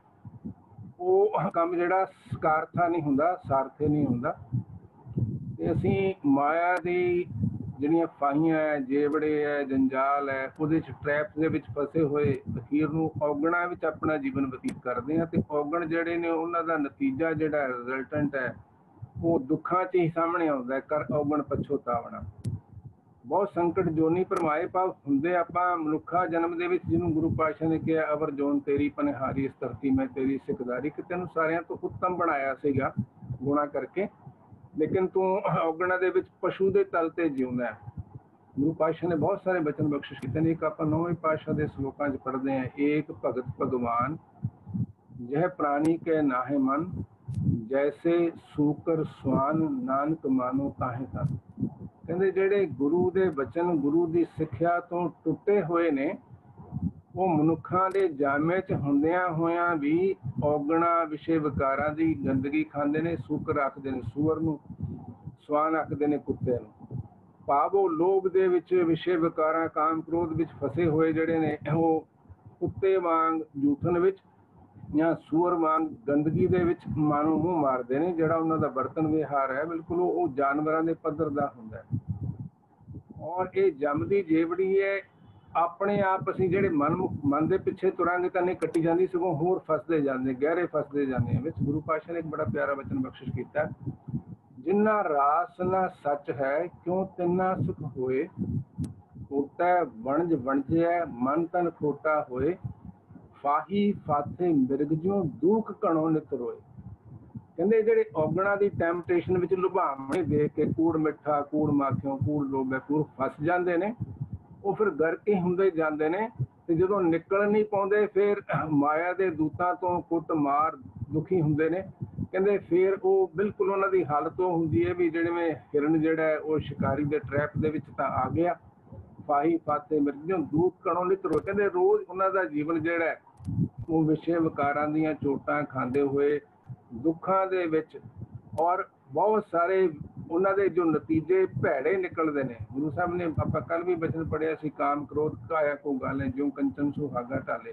ਉਹ ਕੰਮ ਜਿਹੜਾ ਸਕਾਰਥਾ ਨਹੀਂ ਹੁੰਦਾ ਸਾਰਥੇ ਨਹੀਂ ਹੁੰਦਾ। ਤੇ ਅਸੀਂ ਮਾਇਆ ਦੀ ਜਿਹੜੀਆਂ ਫਾਹੀਆਂ ਹੈ ਜੇਵੜੇ ਹੈ ਜੰਜਾਲ ਹੈ ਉਹਦੇ ਚ ਟ੍ਰੈਪ ਦੇ ਵਿੱਚ ਫਸੇ ਹੋਏ ਅਖੀਰ ਨੂੰ ਔਗਣਾ ਵਿੱਚ ਆਪਣਾ ਜੀਵਨ ਬਤੀਤ ਕਰਦੇ ਆ ਤੇ ਔਗਣ ਜਿਹੜੇ ਨੇ ਉਹਨਾਂ ਦਾ ਨਤੀਜਾ ਜਿਹੜਾ ਰਿਜ਼ਲਟੈਂਟ ਹੈ ਉਹ ਦੁੱਖਾਂ 'ਚ ਹੀ ਸਾਹਮਣੇ ਆਉਂਦਾ ਕਰ ਔਗਣ ਪਛੋਤਾਵਣਾ ਬਹੁਤ ਸੰਕਟ ਜੋਨੀ ਪਰਮਾਏ ਪਾਵ ਹੁੰਦੇ ਆਪਾਂ ਮਨੁੱਖਾ ਜਨਮ ਦੇ ਵਿੱਚ ਜਿਹਨੂੰ ਗੁਰੂ ਪਾਤਸ਼ਾਹ ਨੇ ਕਿਹਾ, ਅਵਰ ਜੋਨ ਤੇਰੀ ਪਨਹਾਰੀ ਇਸ ਧਰਤੀ ਮੈਂ ਤੇਰੀ ਸਿੱਖਦਾਰੀ ਕਿ ਤੈਨੂੰ ਸਾਰਿਆਂ ਤੋਂ ਉੱਤਮ ਬਣਾਇਆ ਸੀਗਾ, ਗੁਣਾ ਕਰਕੇ। ਲੇਕਿਨ ਤੂੰ ਔਗਣਾ ਦੇ ਵਿੱਚ ਪਸ਼ੂ ਦੇ ਤਲ ਤੇ ਜਿਉਂਦਾ ਹੈ। ਗੁਰੂ ਪਾਤਸ਼ਾਹ ਨੇ ਬਹੁਤ ਸਾਰੇ ਬਚਨ ਬਖਸ਼ਿਸ਼ ਕੀਤੇ ਨੇ। ਇੱਕ ਆਪਾਂ ਨੌਵੇਂ ਪਾਤਸ਼ਾਹ ਦੇ ਸ਼ਲੋਕਾਂ 'ਚ ਪੜ੍ਹਦੇ ਹਾਂ। ਏਕ ਭਗਤ ਭਗਵਾਨ, ਜਹ ਪ੍ਰਾਣੀ ਕੇ ਨਾਹੇ ਮਨ, ਜੈਸੇ ਸੂਕਰ ਸਵਾਨ ਨਾਨਕ ਮਾਨੋ ਤਾਹੇ ਤਨ। ਕਹਿੰਦੇ ਜਿਹੜੇ ਗੁਰੂ ਦੇ ਬਚਨ, ਗੁਰੂ ਦੀ ਸਿੱਖਿਆ ਤੋਂ ਟੁੱਟੇ ਹੋਏ ਨੇ ਉਹ ਮਨੁੱਖਾਂ ਦੇ ਜਾਮੇ 'ਚ ਹੁੰਦਿਆਂ ਹੋਇਆਂ ਵੀ ਔਗਣਾ ਵਿਸ਼ੇ ਵਿਕਾਰਾਂ ਦੀ ਗੰਦਗੀ ਖਾਂਦੇ ਨੇ ਸੂਕਰ ਆਖਦੇ ਨੇ ਸੂਰ ਨੂੰ ਸਵਾਨ ਆਖਦੇ ਨੇ ਕੁੱਤੇ ਨੂੰ। ਭਾਵ ਉਹ ਲੋਭ ਦੇ ਵਿੱਚ ਵਿਸ਼ੇ ਵਿਕਾਰਾਂ, ਕਾਮ ਕ੍ਰੋਧ ਵਿੱਚ ਫਸੇ ਹੋਏ ਜਿਹੜੇ ਨੇ, ਉਹ ਕੁੱਤੇ ਵਾਂਗ ਜੂਠਨ ਵਿੱਚ ਜਾਂ ਸੂਰ ਵਾਂਗ ਗੰਦਗੀ ਦੇ ਵਿੱਚ ਮਾਨੂੰ ਮੂੰਹ ਮਾਰਦੇ ਨੇ, ਜਿਹੜਾ ਉਹਨਾਂ ਦਾ ਬਰਤਨ ਵਿਹਾਰ ਹੈ। ਬਿਲਕੁਲ ਉਹ ਜਾਨਵਰਾਂ ਦੇ ਪੱਧਰ ਦਾ ਹੁੰਦਾ ਹੈ। ਔਰ ਇਹ ਜੰਮਦੀ ਜੇਵੜੀ ਹੈ ਆਪਣੇ ਆਪ ਅਸੀਂ ਜਿਹੜੇ ਮਨ ਮਨ ਦੇ ਪਿੱਛੇ ਤੁਰਾਂਗੇ ਤਾਂ ਨਹੀਂ ਕੱਟੀ ਜਾਂਦੀ, ਸਗੋਂ ਹੋਰ ਫਸਦੇ ਜਾਂਦੇ, ਗਹਿਰੇ ਫਸਦੇ ਜਾਂਦੇ ਵਿੱਚ ਗੁਰੂ ਪਾਸ਼ਾ ਨੇ ਇੱਕ ਬੜਾ ਪਿਆਰਾ ਵਚਨ ਬਖਸ਼ਿਸ਼ ਕੀਤਾ। ਜਿੰਨਾ ਰਾਸ ਨਾ ਸੱਚ ਹੈ, ਕਿਉਂ ਤਿੰਨਾ ਸੁਖ ਹੋਏ? ਕੋਟਾ ਵਣਜ ਵਣਜਿਆ, ਮਨ ਤਨ ਖੋਟਾ ਹੋਏ। ਫਾਹੀ ਫਾਥੇ ਮਿਰਗ ਜਿਉ ਦੁੱਖ ਘਣੋ ਨਿਤ ਰੋਏ। ਕਹਿੰਦੇ ਜਿਹੜੇ ਔਗਣਾ ਦੀ ਟੈਂਪਟੇਸ਼ਨ ਵਿੱਚ ਲੁਭਾਵਣੇ ਦੇਖ ਕੇ ਕੂੜ ਮਿੱਠਾ, ਕੂੜ ਮਾਖਿਓ, ਕੂੜ ਲੋਭੇ, ਕੂੜ ਫਸ ਜਾਂਦੇ ਨੇ ਉਹ ਫਿਰ ਗਰਕੇ ਹੁੰਦੇ ਜਾਂਦੇ ਨੇ ਤੇ ਜਦੋਂ ਨਿਕਲ ਨਹੀਂ ਪਾਉਂਦੇ, ਫਿਰ ਮਾਇਆ ਦੇ ਦੂਤਾਂ ਤੋਂ ਕੁੱਟ ਮਾਰ ਦੁਖੀ ਹੁੰਦੇ ਨੇ। ਕਹਿੰਦੇ ਫਿਰ ਉਹ ਬਿਲਕੁਲ ਉਹਨਾਂ ਦੀ ਹਾਲਤ ਉਹ ਹੁੰਦੀ ਹੈ ਵੀ ਜਿਵੇਂ ਹਿਰਨ ਜਿਹੜਾ ਉਹ ਸ਼ਿਕਾਰੀ ਦੇ ਟ੍ਰੈਪ ਦੇ ਵਿੱਚ ਤਾਂ ਆ ਗਿਆ। ਫਾਹੀ ਫਾਤੇ ਮਿਰਜੋਂ ਦੂਤ ਕਣੋਂ ਨਿਤਰੋ ਕਹਿੰਦੇ ਰੋਜ਼ ਉਹਨਾਂ ਦਾ ਜੀਵਨ ਜਿਹੜਾ ਉਹ ਵਿਸ਼ੇ ਵਿਕਾਰਾਂ ਦੀਆਂ ਚੋਟਾਂ ਖਾਂਦੇ ਹੋਏ ਦੁੱਖਾਂ ਦੇ ਵਿੱਚ ਔਰ ਬਹੁਤ ਸਾਰੇ ਉਹਨਾਂ ਦੇ ਜੋ ਨਤੀਜੇ ਭੈੜੇ ਨਿਕਲਦੇ ਨੇ, ਗੁਰੂ ਸਾਹਿਬ ਨੇ ਆਪਾਂ ਕੱਲ ਵੀ ਬਚਨ ਪੜਿਆ ਸੀ, ਕਾਮ ਕ੍ਰੋਧ ਕਾਇਆ ਕੋ ਗਾਲੇ ਜਿਉ ਕੰਚਨ ਸੁਹਾਗਾ ਢਾਲੇ।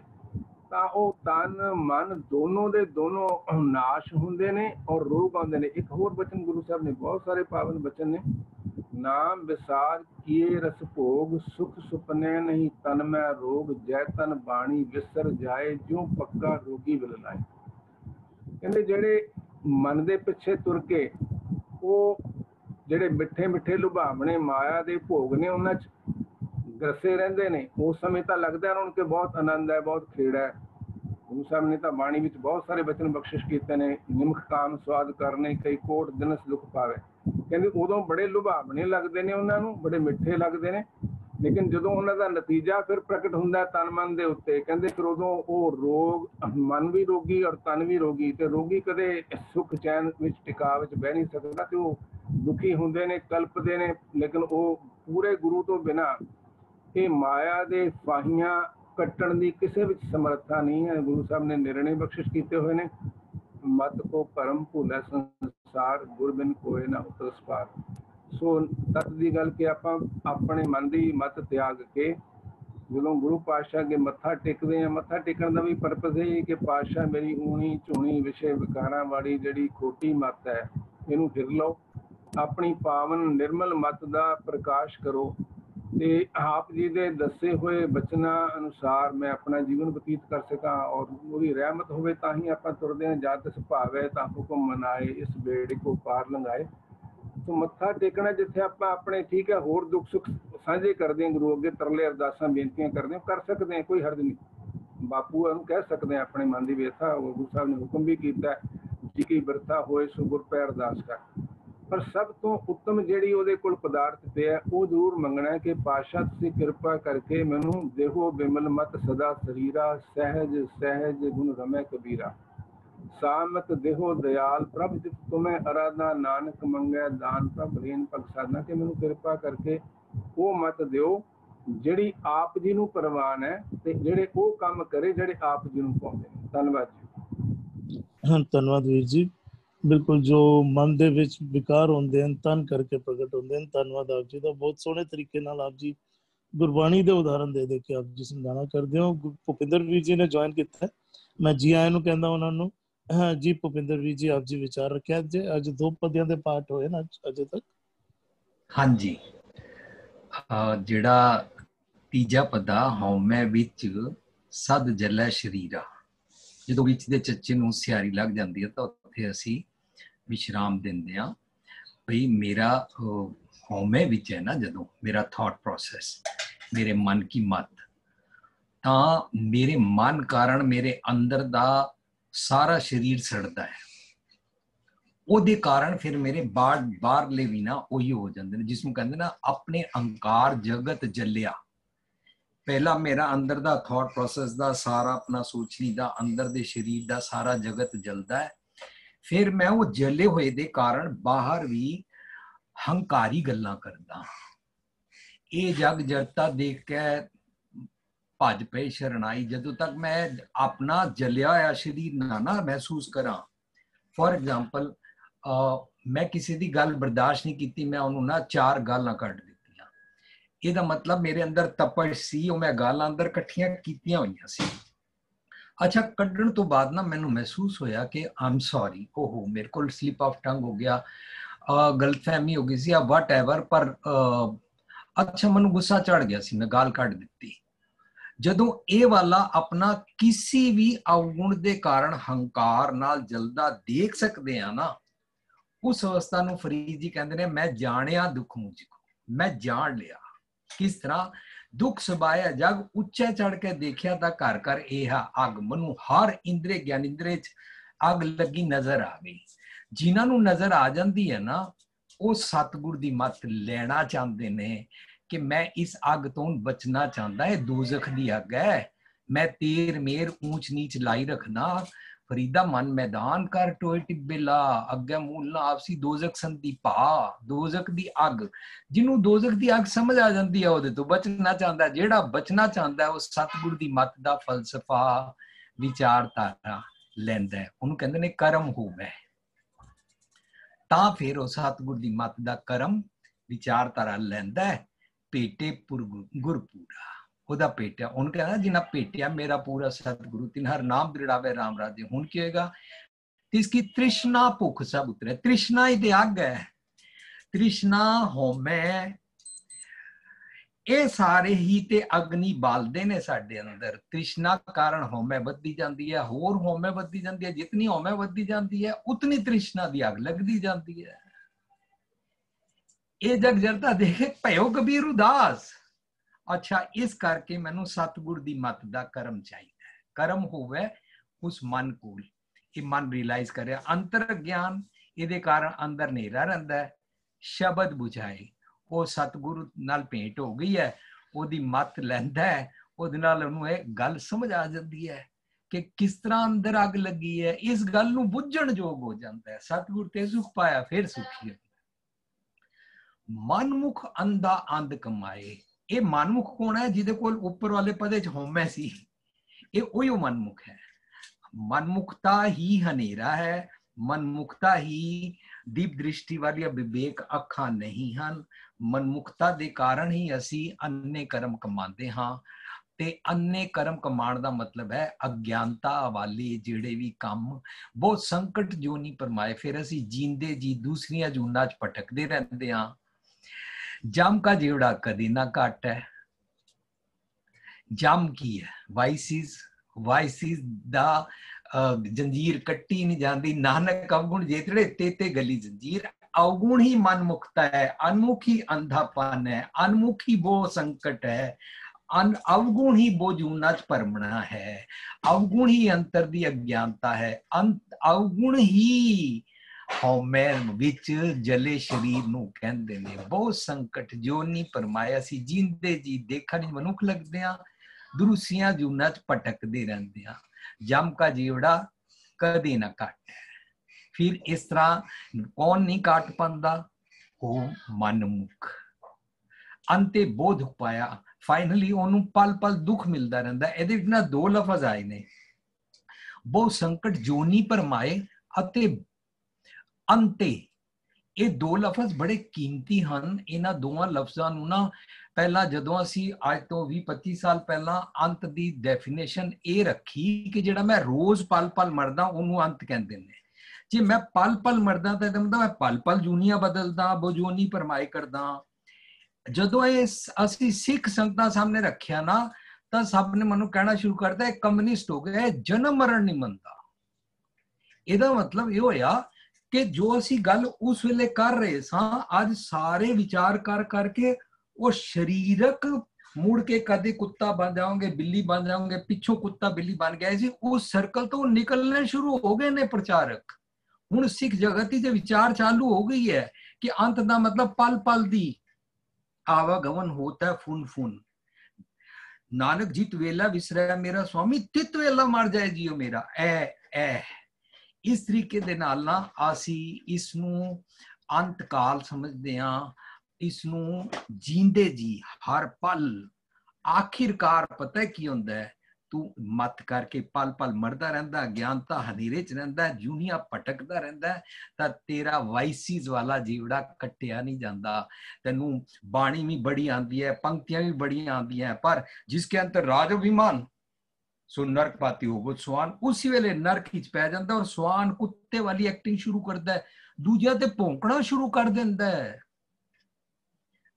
ਤਾਂ ਉਹ ਤਨ, ਮਨ ਦੋਨੋਂ ਦੇ ਦੋਨੋਂ ਨਾਸ਼ ਹੁੰਦੇ ਨੇ ਔਰ ਰੋਗ ਆਉਂਦੇ ਨੇ। ਇੱਕ ਹੋਰ ਬਚਨ ਗੁਰੂ ਸਾਹਿਬ ਨੇ, ਬਹੁਤ ਸਾਰੇ ਪਾਵਨ ਬਚਨ ਨੇ, ਨਾਮ ਵਿਸਾਰ ਕੀਏ ਰਸ ਭੋਗ, ਸੁਖ ਸੁਪਨੇ ਨਹੀਂ ਤਨ ਮੈਂ ਰੋਗ, ਜੈ ਤਨ ਬਾਣੀ ਵਿਸਰ ਜਾਏ, ਜਿਉ ਪੱਕਾ ਰੋਗੀ ਵਿਲ ਲਾਏ। ਕਹਿੰਦੇ ਜਿਹੜੇ ਮਨ ਦੇ ਪਿੱਛੇ ਤੁਰ ਕੇ ਉਹ ਜਿਹੜੇ ਮਿੱਠੇ ਮਿੱਠੇ ਲੁਭਾਵਣੇ ਮਾਇਆ ਦੇ ਭੋਗ ਨੇ ਉਹਨਾਂ 'ਚ ਗਰਸੇ ਰਹਿੰਦੇ ਨੇ, ਉਸ ਸਮੇਂ ਤਾਂ ਲੱਗਦਾ ਉਹਨਾਂ ਨੂੰ ਕਿ ਬਹੁਤ ਆਨੰਦ ਹੈ, ਬਹੁਤ ਖੇੜਾ ਹੈ। ਗੁਰੂ ਸਾਹਿਬ ਨੇ ਤਾਂ ਬਾਣੀ ਵਿੱਚ ਬਹੁਤ ਸਾਰੇ ਬਚਨ ਬਖਸ਼ਿਸ਼ ਕੀਤੇ ਨੇ ਨਿਮਖ ਕਾਮ ਸਵਾਦ ਕਰਨੇ, ਕਈ ਕੋਟ ਦਿਨਸ ਦੁਖ ਪਾਵੇ। ਕਹਿੰਦੇ ਉਦੋਂ ਬੜੇ ਲੁਭਾਵਣੇ ਲੱਗਦੇ ਨੇ ਉਹਨਾਂ ਨੂੰ, ਬੜੇ ਮਿੱਠੇ ਲੱਗਦੇ ਨੇ। ਲੇਕਿਨ ਜਦੋਂ ਉਹਨਾਂ ਦਾ ਨਤੀਜਾ ਫਿਰ ਪ੍ਰਗਟ ਹੁੰਦਾ ਤਨ ਮਨ ਦੇ ਉੱਤੇ, ਕਹਿੰਦੇ ਫਿਰ ਉਦੋਂ ਉਹ ਰੋਗ, ਮਨ ਵੀ ਰੋਗੀ ਔਰ ਤਨ ਵੀ ਰੋਗੀ, ਤੇ ਰੋਗੀ ਕਦੇ ਸੁਖ ਚੈਨ ਵਿੱਚ ਟਿਕਾ ਵਿੱਚ ਬਹਿ ਨਹੀਂ ਸਕਦਾ, ਤੇ ਉਹ ਦੁਖੀ ਹੁੰਦੇ ਨੇ, ਕਲਪਦੇ ਨੇ, ਲੇਕਿਨ ਉਹ ਪੂਰੇ ਗੁਰੂ ਤੋਂ ਬਿਨਾ ਇਹ ਮਾਇਆ ਦੇ ਫਾਹੀਆਂ ਕੱਟਣ ਦੀ ਕਿਸੇ ਵਿੱਚ ਸਮਰੱਥਾ ਨਹੀਂ ਹੈ। ਗੁਰੂ ਸਾਹਿਬ ਨੇ ਨਿਰਣੇ ਬਖਸ਼ਿਸ਼ ਕੀਤੇ ਹੋਏ ਨੇ। ਮਤ ਕੋ ਪਰਮ ਭੁਲੇ, ਸੰਸਾਰ ਗੁਰਬਿਨ ਕੋਏ ਨਾ ਉਤਰਸ ਪਾਰ ਸੋ ਤਤ ਦੀ ਗੱਲ ਕਿ ਆਪਾਂ ਆਪਣੇ ਮਨ ਦੀ ਮਤ ਤਿਆਗ ਕੇ ਜਦੋਂ ਗੁਰੂ ਪਾਤਸ਼ਾਹ ਕੇ ਮੱਥਾ ਟੇਕਦੇ ਆ ਮੱਥਾ ਟੇਕਣ ਦਾ ਵੀ ਪਰਪਸ ਇਹ ਕਿ ਪਾਤਸ਼ਾਹ ਮੇਰੀ ਊਣੀ ਝੂਣੀ ਵਿਸ਼ੇ ਵਿਕਾਰਾਂ ਵਾਲੀ ਜਿਹੜੀ ਖੋਟੀ ਮਤ ਹੈ, ਇਹਨੂੰ ਫਿਰ ਲਓ। ਆਪਣੀ ਪਾਵਨ ਨਿਰਮਲ ਮਤ ਦਾ ਪ੍ਰਕਾਸ਼ ਕਰੋ। ਤੇ ਆਪ ਜੀ ਦੇ ਦੱਸੇ ਹੋਏ ਬਚਨਾਂ ਅਨੁਸਾਰ ਮੈਂ ਆਪਣਾ ਜੀਵਨ ਬਤੀਤ ਕਰ ਸਕਾਂ ਔਰ ਉਹਦੀ ਰਹਿਮਤ ਹੋਵੇ ਤਾਂ ਹੀ ਆਪਾਂ ਤੁਰਦੇ ਹਾਂ, ਜਦ ਸੁਭਾਵੇ ਤਾਂ ਹੁਕਮ ਮਨਾਏ, ਇਸ ਬੇੜੇ ਕੋ ਪਾਰ ਲੰਘਾਏ। ਸੋ ਮੱਥਾ ਟੇਕਣਾ ਜਿੱਥੇ ਆਪਾਂ ਆਪਣੇ ਠੀਕ ਹੈ, ਹੋਰ ਦੁੱਖ ਸੁੱਖ ਸਾਂਝੇ ਕਰਦੇ ਹਾਂ, ਗੁਰੂ ਅੱਗੇ ਤਰਲੇ ਅਰਦਾਸਾਂ, ਬੇਨਤੀਆਂ ਕਰਦੇ ਹਾਂ, ਕਰ ਸਕਦੇ ਹਾਂ, ਕੋਈ ਹਰਜ ਨਹੀਂ। ਬਾਪੂ ਨੂੰ ਕਹਿ ਸਕਦੇ ਹਾਂ, ਆਪਣੇ ਮਨ ਦੀ ਵੇਥਾ ਗੁਰੂ ਸਾਹਿਬ ਨੇ ਹੁਕਮ ਵੀ ਕੀਤਾ, ਜੀ ਕੀ ਵਰਤਾ ਹੋਏ, ਸੋ ਗੁਰ ਪੈ ਅਰਦਾਸ ਕਰ। ਪਰ ਸਭ ਤੋਂ ਉੱਤਮ ਜਿਹੜੀ ਉਹਦੇ ਕੋਲ ਪਦਾਰਥ ਪਿਆ ਉਹ ਜ਼ਰੂਰ ਮੰਗਣਾ ਕਿ ਪਾਸ਼ਾ ਤੁਸੀਂ ਕਿਰਪਾ ਕਰਕੇ ਮੈਨੂੰ ਦੇਹੋ ਬਿਮਲ ਮਤ ਸਦਾ ਸਰੀਰਾ, ਸਹਿਜ ਸਹਿਜ ਗੁਣ ਰਮੈ ਕਬੀਰਾ। ਸਾਮਤ ਦੇਹੋ ਦਿਆਲ ਪ੍ਰਭ ਜਿਤ ਤੁਮੇ ਅਰਾਧਨਾ ਨਾਨਕ ਮੰਗੈ, ਦਾਨ ਪ੍ਰਭ, ਰੇਨ ਭਗ ਸਾਧਨਾ, ਕਿ ਮੈਨੂੰ ਕਿਰਪਾ ਕਰਕੇ ਉਹ ਮਤ ਦਿਓ, ਜਿਹੜੀ ਆਪ ਜੀ ਨੂੰ ਪ੍ਰਵਾਨ ਹੈ ਤੇ ਜਿਹੜੇ ਉਹ ਕੰਮ ਕਰੇ, ਜਿਹੜੇ ਆਪ ਜੀ ਨੂੰ ਪਾਉਂਦੇ ਨੇ। ਧੰਨਵਾਦ ਜੀ। ਹਾਂ ਧੰਨਵਾਦ ਵੀਰ ਜੀ। ਬਿਲਕੁਲ ਜੋ ਮਨ ਦੇ ਵਿੱਚ ਵਿਕਾਰ ਹੁੰਦੇ ਹਨ, ਤਨ ਕਰਕੇ ਪ੍ਰਗਟ ਹੁੰਦੇ ਹਨ। ਧੰਨਵਾਦ ਆਪ ਜੀ ਦਾ। ਬਹੁਤ ਸੋਹਣੇ ਤਰੀਕੇ ਨਾਲ ਆਪ ਜੀ ਗੁਰਬਾਣੀ ਦੇ ਉਦਾਹਰਨ ਦੇ ਦੇ ਕੇ ਆਪ ਜੀ ਸਮਝਾਣਾ ਕਰਦੇ ਹੋ। ਭੁਪਿੰਦਰ ਵੀਰ ਜੀ ਨੇ ਜੁਆਇਨ ਕੀਤਾ। ਮੈਂ ਜੀ ਆਇਆਂ ਨੂੰ ਕਹਿੰਦਾ ਉਹਨਾਂ ਨੂੰ ਜੀ ਭੁਪਿੰਦਰ ਵੀਰ ਜੀ, ਆਪ ਜੀ ਵਿਚਾਰ ਰੱਖਿਆ ਜੇ ਅੱਜ ਦੋ ਪਦਿਆਂ ਦੇ ਪਾਠ ਹੋਏ ਨਾ ਅਜੇ ਤੱਕ। ਹਾਂਜੀ। ਜਿਹੜਾ ਤੀਜਾ ਪਦਾ ਹਉਮੈ ਵਿੱਚ ਸਦ ਜਲੈ ਸ਼ਰੀਰਾ। ਜਦੋਂ ਵਿੱਚ ਦੇ ਚੱਚੇ ਨੂੰ ਸਿਆਰੀ ਲੱਗ ਜਾਂਦੀ ਹੈ ਤਾਂ ਉੱਥੇ ਅਸੀਂ ਵਿਸ਼ਰਾਮ ਦਿੰਦੇ ਆ ਭਈ ਮੇਰਾ ਅਹ, ਹਉਮੈ ਵਿੱਚ ਹੈ ਨਾ ਜਦੋਂ ਮੇਰਾ ਥਾਟ ਪ੍ਰੋਸੈਸ ਮੇਰੇ ਮਨ ਕੀ ਮਤ ਤਾਂ ਮੇਰੇ ਮਨ ਕਾਰਨ ਮੇਰੇ ਅੰਦਰ ਦਾ ਸਾਰਾ ਸਰੀਰ ਸੜਦਾ ਹੈ। ਉਹਦੇ ਕਾਰਨ ਫਿਰ ਮੇਰੇ ਬਾਹਰ ਬਾਹਰਲੇ ਵੀ ਨਾ ਉਹੀ ਹੋ ਜਾਂਦੇ ਨੇ ਜਿਸ ਨੂੰ ਕਹਿੰਦੇ ਨਾ ਆਪਣੇ ਅਹੰਕਾਰ ਜਗਤ ਜੱਲਿਆ। ਪਹਿਲਾ ਮੇਰਾ ਅੰਦਰ ਦਾ ਥਾਟ ਪ੍ਰੋਸੈਸ ਦਾ ਸਾਰਾ ਆਪਣਾ ਸੋਚਣੀ ਦਾ ਅੰਦਰ ਦੇ ਸਰੀਰ ਦਾ ਸਾਰਾ ਜਗਤ ਜਲਦਾ ਹੈ। ਫਿਰ ਮੈਂ ਉਹ ਜਲੇ ਹੋਏ ਦੇ ਕਾਰਨ ਬਾਹਰ ਵੀ ਹੰਕਾਰੀ ਗੱਲਾਂ ਕਰਦਾ ਇਹ ਜਗ ਜਰਤਾ ਦੇਖ ਕੇ ਭੱਜ ਪਏ ਸ਼ਰਣਾਈ ਜਦੋਂ ਤੱਕ ਮੈਂ ਆਪਣਾ ਜਲਿਆ ਹੋਇਆ ਸਰੀਰ ਨਾ ਨਾ ਮਹਿਸੂਸ ਕਰਾਂ ਫੋਰ ਐਗਜ਼ਾਮਪਲ ਮੈਂ ਕਿਸੇ ਦੀ ਗੱਲ ਬਰਦਾਸ਼ਤ ਨਹੀਂ ਕੀਤੀ, ਮੈਂ ਉਹਨੂੰ ਨਾ ਚਾਰ ਗਾਲਾਂ ਕੱਢ ਦਿੱਤੀਆਂ। ਇਹਦਾ ਮਤਲਬ ਮੇਰੇ ਅੰਦਰ ਤਪਸ਼ ਸੀ, ਉਹ ਮੈਂ ਗਾਲਾਂ ਅੰਦਰ ਇਕੱਠੀਆਂ ਕੀਤੀਆਂ ਹੋਈਆਂ ਸੀ। ਅੱਛਾ, ਕੱਢਣ ਤੋਂ ਬਾਅਦ ਨਾ ਮੈਨੂੰ ਮਹਿਸੂਸ ਹੋਇਆ ਕਿ ਆਮ ਸੌਰੀ ਓਹੋ, ਮੇਰੇ ਕੋਲ ਸਲਿਪ ਆਫ ਟੰਗ ਹੋ ਗਿਆ ਗਲਤਫਹਿਮੀ ਹੋ ਗਈ ਸੀ ਆ ਵਾਟ ਐਵਰ ਪਰ ਅੱਛਾ, ਮੈਨੂੰ ਗੁੱਸਾ ਚੜ ਗਿਆ ਸੀ, ਮੈਂ ਗਾਲ ਕੱਢ ਦਿੱਤੀ। ਜਦੋਂ ਇਹ ਵਾਲਾ ਆਪਣਾ ਕਿਸੇ ਵੀ ਅਵਗੁਣ ਦੇ ਕਾਰਨ ਹੰਕਾਰ ਨਾਲ ਜਲਦਾ ਦੇਖ ਸਕਦੇ ਆ ਨਾ, ਉਸ ਅਵਸਥਾ ਨੂੰ ਫਰੀਦ ਜੀ ਕਹਿੰਦੇ ਨੇ, ਮੈਂ ਜਾਣਿਆ ਦੁੱਖ ਮੁਝ ਮੈਂ ਜਾਣ ਲਿਆ। ਕਿਸ ਤਰ੍ਹਾਂ ਦੁੱਖ ਸਬਾਇਆ ਜਗ ਉੱਚੇ ਚੜ ਕੇ ਦੇਖਿਆ ਤਾਂ ਘਰ ਘਰ ਇਹ ਅਗ, ਮਨੂ, ਹਰ ਇੰਦਰੇ ਗਿਆਨ ਇੰਦਰੇ ਚ ਅਗ ਲੱਗੀ ਨਜ਼ਰ ਆ ਗਈ। ਜਿਨ੍ਹਾਂ ਨੂੰ ਨਜ਼ਰ ਆ ਜਾਂਦੀ ਹੈ ਨਾ, ਉਹ ਸਤਗੁਰ ਦੀ ਮੱਤ ਲੈਣਾ ਚਾਹੁੰਦੇ ਨੇ ਕਿ ਮੈਂ ਇਸ ਅੱਗ ਤੋਂ ਬਚਣਾ ਚਾਹੁੰਦਾ, ਇਹ ਦੋਜ਼ਖ ਦੀ ਅੱਗ ਹੈ। ਮੈਂ ਤੇਰ ਮੇਰ ਊਂਚ ਨੀਚ ਲਾਈ ਰੱਖਣਾ ਫਰੀਦਾ ਮਨ ਮੈਦਾਨ ਕਰ ਟੋਏ ਟਿੱਬੇ ਲਾ, ਅੱਗੇ ਮੂਲ ਨਾ ਆਪਸੀ ਦੋਜ਼ਖ ਸੰਦੀ ਭਾ ਦੋਜ਼ਖ ਦੀ ਅੱਗ। ਜਿਹਨੂੰ ਦੋਜ਼ਖ ਦੀ ਅੱਗ ਸਮਝ ਆ ਜਾਂਦੀ ਹੈ ਉਹਦੇ ਤੋਂ ਬਚਣਾ ਚਾਹੁੰਦਾ, ਜਿਹੜਾ ਬਚਣਾ ਚਾਹੁੰਦਾ, ਉਹ ਸਤਗੁਰ ਦੀ ਮੱਤ ਦਾ ਫਲਸਫਾ, ਵਿਚਾਰਧਾਰਾ ਲੈਂਦਾ ਉਹਨੂੰ ਕਹਿੰਦੇ ਨੇ ਕਰਮ ਹੋਵੇ। ਤਾਂ ਫਿਰ ਉਹ ਸਤਗੁਰ ਦੀ ਮੱਤ ਦਾ ਕਰਮ, ਵਿਚਾਰਧਾਰਾ ਲੈਂਦਾ ਹੈ। ਪੇਟੇ ਪੁਰ ਗੁਰਪੂਰਾ। ਉਹਦਾ ਭੇਟਿਆ ਉਹਨ ਕਹਿੰਦਾ ਜਿਨਾ ਭੇਟਿਆ ਮੇਰਾ ਪੂਰਾ ਸਤਿਗੁਰੂ ਤਿਨ ਹਰ ਨਾਮ ਦ੍ਰਿੜਾਵੇ RAM ਰਾਜੇ, ਹੁਣ ਕੀ ਹੋਏਗਾ? ਤਿਸकी ਤ੍ਰਿਸ਼ਨਾ ਭੁੱਖ ਸਭ ਉਤਰੇ। ਤ੍ਰਿਸ਼ਨਾ ਹੀ ਤੇ ਅੱਗ ਹੈ। ਤ੍ਰਿਸ਼ਨਾ ਹੋਮੈ ਇਹ ਸਾਰੇ ਹੀ ਤੇ ਅਗਨੀ ਬਾਲਦੇ ਨੇ ਸਾਡੇ ਅੰਦਰ। ਤ੍ਰਿਸ਼ਨਾ ਕਾਰਨ ਹੋਮੈ ਵੱਧਦੀ ਜਾਂਦੀ ਹੈ, ਹੋਰ ਹੋਮੈ ਵੱਧਦੀ ਜਾਂਦੀ ਹੈ, ਜਿਤਨੀ ਹੋਮੈ ਵੱਧਦੀ ਜਾਂਦੀ ਹੈ, ਉਤਨੀ ਤ੍ਰਿਸ਼ਨਾ ਦੀ ਅੱਗ ਲੱਗਦੀ ਜਾਂਦੀ ਹੈ। ਇਹ ਜਗ ਜਰਦਾ ਦੇਖੇ, ਭਇਓ ਕਬੀਰ ਉਦਾਸ। ਅੱਛਾ, ਇਸ ਕਰਕੇ ਮੈਨੂੰ ਸਤਗੁਰ ਦੀ ਮਤ ਦਾ ਕਰਮ ਚਾਹੀਦਾ ਹੈ। ਕਰਮ ਹੋਵੇ ਉਸ ਮਨ ਕੋਲ। ਇਹ ਮਨ ਰਿਅਲਾਈਜ਼ ਕਰਿਆ। ਅੰਤਰ ਗਿਆਨ, ਇਹਦੇ ਕਾਰਨ ਅੰਦਰ ਹਨੇਰਾ ਰਹਿੰਦਾ ਹੈ। ਸ਼ਬਦ 부ਝਾਏ ਉਹ ਸਤਗੁਰੂ ਨਾਲ ਭੇਟ ਹੋ ਗਈ ਹੈ। ਉਹਦੀ ਮੱਤ ਲੈਂਦਾ ਹੈ। ਉਹਦੇ ਨਾਲ ਉਹਨੂੰ ਇਹ ਗੱਲ ਸਮਝ ਆ ਜਾਂਦੀ ਹੈ ਕਿ ਕਿਸ ਤਰ੍ਹਾਂ ਅੰਦਰ ਅੱਗ ਲੱਗੀ ਹੈ। ਇਸ ਗੱਲ ਨੂੰ ਬੁੱਝਣ ਯੋਗ ਹੋ ਜਾਂਦਾ ਹੈ। ਸਤਗੁਰ ਤੇ ਸੁਖ ਪਾਇਆ, ਫਿਰ ਸੁਖੀ ਹੈ ਮਨਮੁਖ ਅੰਦਾ ਅੰਧ ਕਮਾਏ। ਇਹ ਮਨਮੁਖ ਕੌਣ ਹੈ ਜਿਹਦੇ ਕੋਲ ਉੱਪਰ ਵਾਲੇ ਪਦੇ ਚ ਹਉਮੈ ਸੀ? ਇਹ ਉਹੀ ਮਨਮੁਖ ਹੈ। ਮਨਮੁਖਤਾ ਹੀ ਹਨੇਰਾ ਹੈ, ਮਨਮੁਖਤਾ ਹੀ ਦੀਪ ਦ੍ਰਿਸ਼ਟੀ ਵਾਲੀਆਂ ਵਿਵੇਕ ਅੱਖਾਂ ਨਹੀਂ ਹਨ। ਮਨਮੁਖਤਾ ਦੇ ਕਾਰਨ ਹੀ ਅਸੀਂ ਅੰਨੇ ਕਰਮ ਕਮਾਉਂਦੇ ਹਾਂ। ਤੇ ਅੰਨੇ ਕਰਮ ਕਮਾਉਣ ਦਾ ਮਤਲਬ ਹੈ ਅਗਿਆਨਤਾ ਵਾਲੇ ਜਿਹੜੇ ਵੀ ਕੰਮ। ਬਹੁਤ ਸੰਕਟ ਜੋ ਨਹੀਂ ਪਰਮਾਏ ਫਿਰ ਅਸੀਂ ਜੀਂਦੇ ਜੀ ਦੂਸਰੀਆਂ ਜੂਨਾਂ 'ਚ ਭਟਕਦੇ ਰਹਿੰਦੇ ਹਾਂ। ਜਮ का जीवड़ा कदी ना घट है ਜਮ ਕੀ ਹੈ ਵਾਈਸਿਸ ਵਾਈਸਿਸ ਦਾ ਜੰਜੀਰ ਕੱਟੀ ਨਹੀਂ ਜਾਂਦੀ ਨਾਨਕ ਅਵਗੁਣ ਜੇਤੜੇ ਤੇ ਤੇ ਗਲੀ ਜੰਜੀਰ ਅਵਗੁਣ ਹੀ ਮਨ ਮੁਕਤਾ ਹੈ ਅਨਮੁਖੀ ਅੰਧਾਪਨ ਹੈ ਅਨਮੁਖੀ ਬੋ ਸੰਕਟ ਹੈ ਅਨ ਅਵਗੁਣ ਹੀ ਬੋ ਜੂਨਾ ਚ ਪਰਮਣਾ ਹੈ ਅਵਗੁਣ ਹੀ ਅੰਤਰ ਦੀ ਅਗਿਆਨਤਾ ਹੈ ਅਵਗੁਣ ਹੀ ਹਉਮੈ ਵਿੱਚ ਜਲੇ ਸਰੀਰ ਨੂੰ ਕਹਿੰਦੇ ਨੇ, ਬਹੁਤ ਸੰਕਟ ਜੋ ਨਹੀਂ ਪਰਮਾਇਆ ਸੀ, ਜਿੰਦੇ ਜੀ ਦੇਖਣ ਮਨੁੱਖ ਲੱਗਦੇ ਆ ਦਰੂਸੀਆਂ ਜੂਨਾਂ ਚ ਭਟਕਦੇ ਰਹਿੰਦੇ ਆ, ਜਮ ਕਾ ਜੀਵੜਾ ਕਦੇ ਨਾ ਕੱਟ ਫਿਰ ਇਸ ਤਰ੍ਹਾਂ ਕੌਣ ਨਹੀਂ ਕੱਟ ਪੰਦਾ ਉਹ ਮਨਮੁਖ। ਅੰਤੇ ਬੋਧ ਪਾਇਆ ਫਾਈਨਲੀ ਉਹਨੂੰ ਪਲ ਪਲ ਦੁੱਖ ਮਿਲਦਾ ਰਹਿੰਦਾ, ਇਹਦੇ ਵਿੱਚ ਨਾ ਦੋ ਲਫ਼ਜ਼ ਆਏ ਨੇ। ਬਹੁਤ ਸੰਕਟ ਜੋਨੀ ਪਰਮਾਏ ਅਤੇ ਅੰਤੇ। ਇਹ ਦੋ ਲਫ਼ਜ਼ ਬੜੇ ਕੀਮਤੀ ਹਨ। ਇਹਨਾਂ ਦੋਵਾਂ ਲਫ਼ਜ਼ਾਂ ਨੂੰ ਨਾ ਪਹਿਲਾਂ ਜਦੋਂ ਅਸੀਂ ਅੱਜ ਤੋਂ 20 25 ਸਾਲ ਪਹਿਲਾਂ ਅੰਤ ਦੀ ਡੈਫੀਨੇਸ਼ਨ ਇਹ ਰੱਖੀ ਕਿ ਜਿਹੜਾ ਮੈਂ ਰੋਜ਼ ਪਲ ਪਲ ਮਰਦਾ, ਉਹਨੂੰ ਅੰਤ ਕਹਿੰਦੇ ਨੇ। ਜੇ ਮੈਂ ਪਲ ਪਲ ਮਰਦਾ ਤਾਂ ਇਹਦਾ ਮਤਲਬ ਮੈਂ ਪਲ ਪਲ ਜੂਨੀਆਂ ਬਦਲਦਾ, ਬਜੂਨੀ ਪਰਮਾਈ ਕਰਦਾ। ਜਦੋਂ ਇਹ ਅਸੀਂ ਸਿੱਖ ਸੰਗਤਾਂ ਸਾਹਮਣੇ ਰੱਖਿਆ ਨਾ, ਤਾਂ ਸਭ ਨੇ ਮੈਨੂੰ ਕਹਿਣਾ ਸ਼ੁਰੂ ਕਰਤਾ, ਇਹ ਕਮਿਊਨਿਸਟ ਹੋ ਗਿਆ, ਇਹ ਜਨਮ ਮਰਨ ਨਹੀਂ ਮੰਨਦਾ। ਇਹਦਾ ਮਤਲਬ ਇਹ ਹੋਇਆ ਕਿ ਜੋ ਅਸੀਂ ਗੱਲ ਉਸ ਵੇਲੇ ਕਰ ਰਹੇ ਸਾਂ ਅੱਜ ਸਾਰੇ ਵਿਚਾਰ ਕਰ ਕਰਕੇ ਉਹ ਸਰੀਰਕ ਮੁੜ ਕੇ ਕਦੇ ਕੁੱਤਾ ਬਣ ਜਾਓਗੇ ਬਿੱਲੀ ਬਣ ਜਾਓਗੇ ਪਿੱਛੋਂ ਕੁੱਤਾ ਬਿੱਲੀ ਬਣ ਗਿਆ ਸੀ ਉਸ ਸਰਕਲ ਤੋਂ ਨਿਕਲਣੇ ਸ਼ੁਰੂ ਹੋ ਗਏ ਨੇ ਪ੍ਰਚਾਰਕ ਹੁਣ ਸਿੱਖ ਜਗਤੀ ਦੇ ਵਿਚਾਰ ਚਾਲੂ ਹੋ ਗਈ ਹੈ ਕਿ ਅੰਤ ਦਾ ਮਤਲਬ ਪਲ ਪਲ ਦੀ ਆਵਾਗਮਨ ਹੋਤਾ ਫੁਨ ਫੁਨ ਨਾਨਕ ਜੀ ਤਵੇਲਾ ਵਿਸਰਿਆ ਮੇਰਾ ਸਵਾਮੀ ਤਿਤ ਵੇਲਾ ਮਰ ਜਾਏ ਜੀਓ ਮੇਰਾ ਐ ਐ ਇਸ ਤਰੀਕੇ ਦੇ ਨਾਲ ਨਾ ਅਸੀਂ ਇਸ ਨੂੰ ਅੰਤ ਸਮਝਦੇ ਹਾਂ ਇਸ ਨੂੰ ਜੀਂਦੇ ਜੀ, ਹਰ ਪਲ। ਆਖਿਰਕਾਰ ਪਤਾ ਕੀ ਹੁੰਦਾ ਹੈ? ਤੂੰ ਮਤ ਕਰਕੇ ਪਲ ਪਲ ਮਰਦਾ ਰਹਿੰਦਾ ਗਿਆਨਤਾ ਹਨੇਰੇ ਚ ਰਹਿੰਦਾ ਜੂਨੀਆ ਭਟਕਦਾ ਰਹਿੰਦਾ ਤਾਂ ਤੇਰਾ ਵਾਈਸੀਜ਼ ਵਾਲਾ ਜੀਵੜਾ ਕੱਟਿਆ ਨਹੀਂ ਜਾਂਦਾ। ਤੈਨੂੰ ਬਾਣੀ ਵੀ ਬੜੀ ਆਂਦੀ ਹੈ, ਪੰਕਤੀਆਂ ਵੀ ਬੜੀਆਂ ਆਂਦੀਆਂ ਪਰ ਜਿਸ ਕੇ ਅੰਦਰ ਰਾਜ ਅਭਿਮਾਨ ਸੋ ਨਰਕ ਪਾਤੀ ਹੋ ਹੋਵੋ, ਸਵਾਨ ਉਸੇ ਵੇਲੇ ਨਰਕ ਵਿੱਚ ਪੈ ਜਾਂਦਾ ਔਰ ਸਵਾਨ ਕੁੱਤੇ ਵਾਲੀ ਐਕਟਿੰਗ ਸ਼ੁਰੂ ਕਰਦਾ ਹੈ, ਦੂਜਿਆਂ ਤੇ ਭੌਂਕਣਾ ਸ਼ੁਰੂ ਕਰ ਦਿੰਦਾ ਹੈ।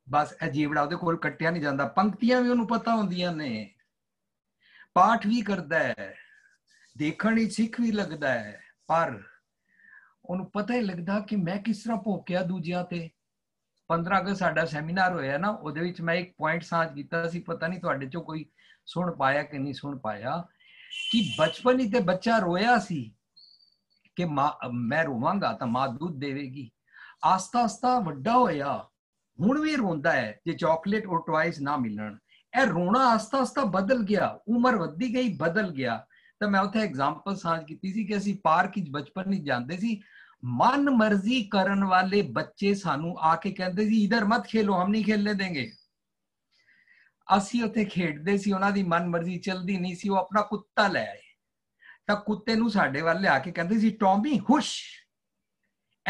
ਬਸ ਇਹ ਜੀਵੜਾ ਉਹਦੇ ਕੋਲ ਕੱਟਿਆ ਨਹੀਂ ਜਾਂਦਾ, ਪੰਕਤੀਆਂ ਵੀ ਉਹਨੂੰ ਪਤਾ ਹੁੰਦੀਆਂ ਨੇ। ਪਾਠ ਵੀ ਕਰਦਾ ਹੈ, ਦੇਖਣ ਹੀ ਸਿੱਖ ਵੀ ਲੱਗਦਾ ਹੈ, ਪਰ ਉਹਨੂੰ ਪਤਾ ਹੀ ਲੱਗਦਾ ਕਿ ਮੈਂ ਕਿਸ ਤਰ੍ਹਾਂ ਭੋਕਿਆ ਦੂਜਿਆਂ ਤੇ। 15 ਅਗਸਤ ਸਾਡਾ ਸੈਮੀਨਾਰ ਹੋਇਆ ਨਾ, ਉਹਦੇ ਵਿੱਚ ਮੈਂ ਇੱਕ ਪੁਆਇੰਟ ਸਾਂਝ ਕੀਤਾ ਸੀ, ਪਤਾ ਨਹੀਂ ਤੁਹਾਡੇ ਚੋਂ ਕੋਈ ਸੁਣ ਪਾਇਆ ਕਿ ਨਹੀਂ ਸੁਣ ਪਾਇਆ, ਕਿ ਬਚਪਨ ਹੀ ਤੇ ਬੱਚਾ ਰੋਇਆ ਸੀ ਕਿ ਮੈਂ ਰੋਵਾਂਗਾ ਤਾਂ ਮਾਂ ਦੁੱਧ ਦੇਵੇਗੀ। ਆਸਤਾ ਆਸਤਾ ਵੱਡਾ ਹੋਇਆ, ਹੁਣ ਵੀ ਰੋਂਦਾ ਹੈ ਜੇ ਚਾਕਲੇਟ ਔਰ ਟਵਾਈਸ ਨਾ ਮਿਲਣ। ਇਹ ਰੋਣਾ ਆਸਤਾ ਆਸਤਾ ਬਦਲ ਗਿਆ, ਉਮਰ ਵੱਧਦੀ ਗਈ, ਬਦਲ ਗਿਆ। ਤਾਂ ਮੈਂ ਉੱਥੇ ਐਗਜ਼ਾਮਪਲ ਸਾਂਝ ਕੀਤੀ ਸੀ ਕਿ ਅਸੀਂ ਪਾਰਕ ਵਿੱਚ ਬਚਪਨ ਵਿੱਚ ਜਾਂਦੇ ਸੀ, ਮਨ ਮਰਜ਼ੀ ਕਰਨ ਵਾਲੇ ਬੱਚੇ ਸਾਨੂੰ ਆ ਕੇ ਕਹਿੰਦੇ ਸੀ, ਇਧਰ ਮਤ ਖੇਲੋ, ਹਮ ਨਹੀਂ ਖੇਲਨੇ ਦੇਂਗੇ। ਅਸੀਂ ਉੱਥੇ ਖੇਡਦੇ ਸੀ, ਉਹਨਾਂ ਦੀ ਮਨ ਮਰਜ਼ੀ ਚਲਦੀ ਨਹੀਂ ਸੀ, ਉਹ ਆਪਣਾ ਕੁੱਤਾ ਲੈ ਆਏ। ਤਾਂ ਕੁੱਤੇ ਨੂੰ ਸਾਡੇ ਵੱਲ ਲਿਆ ਕੇ ਕਹਿੰਦੇ ਸੀ, ਟੌਮੀ, ਹੁਸ਼!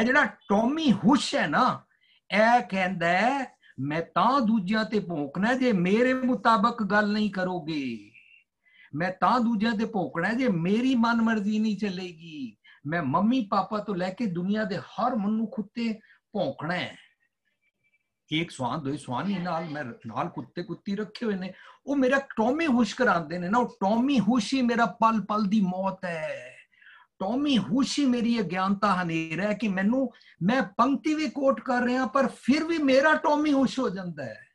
ਇਹ ਜਿਹੜਾ ਟੌਮੀ ਹੁਸ਼ ਹੈ ਨਾ, ਇਹ ਕਹਿੰਦਾ ਮੈਂ ਤਾਂ ਦੂਜਿਆਂ ਤੇ ਭੌਂਕਣਾ ਜੇ ਮੇਰੇ ਮੁਤਾਬਕ ਗੱਲ ਨਹੀਂ ਕਰੋਗੇ। ਮੈਂ ਤਾਂ ਦੂਜਿਆਂ ਤੇ ਭੌਂਕਣਾ ਜੇ ਮੇਰੀ ਮਨਮਰਜ਼ੀ ਨਹੀਂ ਚੱਲੇਗੀ। ਮੈਂ ਮੰਮੀ ਪਾਪਾ ਤੋਂ ਲੈ ਕੇ ਦੁਨੀਆ ਦੇ ਹਰ ਮਨੁੱਖ ਉੱਤੇ ਭੌਂਕਣਾ ਹੈ। ਇੱਕ ਸਵਾਨ, ਦੋ ਸਵਾਨ ਹੀ ਨਾਲ, ਮੈਂ ਨਾਲ ਕੁੱਤੇ ਕੁੱਤੀ ਰੱਖੇ ਹੋਏ ਨੇ। ਉਹ ਮੇਰਾ ਟੌਮੀ ਹੁਸ਼ ਕਰਾਉਂਦੇ ਨੇ ਨਾ, ਉਹ ਟੌਮੀ ਹੁਸ਼ ਹੀ ਮੇਰਾ ਪਲ ਪਲ ਦੀ ਮੌਤ ਹੈ। ਟੌਮੀ ਹੁਸ਼ੀ ਮੇਰੀ ਅਗਿਆਨਤਾ ਹਨੇਰਾ ਹੈ ਕਿ ਮੈਨੂੰ, ਮੈਂ ਪੰਕਤੀ ਵੀ ਕੋਟ ਕਰ ਰਿਹਾ ਪਰ ਫਿਰ ਵੀ ਮੇਰਾ ਟੌਮੀ ਹੁਸ਼ ਹੋ ਜਾਂਦਾ ਹੈ।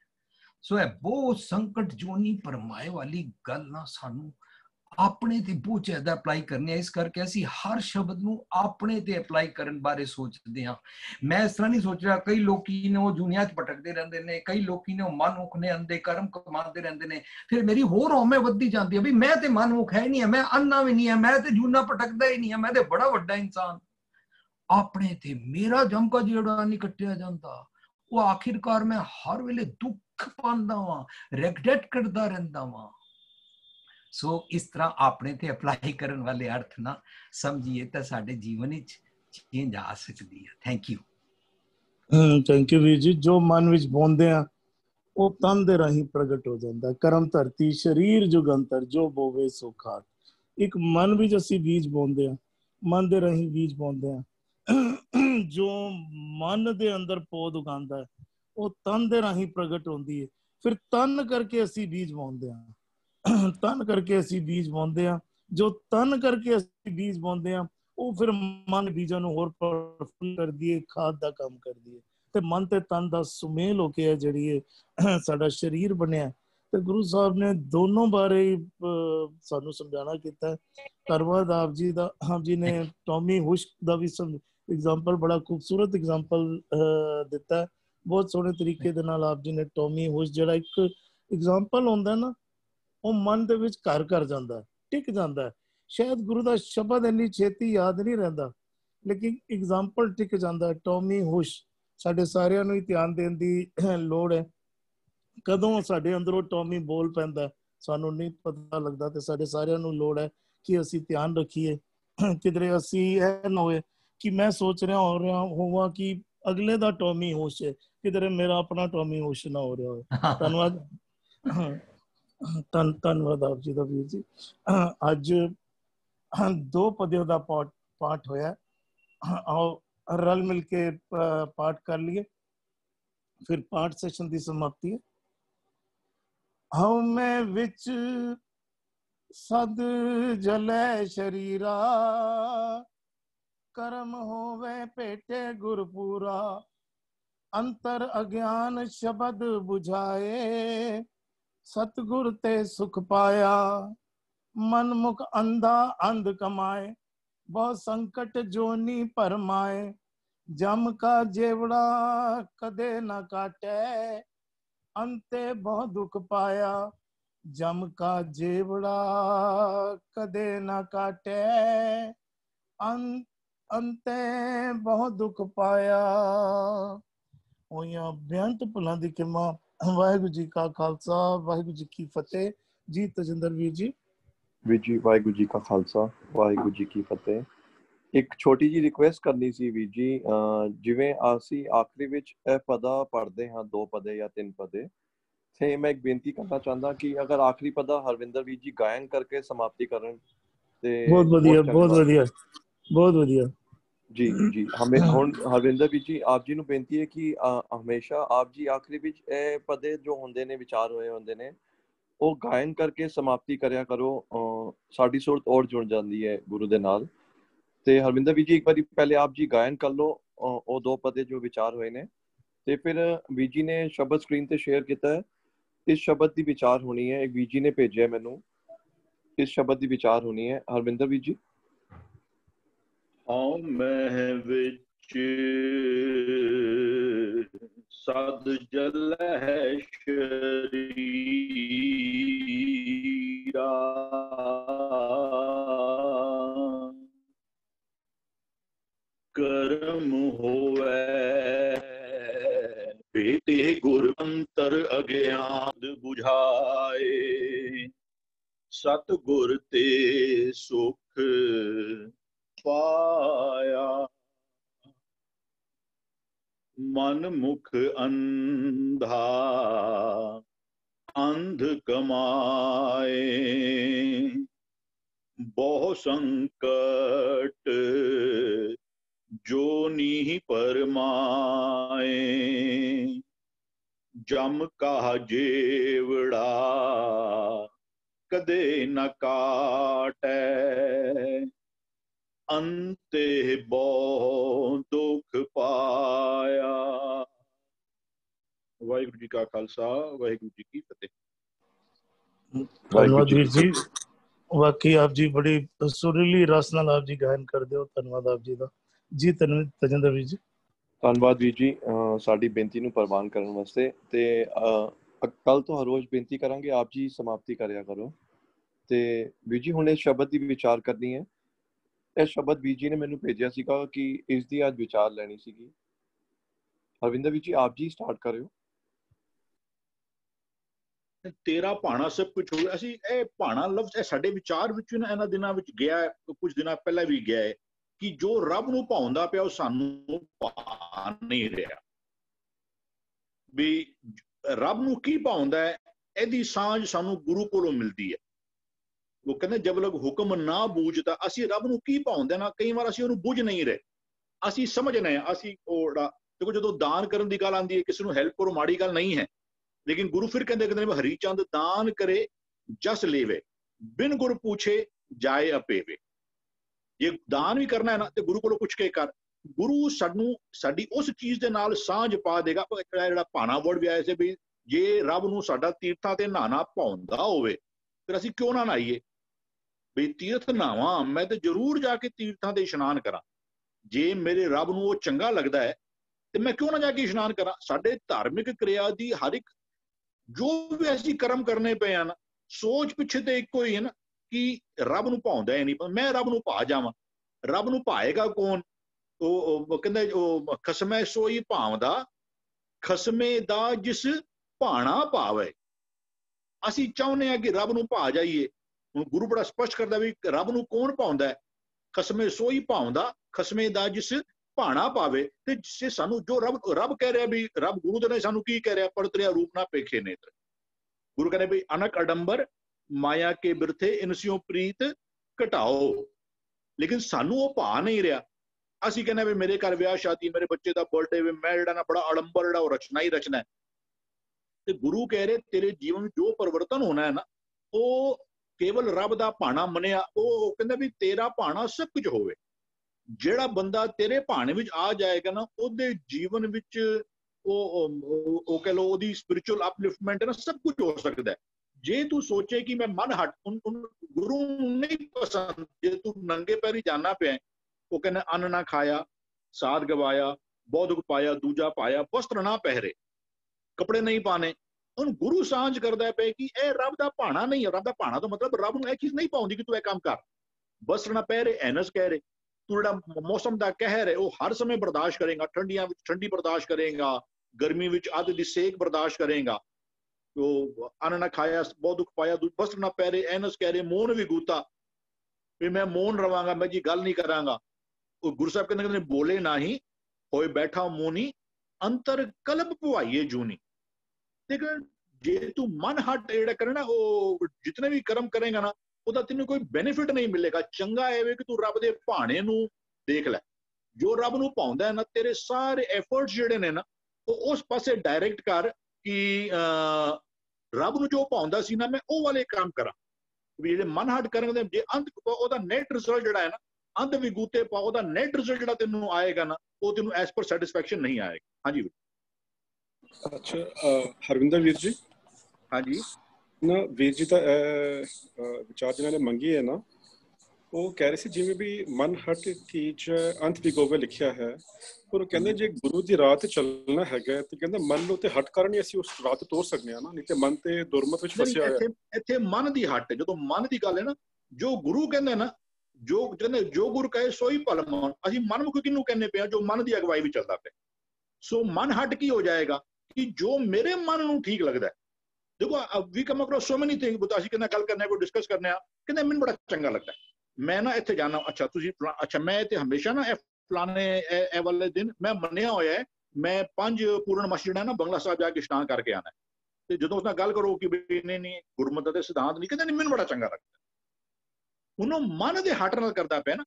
ਸੋ ਇਹ ਬਹੁਤ ਸੰਕਟ ਜੋਨੀ ਪਰਮਾਏ ਵਾਲੀ ਗੱਲ ਨਾ ਸਾਨੂੰ ਆਪਣੇ ਤੇ ਬਹੁਤ ਜ਼ਿਆਦਾ ਅਪਲਾਈ ਕਰਨੀ ਹੈ ਇਸ ਕਰਕੇ ਅਸੀਂ ਹਰ ਸ਼ਬਦ ਨੂੰ ਆਪਣੇ ਤੇ ਅਪਲਾਈ ਕਰਨ ਬਾਰੇ ਸੋਚਦੇ ਹਾਂ ਮੈਂ ਇਸ ਤਰ੍ਹਾਂ ਨਹੀਂ ਸੋਚ ਰਿਹਾ ਕਈ ਲੋਕੀ ਨੇ ਉਹ ਦੁਨੀਆ 'ਚ ਭਟਕਦੇ ਰਹਿੰਦੇ ਨੇ ਕਈ ਲੋਕੀ ਨੇ ਉਹ ਮਨੁੱਖ ਨੇ ਅੰਦੇ ਕਰਮ ਕਮਾਉਂਦੇ ਰਹਿੰਦੇ ਨੇ ਫਿਰ ਮੇਰੀ ਹੋਰ ਹਉਮੈ ਵੱਧਦੀ ਜਾਂਦੀ ਹੈ ਵੀ ਮੈਂ ਤੇ ਮਨੁੱਖ ਹੈ ਨਹੀਂ ਹੈ ਮੈਂ ਅੰਨਾ ਵੀ ਨਹੀਂ ਹੈ ਮੈਂ ਤੇ ਜੂਨਾ ਭਟਕਦਾ ਹੀ ਨਹੀਂ ਹੈ ਮੈਂ ਤੇ ਬੜਾ ਵੱਡਾ ਇਨਸਾਨ ਆਪਣੇ ਤੇ ਮੇਰਾ ਜਮਕਾ ਜਿਹੜਾ ਨਹੀਂ ਕੱਟਿਆ ਜਾਂਦਾ ਉਹ ਆਖਿਰਕਾਰ ਮੈਂ ਹਰ ਵੇਲੇ ਦੁੱਖ ਪਾਉਂਦਾ ਵਾਂ ਰੈਗਰੈਟ ਕਰਦਾ ਰਹਿੰਦਾ ਵਾਂ ਸੋ ਇਸ ਤਰ੍ਹਾਂ ਆਪਣੇ ਤੇ ਅਪਲਾਈ ਕਰਨ ਵਾਲੇ ਅਰਥ ਨਾ ਸਮਝੀਏ ਤਾਂ ਸਾਡੇ ਜੀਵਨ ਵਿੱਚ ਚੇਂਜ ਆ ਸਕਦੀ ਹੈ ਥੈਂਕ ਯੂ ਥੈਂਕ ਯੂ ਵੀਰ ਜੀ। ਜੋ ਮਨ ਵਿੱਚ ਬੋਂਦੇ ਆ, ਉਹ ਤਨ ਦੇ ਰਾਹੀਂ ਪ੍ਰਗਟ ਹੋ ਜਾਂਦਾ ਕਰਮ ਧਰਤੀ, ਸਰੀਰ ਜੁਗੰਤਰ ਜੋ ਬੋਵੇ ਸੋ ਖਾਤ ਇੱਕ ਮਨ ਵਿੱਚ ਅਸੀਂ ਬੀਜ ਬੋਂਦੇ ਆ, ਮਨ ਦੇ ਰਾਹੀਂ ਬੀਜ ਬੋਂਦੇ ਆ। ਜੋ ਮਨ ਦੇ ਅੰਦਰ ਪੌਦ ਉਗਾਉਂਦਾ ਉਹ ਤਨ ਦੇ ਰਾਹੀਂ ਪ੍ਰਗਟ ਹੁੰਦੀ ਹੈ। ਫਿਰ ਤਨ ਕਰਕੇ ਅਸੀਂ ਬੀਜ ਬੋਂਦੇ ਆ। ਤਨ ਕਰਕੇ ਅਸੀਂ ਬੀਜ ਬੋਂਦੇ ਆ ਜੋ ਤਨ ਕਰਕੇ ਅਸੀਂ ਬੀਜ ਬੋਂਦੇ ਆ ਉਹ ਫਿਰ ਮਨ ਬੀਜਾਂ ਨੂੰ ਹੋਰ ਪ੍ਰਫੁੱਲ ਕਰਦੀ ਹੈ ਖਾਦ ਦਾ ਕੰਮ ਕਰਦੀ ਹੈ ਤੇ ਮਨ ਤੇ ਤਨ ਦਾ ਸੁਮੇਲ ਹੋ ਕੇ ਜਿਹੜੀ ਹੈ ਸਾਡਾ ਸਰੀਰ ਬਣਿਆ ਤੇ ਗੁਰੂ ਸਾਹਿਬ ਨੇ ਦੋਨੋਂ ਬਾਰੇ ਸਾਨੂੰ ਸਮਝਾਣਾ ਕੀਤਾ ਕਰਵਾਦ ਆਪ ਜੀ ਦਾ, ਆਪ ਜੀ ਨੇ ਟੌਮੀ ਹੁਸ਼ ਦਾ ਵੀ ਐਗਜ਼ਾਮਪਲ ਬੜਾ ਖੂਬਸੂਰਤ ਐਗਜ਼ਾਮਪਲ ਦਿੱਤਾ ਬਹੁਤ ਸੋਹਣੇ ਤਰੀਕੇ ਦੇ ਨਾਲ ਆਪ ਜੀ ਨੇ ਟੌਮੀ ਹੁਸ਼, ਜਿਹੜਾ ਇੱਕ ਐਗਜ਼ਾਮਪਲ ਹੁੰਦਾ ਨਾ ਉਹ ਮਨ ਦੇ ਵਿੱਚ ਘਰ ਕਰ ਜਾਂਦਾ ਟਿਕ ਜਾਂਦਾ ਸ਼ਾਇਦ ਗੁਰੂ ਦਾ ਸ਼ਬਦ ਇੰਨੀ ਛੇਤੀ ਯਾਦ ਨਹੀਂ ਰਹਿੰਦਾ ਲੇਕਿਨ ਐਗਜ਼ਾਮਪਲ ਟਿਕ ਜਾਂਦਾ ਟੌਮੀ ਹੁਸ਼ ਸਾਡੇ ਸਾਰਿਆਂ ਨੂੰ ਹੀ ਧਿਆਨ ਦੇਣ ਦੀ ਲੋੜ ਹੈ। ਕਦੋਂ ਸਾਡੇ ਅੰਦਰੋਂ ਟੌਮੀ ਬੋਲ ਪੈਂਦਾ ਸਾਨੂੰ ਨਹੀਂ ਪਤਾ ਲੱਗਦਾ ਤੇ ਸਾਡੇ ਸਾਰਿਆਂ ਨੂੰ ਲੋੜ ਹੈ ਕਿ ਅਸੀਂ ਧਿਆਨ ਰੱਖੀਏ। ਕਿਧਰੇ ਅਸੀਂ ਇਹ ਨਾ ਹੋਏ ਕਿ ਮੈਂ ਸੋਚ ਰਿਹਾ ਹੋ ਰਿਹਾ ਹੋਵਾਂ ਕਿ ਅਗਲੇ ਦਾ ਟੌਮੀ ਹੋਸ਼ ਹੈ ਕਿਧਰੇ ਮੇਰਾ ਆਪਣਾ ਟੌਮੀ ਹੋਸ਼ ਨਾ ਹੋ ਰਿਹਾ ਹੋਵੇ। ਧੰਨਵਾਦ। ਧੰਨ ਧੰਨਵਾਦ ਆਪ ਜੀ ਦਾ ਵੀਰ ਜੀ ਅੱਜ ਦੋ ਪਦਿਆਂ ਦਾ ਪਾਠ ਪਾਠ ਹੋਇਆ ਆਓ ਰਲ ਮਿਲ ਕੇ ਪਾਠ ਕਰ ਲਈਏ ਫਿਰ ਪਾਠ ਸੈਸ਼ਨ ਦੀ ਸਮਾਪਤੀ ਹੈ ਹਉ ਮੈਂ ਵਿੱਚ ਸਦ ਜਲੈ ਸ਼ਰੀਰਾ ਕਰਮ ਹੋਵੇ ਭੇਟੇ ਗੁਰਪੂਰਾ ਅੰਤਰ ਅਗਿਆਨ ਸ਼ਬਦ 부ਝਾਏ ਸਤਗੁਰ ਤੇ ਸੁਖ ਪਾਇਆ ਮਨ ਮੁਖ ਅੰਧਾ ਅੰਧ ਕਮਾਏ ਬਹੁ ਸੰਕਟ ਜੋਨੀ ਪਰਮਾਏ ਜਮ ਕਾ ਜੇਵੜਾ ਕਦੇ ਨਾ ਕਾਟੈ ਅੰਤੇ ਬਹੁ ਦੁਖ ਪਾਇਆ ਜਮ ਕਾ ਜੇਵੜਾ ਕਦੇ ਨਾ ਕਾਟੈ ਅੰ- ਅੰਤੇ ਬਹੁ ਦੁਖ ਪਾਇਆ ਹੋਈਆਂ ਬੇਅੰਤ ਭੁੱਲਾਂ ਦੀ ਕਿਰਪਾ ਵਾਹਿਗੁਰੂ ਜੀ ਕਾ ਖਾਲਸਾ ਵਾਹਿਗੁਰੂ ਜੀ ਕੀ ਫਤਿਹ। ਜੀ ਤਜਿੰਦਰ ਵੀਰ ਜੀ। ਵੀਰ ਜੀ ਵਾਹਿਗੁਰੂ ਜੀ ਕਾ ਖਾਲਸਾ ਵਾਹਿਗੁਰੂ ਜੀ ਕੀ ਫਤਿਹ। ਇੱਕ ਛੋਟੀ ਜੀ ਰਿਕੁਐਸਟ ਕਰਨੀ ਸੀ ਵੀਰ ਜੀ ਜਿਵੇਂ ਅਸੀਂ ਆਖਰੀ ਵਿੱਚ ਇਹ ਪਦਾ ਪੜ੍ਹਦੇ ਹਾਂ ਦੋ ਪਦੇ ਜਾਂ ਤਿੰਨ ਪਦੇ ਤੇ ਮੈਂ ਇੱਕ ਬੇਨਤੀ ਕਰਨਾ ਚਾਹੁੰਦਾ ਕਿ ਅਗਰ ਆਖਰੀ ਪਦਾ ਹਰਵਿੰਦਰ ਵੀਰ ਜੀ ਗਾਇਨ ਕਰਕੇ ਸਮਾਪਤੀ ਕਰਨ ਤੇ ਬਹੁਤ ਵਧੀਆ ਬਹੁਤ ਵਧੀਆ ਬਹੁਤ ਵਧੀਆ। ਜੀ ਜੀ। ਹਮੇ ਹੁਣ ਹਰਵਿੰਦਰ ਵੀਰ ਜੀ ਆਪ ਜੀ ਨੂੰ ਬੇਨਤੀ ਹੈ ਕਿ ਹਮੇਸ਼ਾ ਆਪ ਜੀ ਆਖਰੀ ਵਿੱਚ ਇਹ ਪਦੇ ਜੋ ਹੁੰਦੇ ਨੇ ਵਿਚਾਰ ਹੋਏ ਹੁੰਦੇ ਨੇ ਉਹ ਗਾਇਨ ਕਰਕੇ ਸਮਾਪਤੀ ਕਰਿਆ ਕਰੋ। ਸਾਡੀ ਸੁਰਤ ਔਰ ਜੁੜ ਜਾਂਦੀ ਹੈ ਗੁਰੂ ਦੇ ਨਾਲ। ਤੇ ਹਰਵਿੰਦਰ ਵੀਰ ਜੀ ਇੱਕ ਵਾਰੀ ਪਹਿਲੇ ਆਪ ਜੀ ਗਾਇਨ ਕਰ ਲਓ। ਉਹ ਦੋ ਪਦੇ ਜੋ ਵਿਚਾਰ ਹੋਏ ਨੇ। ਤੇ ਫਿਰ ਵੀਰ ਜੀ ਨੇ ਸ਼ਬਦ ਸਕਰੀਨ ਤੇ ਸ਼ੇਅਰ ਕੀਤਾ ਹੈ। ਇਸ ਸ਼ਬਦ ਦੀ ਵਿਚਾਰ ਹੋਣੀ ਹੈ। ਇੱਕ ਵੀਰ ਜੀ ਨੇ ਭੇਜਿਆ ਮੈਨੂੰ। ਇਸ ਸ਼ਬਦ ਦੀ ਵਿਚਾਰ ਹੋਣੀ ਹੈ। ਹਰਵਿੰਦਰ ਵੀਰ ਜੀ। ਹਉ ਮਹਿ ਵਿੱਚ ਸਦ ਜਲਹਿ ਸ਼ਰੀਰਾ। ਕਰਮ ਹੋਵੇ ਬੇਟੇ ਗੁਰ ਅੰਤਰ ਅਗਿਆਨ 부ਝਾਏ ਸਤ ਗੁਰ ਤੇ ਸੁਖ ਪਾਇਆ ਮਨ ਮੁਖ ਅੰਧਾ ਅੰਧ ਕਮਾਏ ਬਹੁ ਸੰਕਟ ਜੋ ਨੀ ਪਰਮਾਏ ਜਮ ਕਾ ਜੇਵੜਾ ਕਦੇ ਨ ਕਾਟੈ ਅੰਤੇ ਬਹੁ ਦੁਖ ਪਾਇਆ। ਵਾਹਿਗੁਰੂ ਜੀ ਕਾ ਖਾਲਸਾ ਵਾਹਿਗੁਰੂ ਜੀ ਕੀ ਫਤਿਹ। ਧੰਨਵਾਦ ਵੀਰ ਜੀ। ਵਾਕਈ ਆਪ ਜੀ ਬੜੀ ਸੁਰੀਲੀ ਰਸ ਨਾਲ ਆਪ ਜੀ ਗਾਇਨ ਕਰਦੇ ਹੋ। ਧੰਨਵਾਦ ਆਪ ਜੀ ਦਾ। ਜੀ ਤਜਿੰਦਰ ਵੀਰ ਜੀ। ਧੰਨਵਾਦ ਵੀਰ ਜੀ ਸਾਡੀ ਬੇਨਤੀ ਨੂੰ ਪ੍ਰਵਾਨ ਕਰਨ ਵਾਸਤੇ ਤੇ ਕੱਲ ਤੋਂ ਹਰ ਰੋਜ਼ ਬੇਨਤੀ ਕਰਾਂਗੇ ਆਪ ਜੀ ਸਮਾਪਤੀ ਕਰਿਆ ਕਰੋ। ਤੇ ਵੀਰ ਜੀ ਹੁਣ ਇਹ ਸ਼ਬਦ ਦੀ ਵਿਚਾਰ ਕਰਨੀ ਹੈ। ਇਹ ਸ਼ਬਦ ਵੀਰ ਜੀ ਨੇ ਮੈਨੂੰ ਭੇਜਿਆ ਸੀਗਾ ਕਿ ਇਸ ਦੀ ਅੱਜ ਵਿਚਾਰ ਲੈਣੀ ਸੀਗੀ। ਹਰਵਿੰਦਰ ਵੀਰ ਜੀ, ਆਪ ਜੀ ਸਟਾਰਟ ਕਰਿਓ। ਤੇਰਾ ਭਾਣਾ ਸਭ ਕੁਝ ਹੋ ਗਿਆ ਅਸੀਂ ਇਹ ਭਾਣਾ ਲਫ਼ਜ਼, ਇਹ ਸਾਡੇ ਵਿਚਾਰ ਵਿੱਚ ਨਾ, ਇਹਨਾਂ ਦਿਨਾਂ ਵਿੱਚ ਗਿਆ ਹੈ, ਕੁਝ ਦਿਨਾਂ ਪਹਿਲਾਂ ਵੀ ਗਿਆ ਹੈ ਕਿ ਜੋ ਰੱਬ ਨੂੰ ਭਾਉਂਦਾ ਪਿਆ, ਉਹ ਸਾਨੂੰ ਭਾ ਨਹੀਂ ਰਿਹਾ। ਵੀ ਰੱਬ ਨੂੰ ਕੀ ਭਾਉਂਦਾ ਹੈ? ਇਹਦੀ ਸਾਂਝ ਸਾਨੂੰ ਗੁਰੂ ਕੋਲੋਂ ਮਿਲਦੀ ਹੈ। ਉਹ ਕਹਿੰਦੇ ਜਬ ਲੋਕ ਹੁਕਮ ਨਾ ਬੂਝਦਾ, ਅਸੀਂ ਰੱਬ ਨੂੰ ਕੀ ਭਾਉਂਦੇ ਨਾ ਕਈ ਵਾਰ ਅਸੀਂ ਉਹਨੂੰ ਬੁੱਝ ਨਹੀਂ ਰਹੇ। ਅਸੀਂ ਸਮਝਨੇ ਆ ਅਸੀਂ ਉਹ ਦੇਖੋ ਜਦੋਂ ਦਾਨ ਕਰਨ ਦੀ ਗੱਲ ਆਂਦੀ ਹੈ, ਕਿਸੇ ਨੂੰ ਹੈਲਪ ਕਰੋ, ਮਾੜੀ ਗੱਲ ਨਹੀਂ ਹੈ। ਲੇਕਿਨ ਗੁਰੂ ਫਿਰ ਕਹਿੰਦੇ ਕਹਿੰਦੇ ਹਰੀ ਚੰਦ ਦਾਨ ਕਰੇ, ਜਸ ਲੇਵੇ, ਬਿਨ ਗੁਰ ਪੁੱਛੇ ਜਾਏ ਅਪੇਵੇ। ਜੇ ਦਾਨ ਵੀ ਕਰਨਾ ਹੈ ਨਾ, ਤੇ ਗੁਰੂ ਕੋਲੋਂ ਪੁੱਛ ਕੇ ਕਰ। ਗੁਰੂ ਸਾਨੂੰ, ਸਾਡੀ ਉਸ ਚੀਜ਼ ਦੇ ਨਾਲ ਸਾਂਝ ਪਾ ਦੇਗਾ। ਜਿਹੜਾ ਭਾਣਾ ਵਰਡ ਵੀ ਆਇਆ ਸੀ ਵੀ ਜੇ ਰੱਬ ਨੂੰ ਸਾਡਾ ਤੀਰਥਾਂ ਤੇ ਨਹਾਣਾ ਪਾਉਂਦਾ ਹੋਵੇ, ਫਿਰ ਅਸੀਂ ਕਿਉਂ ਨਾ ਨਹਾਈਏ? ਵੀ ਤੀਰਥ ਨਾਵਾਂ, ਮੈਂ ਤੇ ਜ਼ਰੂਰ ਜਾ ਕੇ ਤੀਰਥਾਂ ਤੇ ਇਸ਼ਨਾਨ ਕਰਾਂ। ਜੇ ਮੇਰੇ ਰੱਬ ਨੂੰ ਉਹ ਚੰਗਾ ਲੱਗਦਾ ਹੈ, ਤੇ ਮੈਂ ਕਿਉਂ ਨਾ ਜਾ ਕੇ ਇਸ਼ਨਾਨ ਕਰਾਂ? ਸਾਡੇ ਧਾਰਮਿਕ ਕਿਰਿਆ ਦੀ ਹਰ ਇੱਕ, ਜੋ ਵੀ ਅਸੀਂ ਕਰਮ ਕਰਨੇ ਪਏ ਹਨ, ਸੋਚ ਪਿੱਛੇ ਤੇ ਇੱਕੋ ਹੀ ਹੈ ਨਾ ਕਿ ਰੱਬ ਨੂੰ ਭਾਉਂਦਾ ਹੈ ਨਹੀਂ। ਮੈਂ ਰੱਬ ਨੂੰ ਭਾ ਜਾਵਾਂ। ਰੱਬ ਨੂੰ ਭਾਏਗਾ ਕੌਣ? ਉਹ ਕਹਿੰਦਾ ਉਹ ਖਸਮੇ ਸੋਈ ਭਾਵਦਾ ਖਸਮੇ ਦਾ ਜਿਸ ਭਾਣਾ ਭਾਵੇ। ਅਸੀਂ ਚਾਹੁੰਦੇ ਆ ਕਿ ਰੱਬ ਨੂੰ ਭਾ ਜਾਈਏ। ਹੁਣ ਗੁਰੂ ਬੜਾ ਸਪਸ਼ਟ ਕਰਦਾ ਵੀ ਰੱਬ ਨੂੰ ਕੌਣ ਪਾਉਂਦਾ ਖਸਮੇ ਸੋਈ ਭਾਉਂਦਾ, ਖਸਮੇ ਦਾ ਜਿਸ ਭਾਣਾ ਪਾਵੇ ਤੇ ਜਿਸੇ ਸਾਨੂੰ ਜੋ ਰੱਬ ਰੱਬ ਕਹਿ ਰਿਹਾ ਵੀ ਰੱਬ ਗੁਰੂ ਦੇ ਨੇ ਸਾਨੂੰ ਕੀ ਕਹਿ ਰਿਹਾ? ਪਰਤਰਿਆ ਰੂਪ ਨਾ ਪੇਖੇ ਨੇਤਰ। ਗੁਰੂ ਕਹਿੰਦੇ ਵੀ ਅਨਕ ਅਡੰਬਰ, ਮਾਇਆ ਕੇ ਬਿਰਥੇ ਇਨਸਿਓ ਪ੍ਰੀਤ ਘਟਾਓ। ਲੇਕਿਨ ਸਾਨੂੰ ਉਹ ਭਾ ਨਹੀਂ ਰਿਹਾ। ਅਸੀਂ ਕਹਿੰਦੇ ਵੀ ਮੇਰੇ ਘਰ ਵਿਆਹ, ਸ਼ਾਦੀ, ਮੇਰੇ ਬੱਚੇ ਦਾ ਬਰਥਡੇ ਵੀ ਮੈਂ ਜਿਹੜਾ ਨਾ ਬੜਾ ਅਡੰਬਰ ਜਿਹੜਾ ਉਹ ਰਚਨਾ ਹੀ ਰਚਨਾ ਤੇ ਗੁਰੂ ਕਹਿ ਰਹੇ ਤੇਰੇ ਜੀਵਨ ਵਿੱਚ ਜੋ ਪਰਿਵਰਤਨ ਹੋਣਾ ਹੈ ਨਾ, ਉਹ ਕੇਵਲ ਰੱਬ ਦਾ ਭਾਣਾ ਮੰਨਿਆ, ਉਹ ਕਹਿੰਦਾ ਵੀ ਤੇਰਾ ਭਾਣਾ ਸਭ ਕੁਝ ਹੋਵੇ। ਜਿਹੜਾ ਬੰਦਾ ਤੇਰੇ ਭਾਣੇ ਵਿੱਚ ਆ ਜਾਏਗਾ ਨਾ, ਉਹਦੇ ਜੀਵਨ ਵਿੱਚ ਉਹ ਉਹ ਕਹ ਲੋ ਉਹਦੀ ਸਪਿਰਚੁਅਲ ਅਪਲਿਫਟਮੈਂਟ ਨਾ, ਸਭ ਕੁਝ ਹੋ ਸਕਦਾ ਹੈ। ਜੇ ਤੂੰ ਸੋਚੇ ਕਿ ਮੈਂ ਮਨ ਹਟ ਗੁਰੂ ਨਹੀਂ ਪਸੰਦ, ਜੇ ਤੂੰ ਨੰਗੇ ਪੈਰੀ ਜਾਣਾ ਪਿਆ ਉਹ ਕਹਿੰਦਾ ਅੰਨ ਨਾ ਖਾਇਆ, ਸਾਧ ਗਵਾਇਆ ਬੋਧਕ ਪਾਇਆ, ਦੂਜਾ ਪਾਇਆ, ਵਸਤਰ ਨਾ ਪਹਿਰੇ, ਕੱਪੜੇ ਨਹੀਂ ਪਾਣੇ ਹੁਣ ਗੁਰੂ ਸਾਂਝ ਕਰਦਾ ਪਿਆ ਕਿ ਇਹ ਰੱਬ ਦਾ ਭਾਣਾ ਨਹੀਂ ਹੈ। ਰੱਬ ਦਾ ਭਾਣਾ ਤਾਂ ਮਤਲਬ ਰੱਬ ਨੂੰ ਇਹ ਚੀਜ਼ ਨਹੀਂ ਪਾਉਂਦੀ ਕਿ ਤੂੰ ਇਹ ਕੰਮ ਕਰ। ਵਸਤਰ ਨਾ ਪਹਿਰੇ ਐਨਸ ਕਹਿ ਰਹੇ ਤੂੰ ਜਿਹੜਾ ਮੌਸਮ ਦਾ ਕਹਿਰ ਹੈ, ਉਹ ਹਰ ਸਮੇਂ ਬਰਦਾਸ਼ਤ ਕਰੇਗਾ। ਠੰਡੀਆਂ ਵਿੱਚ ਠੰਡੀ ਬਰਦਾਸ਼ਤ ਕਰੇਗਾ। ਗਰਮੀ ਵਿੱਚ ਅੱਧ ਦੀ ਸੇਕ ਬਰਦਾਸ਼ਤ ਕਰੇਗਾ। ਉਹ ਅੰਨ ਨਾ ਖਾਇਆ, ਬਹੁਤ ਦੁੱਖ ਪਾਇਆ। ਬਸ ਨਾ ਪੈਰੇ ਐਨਸ ਕਹਿ ਰਹੇ ਮੋਨ ਵੀ ਗੂਤਾ। ਵੀ ਮੈਂ ਮੋਨ ਰਵਾਂਗਾ, ਮੈਂ ਜੀ ਗੱਲ ਨਹੀਂ ਕਰਾਂਗਾ। ਉਹ ਗੁਰੂ ਸਾਹਿਬ ਕਹਿੰਦੇ ਕਹਿੰਦੇ ਬੋਲੇ ਨਹੀਂ, ਹੋਏ ਬੈਠਾ ਮੋਨੀ ਅੰਤਰ ਕਲਬ ਭਵਾਈਏ ਜੂਨੀ ਲੇਕਿਨ ਜੇ ਤੂੰ ਮਨ ਹਟ ਜਿਹੜਾ ਕਰਨਾ ਉਹ ਜਿਤਨੇ ਵੀ ਕਰਮ ਕਰੇਗਾ ਨਾ ਉਹਦਾ ਤੈਨੂੰ ਕੋਈ ਬੈਨੀਫਿਟ ਨਹੀਂ ਮਿਲੇਗਾ ਚੰਗਾ ਇਹ ਵੇ ਕਿ ਤੂੰ ਰੱਬ ਦੇ ਭਾਣੇ ਨੂੰ ਦੇਖ ਲੈ ਜੋ ਰੱਬ ਨੂੰ ਪਾਉਂਦਾ ਹੈ ਨਾ ਤੇਰੇ ਸਾਰੇ ਐਫਰਟਸ ਜਿਹੜੇ ਨੇ ਨਾ ਉਹ ਉਸ ਪਾਸੇ ਡਾਇਰੈਕਟ ਕਰ ਕਿ ਰੱਬ ਨੂੰ ਜੋ ਪਾਉਂਦਾ ਸੀ ਨਾ ਮੈਂ ਉਹ ਵਾਲੇ ਕੰਮ ਕਰਾਂ ਵੀ ਜਿਹੜੇ ਮਨ ਹਟ ਕਰਨ ਦੇ ਜੇ ਅੰਤ ਉਹਦਾ ਨੈਟ ਰਿਜ਼ਲਟ ਜਿਹੜਾ ਹੈ ਨਾ ਅੰਤ ਵਿਗੂਤੇ ਪਾ ਉਹਦਾ ਨੈਟ ਰਿਜ਼ਲਟ ਜਿਹੜਾ ਤੈਨੂੰ ਆਏਗਾ ਨਾ ਉਹ ਤੈਨੂੰ ਐਸ ਪਰ ਸੈਟੀਸਫੈਕਸ਼ਨ ਨਹੀਂ ਆਏਗਾ ਹਾਂਜੀ ਅੱਛਾ ਹਰਵਿੰਦਰ ਵੀਰ ਜੀ। ਹਾਂਜੀ। ਨਾ ਵੀਰ ਜੀ ਤਾਂ ਵਿਚਾਰ ਜਿਹਨਾਂ ਨੇ ਮੰਗੀ ਹੈ ਨਾ ਉਹ ਕਹਿ ਰਹੇ ਸੀ ਜਿਵੇਂ ਵੀ ਮਨ ਹਟ ਕੀਚ ਅੰਤ ਵਿਗੋਵੇ ਲਿਖਿਆ ਹੈ ਉਹ ਕਹਿੰਦੇ ਜੇ ਗੁਰੂ ਦੀ ਰਾਹ ਤੇ ਚੱਲਣਾ ਹੈਗਾ ਤੇ ਕਹਿੰਦਾ ਮਨ ਨੂੰ ਤੇ ਹਟ ਕਰਨੀ ਅਸੀਂ ਉਸ ਰਾਹ ਤੇ ਤੋਰ ਸਕਦੇ ਆ ਨਾ ਨਹੀਂ ਤੇ ਮਨ ਤੇ ਦੁਰਮਤ ਵਿੱਚ ਫਸਿਆ ਹੋਇਆ। ਇੱਥੇ ਇੱਥੇ ਮਨ ਦੀ ਹਟ ਜਦੋਂ ਮਨ ਦੀ ਗੱਲ ਹੈ ਨਾ ਜੋ ਗੁਰੂ ਕਹਿੰਦਾ ਨਾ ਜੋ ਕਹਿੰਦੇ ਜੋ ਗੁਰ ਕਹੇ ਸੋਈ ਭਲ ਮਨ ਅਸੀਂ ਮਨਮੁਖ ਕਿਨੂੰ ਕਹਿੰਦੇ ਪਿਆ ਜੋ ਮਨ ਦੀ ਅਗਵਾਈ ਵਿੱਚ ਚੱਲਦਾ ਪਿਆ। ਸੋ ਮਨ ਹਟ ਕੀ ਹੋ ਜਾਏਗਾ? ਕਿ ਜੋ ਮੇਰੇ ਮਨ ਨੂੰ ਠੀਕ ਲੱਗਦਾ ਹੈ ਦੇਖੋ we come across so many thing but ਅਸੀਂ ਕਿੰਨਾ ਗੱਲ ਕਰਨਾ ਕੋਈ ਡਿਸਕਸ ਕਰਨੇ ਆ ਕਹਿੰਦੇ ਮੈਨੂੰ ਬੜਾ ਚੰਗਾ ਲੱਗਦਾ ਮੈਂ ਨਾ ਇੱਥੇ ਜਾਣਾ ਅੱਛਾ ਤੁਸੀਂ ਅੱਛਾ ਮੈਂ ਇੱਥੇ ਹਮੇਸ਼ਾ ਨਾ ਫਲਾਣੇ ਇਹ ਵਾਲੇ ਦਿਨ ਮੈਂ ਮੰਨਿਆ ਹੋਇਆ ਹੈ ਮੈਂ ਪੰਜ ਪੂਰਨ ਮਸਜਿਦਾਂ ਨਾ ਬੰਗਲਾ ਸਾਹਿਬ ਜਾ ਕੇ ਇਸ਼ਨਾਨ ਕਰਕੇ ਆਣਾ ਤੇ ਜਦੋਂ ਉਸ ਨਾਲ ਗੱਲ ਕਰੋ ਕਿ ਵੀ ਨਹੀਂ ਨਹੀਂ ਗੁਰਮਤਿ ਦੇ ਸਿਧਾਂਤ ਨਹੀਂ ਕਹਿੰਦੇ ਨਹੀਂ ਮੈਨੂੰ ਬੜਾ ਚੰਗਾ ਲੱਗਦਾ ਉਹਨੂੰ ਮਨ ਦੇ ਹਟ ਨਾਲ ਕਰਦਾ ਪਿਆ ਨਾ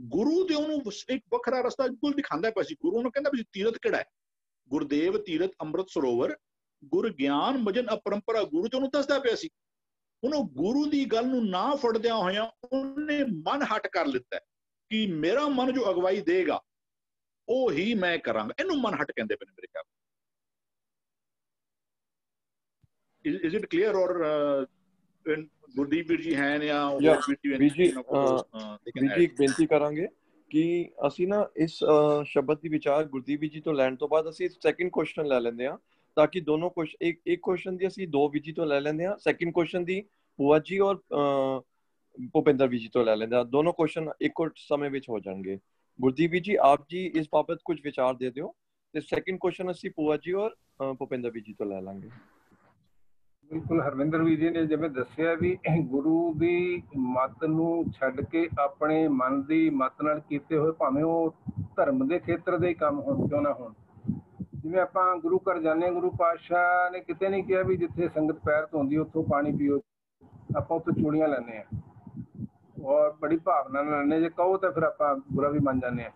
ਗੁਰੂ ਤੇ ਉਹਨੂੰ ਇੱਕ ਵੱਖਰਾ ਰਸਤਾ ਬਿਲਕੁਲ ਦਿਖਾਉਂਦਾ ਪਿਆ ਸੀ ਗੁਰੂ ਨੂੰ ਕਹਿੰਦਾ ਵੀ ਤੀਰਥ ਕਿਹੜਾ ਹੈ ਗੁਰਦੇਵ ਤੀਰਥ ਅੰਮ੍ਰਿਤ ਸਰੋਵਰ ਗੁਰ ਗਿਆਨ ਮਜਨ ਅਪਰੰਪਰਾ ਗੁਰੂ ਤੇ ਉਹਨੂੰ ਦੱਸਦਾ ਪਿਆ ਸੀ। ਉਹਨੂੰ ਗੁਰੂ ਦੀ ਗੱਲ ਨੂੰ ਨਾ ਫੜਦਿਆਂ ਹੋਇਆਂ ਉਹਨੇ ਮਨ ਹਟ ਕਰ ਲਿੱਤਾ ਕਿ ਮੇਰਾ ਮਨ ਜੋ ਅਗਵਾਈ ਦੇਗਾ ਉਹ ਹੀ ਮੈਂ ਕਰਾਂਗਾ। ਇਹਨੂੰ ਮਨ ਹਟ ਕਹਿੰਦੇ ਪਏ ਨੇ ਮੇਰੇ ਖਿਆਲ ਇਜ਼ ਇਟ ਕਲੀਅਰ ਔਰ ਗੁਰਦੀਪ ਵੀਰ ਜੀ ਹੈ ਜਾਂ ਵੀਰ ਜੀ ਵੀਰ ਜੀ ਬੇਨਤੀ ਕਰਾਂਗੇ। ਕਿ ਅਸੀਂ ਨਾ ਇਸ ਸ਼ਬਦ ਦੀ ਵਿਚਾਰ ਗੁਰਦੀਪ ਜੀ ਤੋਂ ਲੈਣ ਤੋਂ ਬਾਅਦ ਅਸੀਂ ਸੈਕਿੰਡ ਕੁਐਸਚਨ ਲੈ ਲੈਂਦੇ ਆ ਤਾਂ ਕਿ ਦੋਨੋਂ ਕੁਐਸਚਨ ਇੱਕ ਇੱਕ ਕੁਐਸਚਨ ਦੀ ਅਸੀਂ ਦੋ ਵਿਜੀ ਤੋਂ ਲੈ ਲੈਂਦੇ ਆ ਸੈਕਿੰਡ ਕੁਐਸਚਨ ਦੀ ਪੂਆ ਜੀ ਔਰ ਭੁਪਿੰਦਰ ਵੀ ਜੀ ਤੋਂ ਲੈ ਲੈਂਦੇ ਆ ਦੋਨੋਂ ਕੁਐਸਚਨ ਇੱਕੋ ਸਮੇਂ ਵਿੱਚ ਹੋ ਜਾਣਗੇ। ਗੁਰਦੀਪ ਜੀ, ਆਪ ਜੀ ਇਸ ਬਾਬਤ ਕੁਝ ਵਿਚਾਰ ਦੇ ਦਿਓ ਤੇ ਸੈਕਿੰਡ ਕੁਐਸਚਨ ਅਸੀਂ ਭੂਆ ਜੀ ਔਰ ਭੁਪਿੰਦਰ ਵੀ ਜੀ ਤੋਂ ਲੈ ਲਾਂਗੇ। ਬਿਲਕੁਲ ਹਰਵਿੰਦਰ ਵੀ ਜੀ ਨੇ ਜਿਵੇਂ ਦੱਸਿਆ ਵੀ ਗੁਰੂ ਦੀ ਮਤ ਨੂੰ ਛੱਡ ਕੇ ਆਪਣੇ ਮਨ ਦੀ ਮਤ ਨਾਲ ਕੀਤੇ ਹੋਏ ਭਾਵੇਂ ਉਹ ਧਰਮ ਦੇ ਖੇਤਰ ਦੇ ਕੰਮ ਹੋਣ, ਕਿਉਂ ਨਾ ਹੋਣ। ਜਿਵੇਂ ਆਪਾਂ ਗੁਰੂ ਘਰ ਜਾਂਦੇ ਗੁਰੂ ਪਾਤਸ਼ਾਹ ਨੇ ਕਿਤੇ ਨਹੀਂ ਕਿਹਾ ਵੀ ਜਿੱਥੇ ਸੰਗਤ ਪੈਰ ਧੋਂਦੀ, ਉੱਥੋਂ ਪਾਣੀ ਪੀਓ। ਆਪਾਂ ਉੱਥੋਂ ਚੂੜੀਆਂ ਲੈਣੇ ਆ ਔਰ ਬੜੀ ਭਾਵਨਾ ਨਾਲ ਲੈਣੇ ਜੇ ਕਹੋ ਤਾਂ ਫਿਰ ਆਪਾਂ ਬੁਰਾ ਵੀ ਮੰਨ ਜਾਂਦੇ ਆ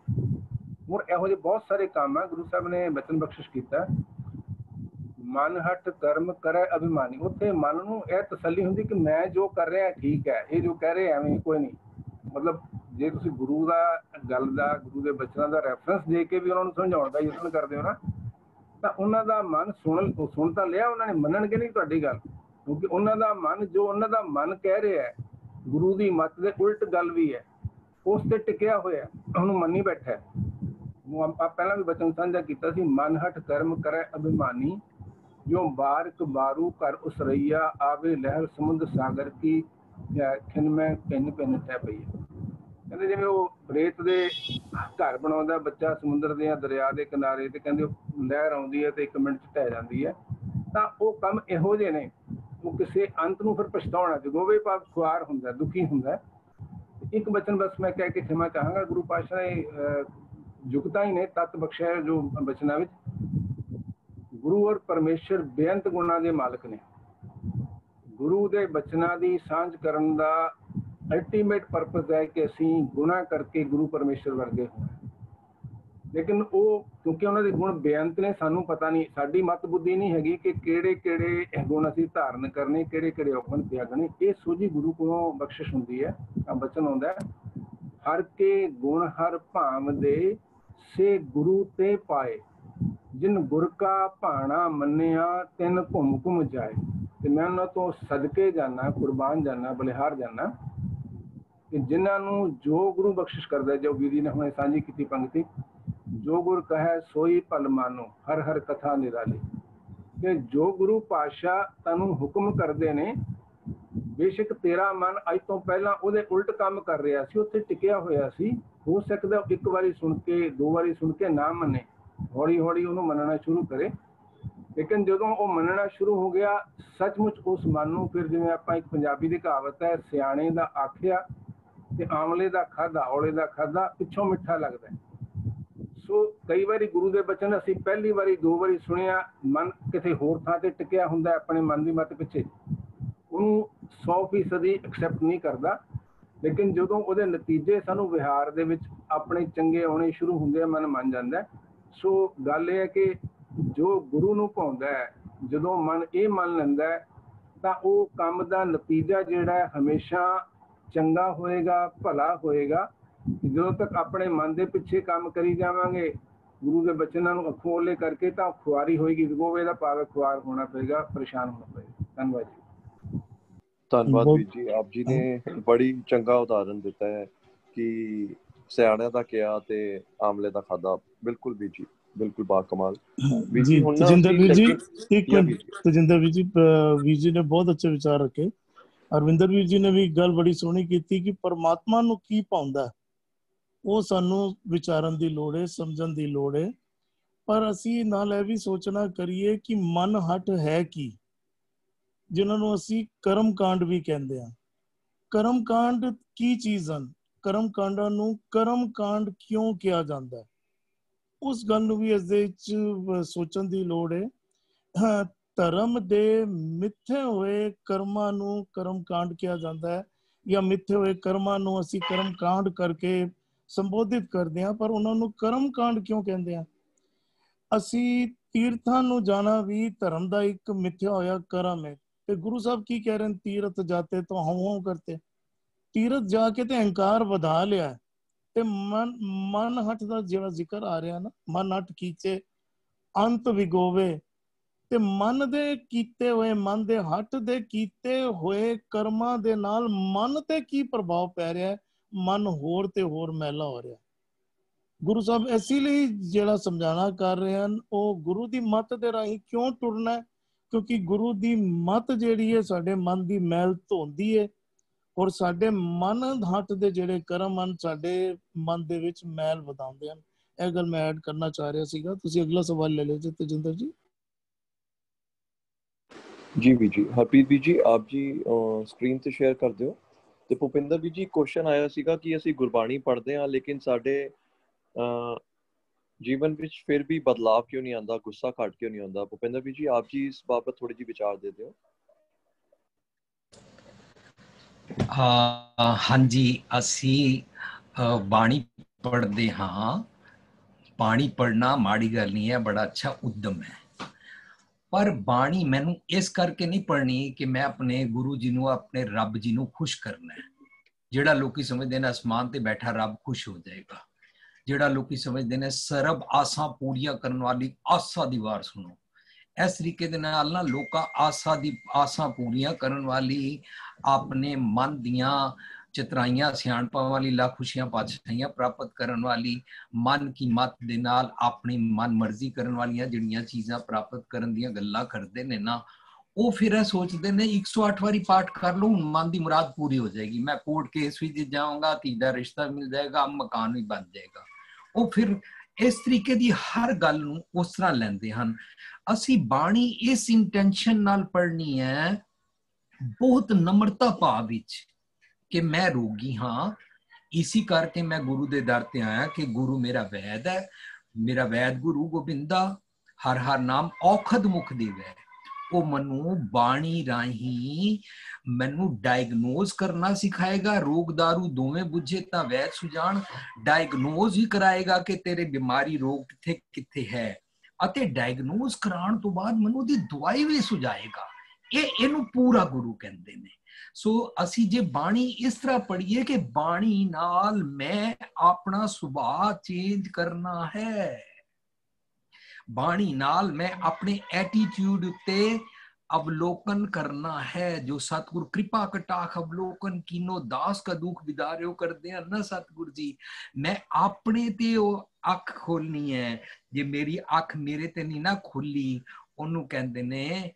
ਹੋਰ ਇਹੋ ਜਿਹੇ ਬਹੁਤ ਸਾਰੇ ਕੰਮ ਆ। ਗੁਰੂ ਸਾਹਿਬ ਨੇ ਬਚਨ ਬਖਸ਼ਿਸ਼ ਕੀਤਾ। ਮਨ ਹਟ ਕਰਮ ਕਰੇ ਅਭਿਮਾਨੀ। ਉੱਥੇ ਮਨ ਨੂੰ ਇਹ ਤਸੱਲੀ ਹੁੰਦੀ ਕਿ ਮੈਂ ਜੋ ਕਰ ਰਿਹਾ, ਠੀਕ ਹੈ। ਇਹ ਜੋ ਕਹਿ ਰਹੇ, ਐਵੇਂ ਕੋਈ ਨਹੀਂ। ਮਤਲਬ ਜੇ ਤੁਸੀਂ ਗੁਰੂ ਦਾ ਗੱਲ ਦਾ, ਗੁਰੂ ਦੇ ਬਚਨਾਂ ਦਾ ਰੈਫਰੈਂਸ ਦੇ ਕੇ ਵੀ ਉਹਨਾਂ ਨੂੰ ਸਮਝਾਉਣ ਦਾ ਯਤਨ ਕਰਦੇ ਹੋ ਨਾ, ਤਾਂ ਉਹਨਾਂ ਦਾ ਮਨ ਸੁਣ ਸੁਣ ਤਾਂ ਲਿਆ, ਉਹਨਾਂ ਨੇ ਮੰਨਣਗੇ ਨਹੀਂ ਤੁਹਾਡੀ ਗੱਲ। ਕਿਉਂਕਿ ਉਹਨਾਂ ਦਾ ਮਨ, ਜੋ ਉਹਨਾਂ ਦਾ ਮਨ ਕਹਿ ਰਿਹਾ ਹੈ, ਗੁਰੂ ਦੀ ਮੱਤ ਦੇ ਉਲਟ ਗੱਲ ਵੀ ਹੈ, ਉਸ ਤੇ ਟਿਕਿਆ ਹੋਇਆ ਉਹਨੂੰ ਮੰਨੀ ਬੈਠਾ ਹੈ। ਆਪਾਂ ਪਹਿਲਾਂ ਵੀ ਬਚਨ ਸਾਂਝਾ ਕੀਤਾ ਸੀ, ਮਨ ਹਟ ਕਰਮ ਕਰੇ ਅਭਿਮਾਨੀ। ਜੋ ਬਾਰਕ ਬਾਰੂ ਕਰ ਉਸਰਈਆ, ਆਵੇ ਲਹਿਰ ਸਮੁੰਦ ਸਾਗਰ ਕੀ ਖਿਨ ਮੈਂ ਪਿੰਨ ਪਿੰਨ ਟੈ ਪਈ ਕਹਿੰਦੇ ਜਿਵੇਂ ਉਹ ਰੇਤ ਦੇ ਘਰ ਬਣਾਉਂਦਾ ਬੱਚਾ ਸਮੁੰਦਰ ਦੇ ਦਰਿਆ ਦੇ ਕਿਨਾਰੇ ਤੇ ਕਹਿੰਦੇ ਲਹਿਰ ਆਉਂਦੀ ਹੈ ਤੇ 1 ਮਿੰਟ ਚ ਟਹਿ ਜਾਂਦੀ ਹੈ। ਤਾਂ ਉਹ ਕੰਮ ਇਹੋ ਜਿਹੇ ਨੇ, ਉਹ ਕਿਸੇ ਅੰਤ ਨੂੰ ਫਿਰ ਪਛਤਾਉਣਾ, ਜਦੋਂ ਵੀ ਪਾਪ ਖੁਆਰ ਹੁੰਦਾ, ਦੁਖੀ ਹੁੰਦਾ ਇੱਕ ਬਚਨ ਬਸ ਮੈਂ ਕਹਿ ਕੇ ਖਿਮਾ ਚਾਹਾਂਗਾ ਗੁਰੂ ਪਾਤਸ਼ਾਹ ਨੇ ਜੁਗਤਾ ਹੀ ਨੇ, ਤਤ ਬਖਸ਼ਿਆ ਜੋ ਬਚਨਾਂ ਵਿੱਚ। ਗੁਰੂ ਔਰ ਪਰਮੇਸ਼ਰ ਬੇਅੰਤ ਗੁਣਾਂ ਦੇ ਮਾਲਕ ਨੇ। ਗੁਰੂ ਦੇ ਬਚਨਾਂ ਦੀ ਸਾਂਝ ਕਰਨ ਦਾ ਅਲਟੀਮੇਟ ਪਰਪਸ ਹੈ ਕਿ ਅਸੀਂ ਗੁਨਾਹ ਕਰਕੇ ਗੁਰੂ ਪਰਮੇਸ਼ਰ ਵਰਗੇ ਹੋਣ। ਲੇਕਿਨ ਉਹ, ਕਿਉਂਕਿ ਉਹਨਾਂ ਦੇ ਗੁਣ ਬੇਅੰਤ ਨੇ, ਸਾਨੂੰ ਪਤਾ ਨਹੀਂ, ਸਾਡੀ ਮਤ ਬੁੱਧੀ ਨਹੀਂ ਹੈਗੀ ਕਿ ਕਿਹੜੇ ਕਿਹੜੇ ਗੁਣ ਅਸੀਂ ਧਾਰਨ ਕਰਨੇ, ਕਿਹੜੇ ਕਿਹੜੇ ਔਗਣ ਤਿਆਗਣੇ ਇਹ ਸੋਝੀ ਗੁਰੂ ਕੋਲੋਂ ਬਖਸ਼ਿਸ਼ ਹੁੰਦੀ ਹੈ, ਤਾਂ ਬਚਨ ਆਉਂਦਾ ਹਰ ਕੇ ਗੁਣ ਹਰ ਭਾਵ ਦੇ ਸੇ ਗੁਰੂ ਤੇ ਪਾਏ। ਜਿਨ ਗੁਰ ਕਾ ਭਾਣਾ ਮੰਨਿਆ, ਤਿੰਨ ਘੁੰਮ ਘੁੰਮ ਜਾਏ। ਤੇ ਮੈਂ ਉਹਨਾਂ ਤੋਂ ਸਦਕੇ ਜਾਣਾ ਕੁਰਬਾਨ ਜਾਣਾ ਬਲਿਹਾਰ ਜਾਣਾ ਕਿ ਜਿਨ੍ਹਾਂ ਨੂੰ ਜੋ ਗੁਰੂ ਬਖਸ਼ਿਸ਼ ਕਰਦਾ ਜੋ ਵੀਰੀ ਨੇ ਹੁਣੇ ਸਾਂਝੀ ਕੀਤੀ ਪੰਕਤੀ ਜੋ ਗੁਰ ਕਹੈ, ਸੋਈ ਭਲ ਮਾਨੋ, ਹਰ ਹਰ ਕਥਾ ਨਿਰਾਲੀ। ਕਿ ਜੋ ਗੁਰੂ ਪਾਸ਼ਾ ਤੈਨੂੰ ਹੁਕਮ ਕਰਦੇ ਨੇ, ਬੇਸ਼ੱਕ ਤੇਰਾ ਮਨ ਅੱਜ ਤੋਂ ਪਹਿਲਾਂ ਉਹਦੇ ਉਲਟ ਕੰਮ ਕਰ ਰਿਹਾ ਸੀ, ਉੱਥੇ ਟਿਕਿਆ ਹੋਇਆ ਸੀ, ਹੋ ਸਕਦਾ ਇੱਕ ਵਾਰੀ ਸੁਣ ਕੇ, ਦੋ ਵਾਰੀ ਸੁਣ ਕੇ ਨਾ ਮੰਨੇ। ਹੌਲੀ ਹੌਲੀ ਉਹਨੂੰ ਮੰਨਣਾ ਸ਼ੁਰੂ ਕਰੇ। ਲੇਕਿਨ ਜਦੋਂ ਉਹ ਮੰਨਣਾ ਸ਼ੁਰੂ ਹੋ ਗਿਆ, ਸੱਚਮੁੱਚ ਉਸ ਮਨ ਨੂੰ ਫਿਰ ਜਿਵੇਂ ਆਪਾਂ ਇੱਕ ਪੰਜਾਬੀ ਦੀ ਕਹਾਵਤ ਹੈ, ਸਿਆਣੇ ਦਾ ਆਖਿਆ ਤੇ ਆਮਲੇ ਦਾ ਖਾਦਾ ਔਲੇ ਦਾ ਖਾਦਾ ਪਿੱਛੋਂ ਮਿੱਠਾ ਲੱਗਦਾ ਸੋ ਕਈ ਵਾਰੀ ਗੁਰੂ ਦੇ ਬਚਨ ਅਸੀਂ ਪਹਿਲੀ ਵਾਰੀ, ਦੋ ਵਾਰੀ ਸੁਣਿਆ, ਮਨ ਕਿਤੇ ਹੋਰ ਥਾਂ ਤੇ ਟਿਕਿਆ ਹੁੰਦਾ ਆਪਣੇ ਮਨ ਦੀ ਮਤ ਪਿੱਛੇ। ਉਹਨੂੰ 100% ਐਕਸੈਪਟ ਨਹੀਂ ਕਰਦਾ। ਲੇਕਿਨ ਜਦੋਂ ਉਹਦੇ ਨਤੀਜੇ ਸਾਨੂੰ ਵਿਹਾਰ ਦੇ ਵਿੱਚ ਆਪਣੇ ਚੰਗੇ ਆਉਣੇ ਸ਼ੁਰੂ ਹੁੰਦੇ ਆ, ਮਨ ਮੰਨ ਜਾਂਦਾ ਸੋ ਗੱਲ ਇਹ ਹੈ ਕਿ ਜੋ ਗੁਰੂ ਨੂੰ ਪਾਉਂਦਾ ਹੈ ਜਦੋਂ ਮਨ ਇਹ ਮੰਨ ਲੈਂਦਾ ਹੈ ਤਾਂ ਉਹ ਕੰਮ ਦਾ ਨਤੀਜਾ ਜਿਹੜਾ ਹੈ ਹਮੇਸ਼ਾ ਚੰਗਾ ਹੋਏਗਾ ਭਲਾ ਹੋਏਗਾ। ਜਦੋਂ ਤੱਕ ਆਪਣੇ ਮਨ ਦੇ ਪਿੱਛੇ ਕੰਮ ਕਰੀ ਜਾਵਾਂਗੇ ਗੁਰੂ ਦੇ ਬਚਨਾਂ ਨੂੰ ਅੱਖੋਂ ਓਲੇ ਕਰਕੇ ਤਾਂ ਖੁਆਰੀ ਹੋਏਗੀ ਵਿਗੋਵੇ ਦਾ ਭਾਵ ਖੁਆਰ ਹੋਣਾ ਪਏਗਾ ਪਰੇਸ਼ਾਨ ਹੋਣਾ ਪਏਗਾ। ਧੰਨਵਾਦ ਜੀ। ਧੰਨਵਾਦ ਜੀ। ਆਪ ਜੀ ਨੇ ਬੜੀ ਚੰਗਾ ਉਦਾਹਰਨ ਦਿੱਤਾ ਹੈ ਕਿ ਸਿਆਣਿਆਂ ਦਾ ਕਿਹਾ ਤੇ ਆਮਲੇ ਦਾ ਖਾਦਾ ਬਿਲਕੁਲ ਵੀਰ ਜੀ ਬਿਲਕੁਲ ਬਾ ਕਮਾਲ। ਜੀ ਤਜਿੰਦਰ ਵੀਰ ਜੀ ਇੱਕ ਮਿੰਟ ਤਜਿੰਦਰ ਵੀਰ ਜੀ ਵੀਰ ਜੀ ਨੇ ਬਹੁਤ ਅੱਛੇ ਵਿਚਾਰ ਰੱਖੇ। ਅਰਵਿੰਦਰ ਵੀਰ ਜੀ ਨੇ ਵੀ ਗੱਲ ਬੜੀ ਸੋਹਣੀ ਕੀਤੀ ਕਿ ਪਰਮਾਤਮਾ ਨੂੰ ਕੀ ਪਾਉਂਦਾ ਉਹ ਸਾਨੂੰ ਵਿਚਾਰਨ ਦੀ ਲੋੜ ਹੈ ਸਮਝਣ ਦੀ ਲੋੜ ਹੈ ਪਰ ਅਸੀਂ ਨਾਲ ਇਹ ਵੀ ਸੋਚਣਾ ਕਰੀਏ ਕਿ ਮਨ ਹਟ ਹੈ ਕੀ? ਜਿਨ੍ਹਾਂ ਨੂੰ ਅਸੀਂ ਕਰਮ ਕਾਂਡ ਵੀ ਕਹਿੰਦੇ ਆ ਕਰਮ ਕਾਂਡ ਕੀ ਚੀਜ਼ ਹਨ? ਕਰਮ ਕਾਂਡਾਂ ਨੂੰ ਕਰਮ ਕਾਂਡ ਕਿਉਂ ਕਿਹਾ ਜਾਂਦਾ ਉਸ ਗੱਲ ਨੂੰ ਵੀ ਇਸ ਦੇ ਵਿੱਚ ਸੋਚਣ ਦੀ ਲੋੜ ਹੈ। ਧਰਮ ਦੇ ਮਿੱਥੇ ਹੋਏ ਕਰਮਾਂ ਨੂੰ ਕਰਮ ਕਾਂਡ ਕਿਹਾ ਜਾਂਦਾ ਹੈ ਜਾਂ ਮਿੱਥੇ ਹੋਏ ਕਰਮਾਂ ਨੂੰ ਅਸੀਂ ਕਰਮ ਕਾਂਡ ਕਰਕੇ ਸੰਬੋਧਿਤ ਕਰਦੇ ਹਾਂ, ਪਰ ਉਹਨਾਂ ਨੂੰ ਕਰਮ ਕਾਂਡ ਕਿਉਂ ਕਹਿੰਦੇ ਆ ਅਸੀਂ ਤੀਰਥਾਂ ਨੂੰ ਜਾਣਾ ਵੀ ਧਰਮ ਦਾ ਇੱਕ ਮਿੱਥਿਆ ਹੋਇਆ ਕਰਮ ਹੈ। ਤੇ ਗੁਰੂ ਸਾਹਿਬ ਕੀ ਕਹਿ ਰਹੇ ਨੇ? ਤੀਰਥ ਜਾਤੇ ਤਾਂ ਹਉ ਹਉ ਕਰਤੇ। ਤੀਰਥ ਜਾ ਕੇ ਤੇ ਹੰਕਾਰ ਵਧਾ ਲਿਆ ਤੇ ਮਨ ਮਨ ਹਟ ਦਾ ਜਿਹੜਾ ਜ਼ਿਕਰ ਆ ਰਿਹਾ ਨਾ, ਮਨ ਹਟ ਕੀਚੇ ਅੰਤ ਵਿਗੋਵੇ। ਤੇ ਮਨ ਦੇ ਕੀਤੇ ਹੋਏ, ਮਨ ਦੇ ਹਟ ਦੇ ਕੀਤੇ ਹੋਏ ਕਰਮਾਂ ਦੇ ਨਾਲ ਮਨ ਤੇ ਕੀ ਪ੍ਰਭਾਵ ਪੈ ਰਿਹਾ ਹੈ? ਮਨ ਹੋਰ ਤੇ ਹੋਰ ਮੈਲਾ ਹੋ ਰਿਹਾ ਗੁਰੂ ਸਾਹਿਬ ਐਸੀ ਲਈ ਜਿਹੜਾ ਸਮਝਾਣਾ ਕਰ ਰਹੇ ਹਨ, ਉਹ ਗੁਰੂ ਦੀ ਮਤ ਦੇ ਰਾਹੀਂ ਕਿਉਂ ਟੁਰਨਾ ਕਿਉਂਕਿ ਗੁਰੂ ਦੀ ਮਤ ਜਿਹੜੀ ਹੈ, ਸਾਡੇ ਮਨ ਦੀ ਮੈਲ ਧੋਂਦੀ ਹੈ। ਔਰ ਸਾਡੇ ਮਨ ਹੱਟ ਦੇ ਜਿਹੜੇ ਕਰਮ ਹਨ, ਸਾਡੇ ਮਨ ਦੇ ਵਿੱਚ ਮੈਲ ਵਧਾਉਂਦੇ ਹਨ। ਇਹ ਗੱਲ ਮੈਂ ਐਡ ਕਰਨਾ ਚਾਹ ਰਿਹਾ ਸੀਗਾ। ਤੁਸੀਂ ਅਗਲਾ ਸਵਾਲ ਲੈ ਲਿਓ ਜੀ, ਤਜਿੰਦਰ ਜੀ। ਜੀ ਵੀ ਜੀ। ਹਰਪ੍ਰੀਤ ਵੀ ਜੀ, ਆਪ ਜੀ ਸਕਰੀਨ ਤੇ ਸ਼ੇਅਰ ਕਰ ਦਿਓ। ਤੇ ਭੁਪਿੰਦਰ ਵੀ ਜੀ ਕੁਐਸਚਨ ਆਇਆ ਸੀਗਾ ਕਿ ਅਸੀਂ ਗੁਰਬਾਣੀ ਪੜ੍ਹਦੇ ਹਾਂ, ਲੇਕਿਨ ਸਾਡੇ ਜੀਵਨ ਵਿੱਚ ਫਿਰ ਵੀ ਬਦਲਾਅ ਕਿਉਂ ਨਹੀਂ ਆਉਂਦਾ? ਗੁੱਸਾ ਘਟ ਕਿਉਂ ਨਹੀਂ ਆਉਂਦਾ? ਭੁਪਿੰਦਰ ਵੀ ਜੀ, ਆਪ ਜੀ ਇਸ ਬਾਬਤ ਥੋੜੀ ਜੀ ਵਿਚਾਰ ਦੇ ਦਿਓ। ਹਾਂਜੀ, ਅਸੀਂ ਬਾਣੀ ਪੜ੍ਹਦੇ ਹਾਂ। ਬਾਣੀ ਪੜਨਾ ਮਾੜੀ ਗੱਲ ਨਹੀਂ ਹੈ, ਬੜਾ ਅੱਛਾ ਉਦਮ ਹੈ। ਪਰ ਬਾਣੀ ਮੈਨੂੰ ਇਸ ਕਰਕੇ ਨਹੀਂ ਪੜਨੀ ਕਿ ਮੈਂ ਆਪਣੇ ਗੁਰੂ ਜੀ ਨੂੰ, ਆਪਣੇ ਰੱਬ ਜੀ ਨੂੰ ਖੁਸ਼ ਕਰਨਾ ਹੈ। ਜਿਹੜਾ ਲੋਕੀ ਸਮਝਦੇ ਨੇ, ਅਸਮਾਨ ਤੇ ਬੈਠਾ ਰੱਬ ਖੁਸ਼ ਹੋ ਜਾਏਗਾ। ਜਿਹੜਾ ਲੋਕੀ ਸਮਝਦੇ ਨੇ, ਸਰਬ ਆਸਾਂ ਪੂਰੀਆਂ ਕਰਨ ਵਾਲੀ ਆਸਾ ਦੀ ਵਾਰ ਸੁਣੋ। ਇਸ ਤਰੀਕੇ ਦੇ ਨਾਲ ਨਾ ਲੋਕਾਂ ਆਸਾ ਦੀ, ਆਸਾਂ ਪੂਰੀਆਂ ਕਰਨ ਵਾਲੀ ਆਪਣੇ ਮਨ ਦੀਆਂ ਚਤਰਾਈਆਂ ਸਿਆਣਪਾਂ ਵਾਲੀ ਲਾ ਖੁਸ਼ੀਆਂ ਪਾਤਸ਼ਾਹੀਆਂ ਪ੍ਰਾਪਤ ਕਰਨ ਵਾਲੀ, ਮਨ ਕੀ ਮਤ ਦੇ ਨਾਲ ਆਪਣੀ ਮਨ ਮਰਜ਼ੀ ਕਰਨ ਵਾਲੀਆਂ ਜਿਹੜੀਆਂ ਚੀਜ਼ਾਂ ਪ੍ਰਾਪਤ ਕਰਨ ਦੀਆਂ ਗੱਲਾਂ ਕਰਦੇ ਨੇ ਨਾ, ਉਹ ਫਿਰ ਇਹ ਸੋਚਦੇ ਨੇ 108 ਵਾਰੀ ਪਾਠ ਕਰ ਲੂੰ ਮਨ ਦੀ ਮੁਰਾਦ ਪੂਰੀ ਹੋ ਜਾਏਗੀ। ਮੈਂ ਕੋਰਟ ਕੇਸ ਵੀ ਜਾਊਂਗਾ ਤੀਜਾ ਰਿਸ਼ਤਾ ਮਿਲ ਜਾਏਗਾ, ਮਕਾਨ ਵੀ ਬਣ ਜਾਏਗਾ। ਉਹ ਫਿਰ ਇਸ ਤਰੀਕੇ ਦੀ ਹਰ ਗੱਲ ਨੂੰ ਉਸ ਤਰ੍ਹਾਂ ਲੈਂਦੇ ਹਨ। ਅਸੀਂ ਬਾਣੀ ਇਸ ਇੰਟੈਂਸ਼ਨ ਨਾਲ ਪੜ੍ਹਨੀ ਹੈ, ਬਹੁਤ ਨਮਰਤਾ ਭਾਵ ਵਿੱਚ ਕਿ ਮੈਂ ਰੋਗੀ ਹਾਂ। ਇਸੇ ਕਰਕੇ ਮੈਂ ਗੁਰੂ ਦੇ ਦਰ ਤੇ ਆਇਆ ਕਿ ਗੁਰੂ ਮੇਰਾ ਵੈਦ ਹੈ। ਮੇਰਾ ਵੈਦ ਗੁਰੂ ਗੋਬਿੰਦਾ ਹਰ ਹਰ ਨਾਮ ਔਖਦ ਮੁਖ ਦੇਵੈ ਉਹ ਮੈਨੂੰ ਬਾਣੀ ਰਾਹੀਂ ਮੈਨੂੰ ਡਾਇਗਨੋਸ ਕਰਨਾ ਸਿਖਾਏਗਾ। ਰੋਗ दारू ਦੋਵੇਂ ਬੁੱਝੇ ਤਾਂ ਵੈਦ ਸੁਜਾਨ ਡਾਇਗਨੋਸ ਹੀ ਕਰਾਏਗਾ ਕਿ ਤੇਰੇ ਬਿਮਾਰੀ ਰੋਗ ਕਿੱਥੇ ਕਿੱਥੇ ਹੈ। ਅਤੇ ਡਾਇਗਨੋਸ ਕਰਾਉਣ ਤੋਂ ਬਾਅਦ ਮੈਨੂੰ ਦੀ ਦਵਾਈ ਵੀ ਸੁਝਾਏਗਾ। ਇਹ ਇਹਨੂੰ ਪੂਰਾ ਗੁਰੂ ਕਹਿੰਦੇ ਨੇ। ਸੋ ਅਸੀਂ ਜੇ ਬਾਣੀ ਇਸ ਤਰ੍ਹਾਂ ਪੜ੍ਹੀਏ ਕਿ ਬਾਣੀ ਨਾਲ ਮੈਂ ਆਪਣਾ ਸੁਭਾਅ ਚੇਂਜ ਕਰਨਾ ਹੈ। ਬਾਣੀ ਨਾਲ ਮੈਂ ਆਪਣੇ ਐਟੀਟਿਊਡ ਉੱਤੇ ਅਵਲੋਕਨ ਕਰਨਾ ਹੈ। ਜੋ ਸਤਗੁਰ ਕਿਰਪਾ ਕਟਾਖ ਅਵਲੋਕਨ, ਕੀਨੋ ਦਾਸ ਕਾ ਦੁੱਖ ਵਿਦਾਰਿਓ ਕਰਦੇ ਹਨ ਨਾ ਸਤਗੁਰ ਜੀ। ਮੈਂ ਆਪਣੇ ਤੇ ਉਹ ਅੱਖ ਖੋਲਣੀ ਹੈ। ਜੇ ਮੇਰੀ ਅੱਖ ਮੇਰੇ ਤੇ ਨਹੀਂ ਨਾ ਖੁੱਲੀ, ਉਹਨੂੰ ਕਹਿੰਦੇ ਨੇ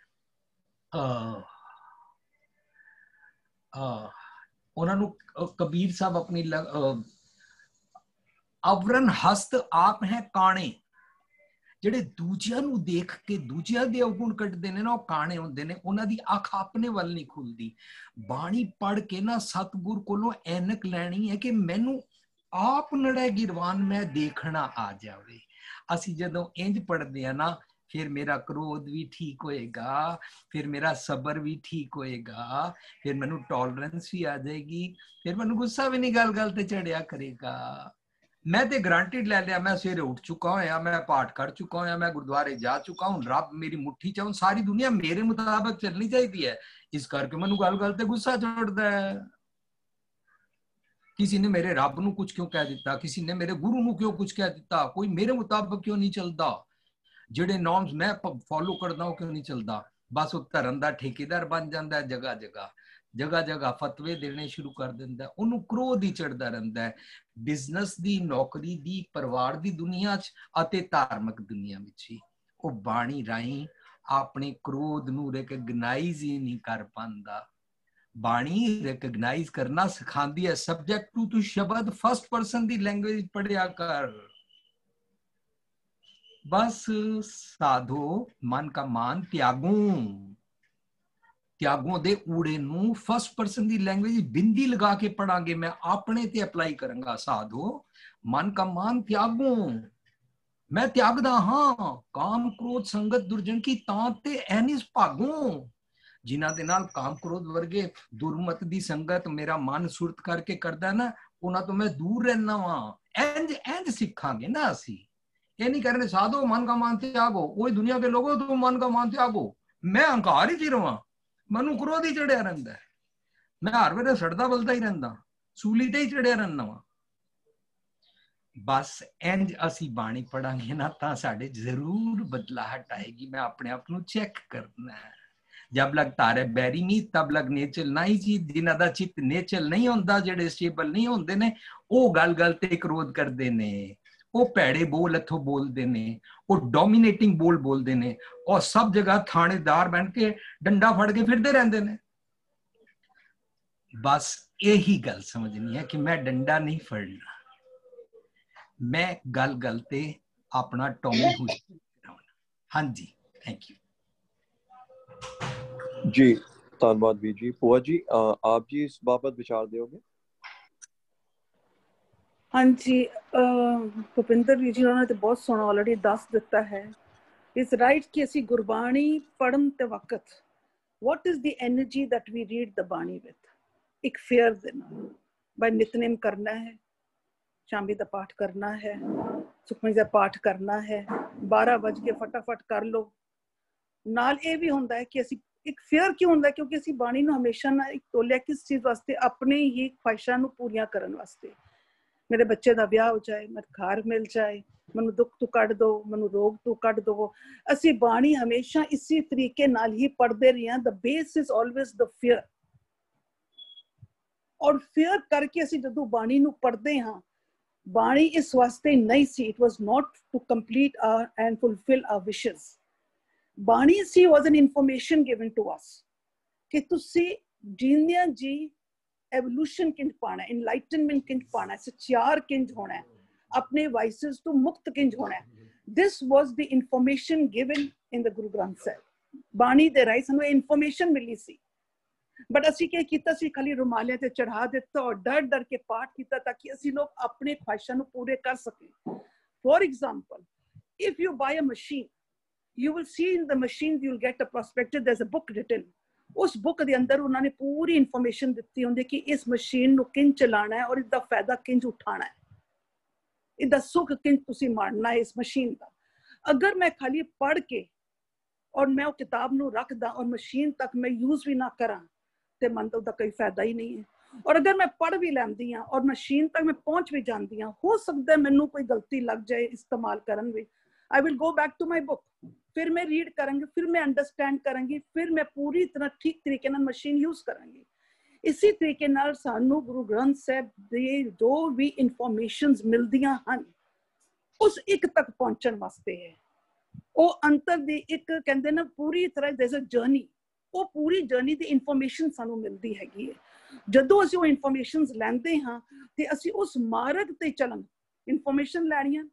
ਅ ਉਹਨਾਂ ਨੂੰ ਕਬੀਰ ਸਾਹਿਬ ਆਪਣੀ ਅਵਰਨ ਹਸਤ ਆਪ ਹੈ ਕਾਣੇ। ਜਿਹੜੇ ਦੂਜਿਆਂ ਨੂੰ ਦੇਖ ਕੇ ਦੂਜਿਆਂ ਦੇ ਔਗੁਣ ਕੱਢਦੇ ਨੇ ਨਾ, ਉਹ ਕਾਣੇ ਹੁੰਦੇ ਨੇ। ਉਹਨਾਂ ਦੀ ਅੱਖ ਆਪਣੇ ਵੱਲ ਨਹੀਂ ਖੁੱਲਦੀ। ਬਾਣੀ ਪੜ ਕੇ ਨਾ ਸਤਗੁਰ ਕੋਲੋਂ ਐਨਕ ਲੈਣੀ ਹੈ ਕਿ ਮੈਨੂੰ ਆਪ ਨੜੇ ਗਿਰਵਾਨ ਮੈਂ ਦੇਖਣਾ ਆ ਜਾਵੇ। ਅਸੀਂ ਜਦੋਂ ਇੰਜ ਪੜਦੇ ਆ ਨਾ, ਫਿਰ ਮੇਰਾ ਕ੍ਰੋਧ ਵੀ ਠੀਕ ਹੋਏਗਾ, ਫਿਰ ਮੇਰਾ ਸਬਰ ਵੀ ਠੀਕ ਹੋਏਗਾ, ਫਿਰ ਮੈਨੂੰ ਟੋਲਰੈਂਸ ਵੀ ਆ ਜਾਏਗੀ, ਫਿਰ ਮੈਨੂੰ ਗੁੱਸਾ ਵੀ ਨਹੀਂ ਗੱਲ ਗੱਲ ਤੇ ਚੜਿਆ ਕਰੇਗਾ। ਮੈਂ ਤੇ ਗਰੰਟਿਡ ਲੈ ਲਿਆ, ਮੈਂ ਸਵੇਰੇ ਉੱਠ ਚੁੱਕਾ ਹੋਇਆ, ਮੈਂ ਪਾਠ ਕਰ ਚੁੱਕਾ ਹੋਇਆ, ਮੈਂ ਗੁਰਦੁਆਰੇ ਜਾ ਚੁੱਕਾ ਹਾਂ ਰੱਬ ਮੇਰੀ ਮੁੱਠੀ ਚ ਸਾਰੀ ਦੁਨੀਆ ਮੇਰੇ ਮੁਤਾਬਕ ਚੱਲਣੀ ਚਾਹੀਦੀ ਹੈ। ਇਸ ਕਰਕੇ ਮੈਨੂੰ ਗੱਲ ਗੱਲ ਤੇ ਗੁੱਸਾ ਚੜਦਾ ਹੈ। किसी ने मेरे रब ਨੂੰ ਕੁਝ ਕਿਉਂ ਕਹਿ ਦਿੱਤਾ ਕਿਸੇ ਨੇ ਮੇਰੇ ਗੁਰੂ ਨੂੰ ਕਿਉਂ ਕੁਝ ਕਹਿ ਦਿੱਤਾ ਕੋਈ ਮੇਰੇ ਮੁਤਾਬਕ ਕਿਉਂ ਨਹੀਂ ਚੱਲਦਾ ਜਿਹੜੇ ਨੋਰਮਸ ਮੈਂ ਫੋਲੋ ਕਰਦਾ ਹਾਂ ਕਿਉਂ ਨਹੀਂ ਚੱਲਦਾ ਬਸ ਉਹ ਧਰਮ ਦਾ ਠੇਕੇਦਾਰ ਬਣ ਜਾਂਦਾ ਹੈ ਜਗਾ ਜਗਾ ਜਗਾ ਜਗਾ ਫਤਵੇ ਦੇਣੇ ਸ਼ੁਰੂ ਕਰ ਦਿੰਦਾ ਉਹਨੂੰ ਕ੍ਰੋਧ ਹੀ ਚੜਦਾ ਰਹਿੰਦਾ ਹੈ ਬਿਜ਼ਨਸ ਦੀ ਨੌਕਰੀ ਦੀ ਪਰਿਵਾਰ ਦੀ ਦੁਨੀਆ 'ਚ ਅਤੇ ਧਾਰਮਿਕ ਦੁਨੀਆ ਵਿੱਚ ਹੀ ਉਹ ਬਾਣੀ ਰਾਹੀਂ ਆਪਣੇ ਕ੍ਰੋਧ ਨੂੰ ਰੈਕਗਨਾਈਜ਼ ਹੀ ਨਹੀਂ ਕਰ ਪਾਉਂਦਾ ਬਾਣੀ ਰੈਕਗਨਾਈਜ਼ ਕਰਨਾ ਸਿਖਾਉਂਦੀ ਹੈ। ਸਬਜੈਕਟ ਟੂ ਟੂ ਸ਼ਬਦ ਫਸਟ ਪਰਸਨ ਦੀ ਲੈਂਗੁਏਜ ਪੜਿਆ ਕਰ। ਬਸ ਸਾਧੋ ਮਨ ਕਾ ਮਾਨ ਤਿਆਗੂ। ਤਿਆਗੋਂ ਦੇ ਊੜੇ ਨੂੰ ਫਸਟ ਪਰਸਨ ਦੀ ਲੈਂਗੁਏਜ ਬਿੰਦੀ ਲਗਾ ਕੇ ਪੜਾਂਗੇ ਮੈਂ ਆਪਣੇ ਤੇ ਅਪਲਾਈ ਕਰਾਂਗਾ ਸਾਧੋ ਮਨ ਕਾ ਮਾਨ ਤਿਆਗੂ। ਮੈਂ ਤਿਆਗਦਾ ਹਾਂ। ਕਾਮ ਕ੍ਰੋਧ ਸੰਗਤ ਦੁਰਜਨ ਕੀ ਤਾਂ ਤੇ ਐਨਿਸ ਭਾਗੂ। ਜਿਨ੍ਹਾਂ ਦੇ ਨਾਲ ਕਾਮ ਕ੍ਰੋਧ ਵਰਗੇ ਦੁਰਮਤ ਦੀ ਸੰਗਤ ਮੇਰਾ ਮਨ ਸੁਰਤ ਕਰਕੇ ਕਰਦਾ ਨਾ, ਉਹਨਾਂ ਤੋਂ ਮੈਂ ਦੂਰ ਰਹਿਣਾ ਵਾਂ। ਇੰਜ ਇੰਜ ਸਿੱਖਾਂਗੇ ਨਾ ਅਸੀਂ। ਇਹ ਨਹੀਂ ਕਰਨੇ ਸਾਧੋ ਮਨ ਕਾ ਮਾਨ ਤਿਆਗੋ, ਉਹ ਦੁਨੀਆ ਦੇ ਲੋਗੋ ਤੂੰ ਮਨ ਕਾ ਮਾਨ ਤਿਆਗੋ। ਮੈਂ ਹੰਕਾਰ ਹੀ ਚ ਰਵਾਂ ਮਨੂੰ ਕ੍ਰੋਧ ਹੀ ਚੜਿਆ ਰਹਿੰਦਾ ਮੈਂ ਹਰ ਵੇਲੇ ਸੜਦਾ ਬਲਦਾ ਹੀ ਰਹਿੰਦਾ, ਸੂਲੀ ਤੇ ਹੀ ਚੜਿਆ ਰਹਿੰਦਾ ਵਾਂ। ਬਸ ਇੰਜ ਅਸੀਂ ਬਾਣੀ ਪੜਾਂਗੇ ਨਾ ਤਾਂ ਸਾਡੇ ਜ਼ਰੂਰ ਬਦਲਾਹਟ ਆਏਗੀ। ਮੈਂ ਆਪਣੇ ਆਪ ਨੂੰ ਚੈੱਕ ਕਰਨਾ ਹੈ। ਜਬ ਲਗ ਤਾਰੇ ਬੈਰੀ ਨਹੀਂ ਤਬ ਲਗ ਨੇਚਲ ਨਹੀਂ ਜੀ ਜਿਨ੍ਹਾਂ ਦਾ ਚਿੱਤ ਨੇਚਲ ਨਹੀਂ ਹੁੰਦਾ, ਜਿਹੜੇ ਸਟੇਬਲ ਨਹੀਂ ਹੁੰਦੇ ਨੇ, ਉਹ ਗੱਲ ਗੱਲ ਤੇ ਕ੍ਰੋਧ ਕਰਦੇ ਨੇ। ਉਹ ਭੈੜੇ ਬੋਲ ਇੱਥੋਂ ਬੋਲਦੇ ਨੇ, ਉਹ ਡੋਮੀਨੇਟਿੰਗ ਬੋਲ ਬੋਲਦੇ ਨੇ ਔਰ ਸਭ ਜਗ੍ਹਾ ਥਾਣੇਦਾਰ ਬਣ ਕੇ ਡੰਡਾ ਫੜ ਕੇ ਫਿਰਦੇ ਰਹਿੰਦੇ ਨੇ। ਬਸ ਇਹੀ ਗੱਲ ਸਮਝਣੀ ਹੈ ਕਿ ਮੈਂ ਡੰਡਾ ਨਹੀਂ ਫੜਨਾ। ਮੈਂ ਗੱਲ ਗੱਲ ਤੇ ਆਪਣਾ ਟੋਮੀ ਹੁਸ਼ ਹਾਂਜੀ ਥੈਂਕ ਯੂ ਜੀ ਧੰਨਵਾਦ ਵੀ ਜੀ ਪੂਆ ਜੀ ਆਪ ਜੀ ਇਸ ਬਾਬਤ ਵਿਚਾਰ ਦਿਓਗੇ ਹਾਂਜੀ ਭੁਪਿੰਦਰ ਵੀ ਜੀ ਉਹਨਾਂ ਨੇ ਤੇ ਬਹੁਤ ਸੋਹਣਾ ਆਲਰੇਡੀ ਦੱਸ ਦਿੱਤਾ ਹੈ ਇਸ ਰਾਈਟ ਕਿ ਅਸੀਂ ਗੁਰਬਾਣੀ ਪੜਨ ਤੇ ਵਕਤ what is the energy that we read the ਬਾਣੀ with? ਇੱਕ ਫੇਅਰ ਦੇ ਨਾਲ ਬਾਈ ਨਿਤਨੇਮ ਕਰਨਾ ਹੈ ਸ਼ਾਮੀ ਦਾ ਪਾਠ ਕਰਨਾ ਹੈ ਸੁਖਮਨੀ ਦਾ ਪਾਠ ਕਰਨਾ ਹੈ 12 ਵਜ ਕੇ ਫਟਾਫਟ ਕਰ ਲਓ ਨਾਲ ਇਹ ਵੀ ਹੁੰਦਾ ਹੈ ਕਿ ਅਸੀਂ ਇੱਕ ਫੇਅਰ ਕਿਉਂ ਹੁੰਦਾ ਕਿਉਂਕਿ ਅਸੀਂ ਬਾਣੀ ਨੂੰ ਹਮੇਸ਼ਾ ਨਾ ਇੱਕ ਤੋਲਿਆ ਕਿਸ ਚੀਜ਼ ਵਾਸਤੇ? ਆਪਣੇ ਹੀ ਖੁਆਇਸ਼ਾਂ ਨੂੰ ਪੂਰੀਆਂ ਕਰਨ ਵਾਸਤੇ। ਮੇਰੇ ਬੱਚੇ ਦਾ ਵਿਆਹ ਹੋ ਜਾਏ ਮੈਨੂੰ ਘਰ ਮਿਲ ਜਾਏ, ਮੈਨੂੰ ਦੁੱਖ ਤੋਂ ਕੱਢ ਦੋ, ਮੈਨੂੰ ਰੋਗ ਤੋਂ ਕੱਢ ਦੋ। ਅਸੀਂ ਬਾਣੀ ਹਮੇਸ਼ਾ ਇਸੇ ਤਰੀਕੇ ਨਾਲ ਹੀ ਪੜਦੇ ਰਹੀਆਂ the base is always the fear or fear ਕਰਕੇ ਅਸੀਂ ਜਦੋਂ ਬਾਣੀ ਨੂੰ ਪੜਦੇ ਹਾਂ, ਬਾਣੀ ਇਸ ਵਾਸਤੇ ਨਹੀਂ ਸੀ। It was not to complete our and fulfil our wishes ਬਾਣੀ ਸੀ was an information given to us ਕਿ ਤੁਸੀਂ ਜੀਂਦਿਆਂ ਜੀ ਐਵੋਲੂਸ਼ਨ ਕਿੰਜ ਪਾਣਾ ਇਨਲਾਈਟਨਮੈਂਟ ਕਿੰਜ ਪਾਣਾ ਸਚਿਆਰ ਕਿੰਜ ਹੋਣਾ ਆਪਣੇ ਵਾਈਸਸ ਤੋਂ ਮੁਕਤ ਕਿੰਜ ਹੋਣਾ ਦਿਸ ਵਾਸ the information given in the Guru Granth Sahib ਬਾਣੀ ਦੇ ਰਾਈ ਸਾਨੂੰ ਇਨਫੋਰਮੇਸ਼ਨ ਮਿਲੀ ਸੀ। ਬਟ ਅਸੀਂ ਕੀ ਕੀਤਾ ਸੀ, ਖਾਲੀ ਰੁਮਾਲਿਆਂ ਤੇ ਚੜਾ ਦਿੱਤਾ ਔਰ ਡਰ ਡਰ ਕੇ ਪਾਠ ਕੀਤਾ ਤਾਂ ਕਿ ਅਸੀਂ ਲੋਕ ਆਪਣੇ ਖੁਆਇਸ਼ਾਂ ਨੂੰ ਪੂਰੇ ਕਰ ਸਕੀਏ। For example if you buy a machine you will see in the machine, you'll get a prospectus there's a book written. ਉਸ ਬੁੱਕ ਦੇ ਅੰਦਰ ਉਹਨਾਂ ਨੇ ਪੂਰੀ ਇਨਫੋਰਮੇਸ਼ਨ ਦਿੱਤੀ ਹੁੰਦੀ ਕਿ ਇਸ ਮਸ਼ੀਨ ਨੂੰ ਕਿੰਜ ਚਲਾਉਣਾ ਹੈ ਔਰ ਇਹਦਾ ਫਾਇਦਾ ਕਿੰਜ ਉਠਾਉਣਾ ਹੈ ਇਹਦਾ ਸੁੱਖ ਕਿੰਜ ਤੁਸੀਂ ਮਾਣਨਾ ਹੈ ਇਸ ਮਸ਼ੀਨ ਦਾ ਅਗਰ ਮੈਂ ਖਾਲੀ ਪੜ ਕੇ ਔਰ ਮੈਂ ਉਹ ਕਿਤਾਬ ਨੂੰ ਰੱਖਦਾ ਔਰ ਮਸ਼ੀਨ ਤੱਕ ਮੈਂ ਯੂਜ਼ ਵੀ ਨਾ ਕਰਾਂ ਤੇ ਮਨ ਤਾਂ ਉਹਦਾ ਕੋਈ ਫਾਇਦਾ ਹੀ ਨਹੀਂ ਹੈ ਔਰ ਅਗਰ ਮੈਂ ਪੜ ਵੀ ਲੈਂਦੀ ਆ ਔਰ ਮਸ਼ੀਨ ਤੱਕ ਮੈਂ ਪਹੁੰਚ ਵੀ ਜਾਂਦੀ ਆ ਹੋ ਸਕਦਾ ਮੈਨੂੰ ਕੋਈ ਗਲਤੀ ਲੱਗ ਜਾਏ ਇਸਤੇਮਾਲ ਕਰਨ ਵਿੱਚ I will go back to my book ਫਿਰ ਮੈਂ ਰੀਡ ਕਰਾਂਗੀ, ਫਿਰ ਮੈਂ ਅੰਡਰਸਟੈਂਡ ਕਰਾਂਗੀ, ਫਿਰ ਮੈਂ ਪੂਰੀ ਤਰ੍ਹਾਂ ਠੀਕ ਤਰੀਕੇ ਨਾਲ ਮਸ਼ੀਨ ਯੂਜ਼ ਕਰਾਂਗੀ। ਇਸੇ ਤਰੀਕੇ ਨਾਲ ਸਾਨੂੰ ਗੁਰੂ ਗ੍ਰੰਥ ਸਾਹਿਬ ਦੇ ਜੋ ਵੀ ਇਨਫੋਰਮੇਸ਼ਨਸ ਮਿਲਦੀਆਂ ਹਨ, ਉਸ ਇੱਕ ਤੱਕ ਪਹੁੰਚਣ ਵਾਸਤੇ ਹੈ। ਉਹ ਅੰਤਰ ਦੀ ਇੱਕ ਕਹਿੰਦੇ ਨਾ ਪੂਰੀ ਤਰ੍ਹਾਂ ਦੇਸ ਜਰਨੀ ਉਹ ਪੂਰੀ ਜਰਨੀ ਦੀ ਇਨਫੋਰਮੇਸ਼ਨ ਸਾਨੂੰ ਮਿਲਦੀ ਹੈਗੀ ਹੈ। ਜਦੋਂ ਅਸੀਂ ਉਹ ਇਨਫੋਰਮੇਸ਼ਨਸ ਲੈਂਦੇ ਹਾਂ ਤੇ ਅਸੀਂ ਉਸ ਮਾਰਗ ਤੇ ਚੱਲਣ ਇਨਫੋਰਮੇਸ਼ਨ ਲੈਣੀਆਂ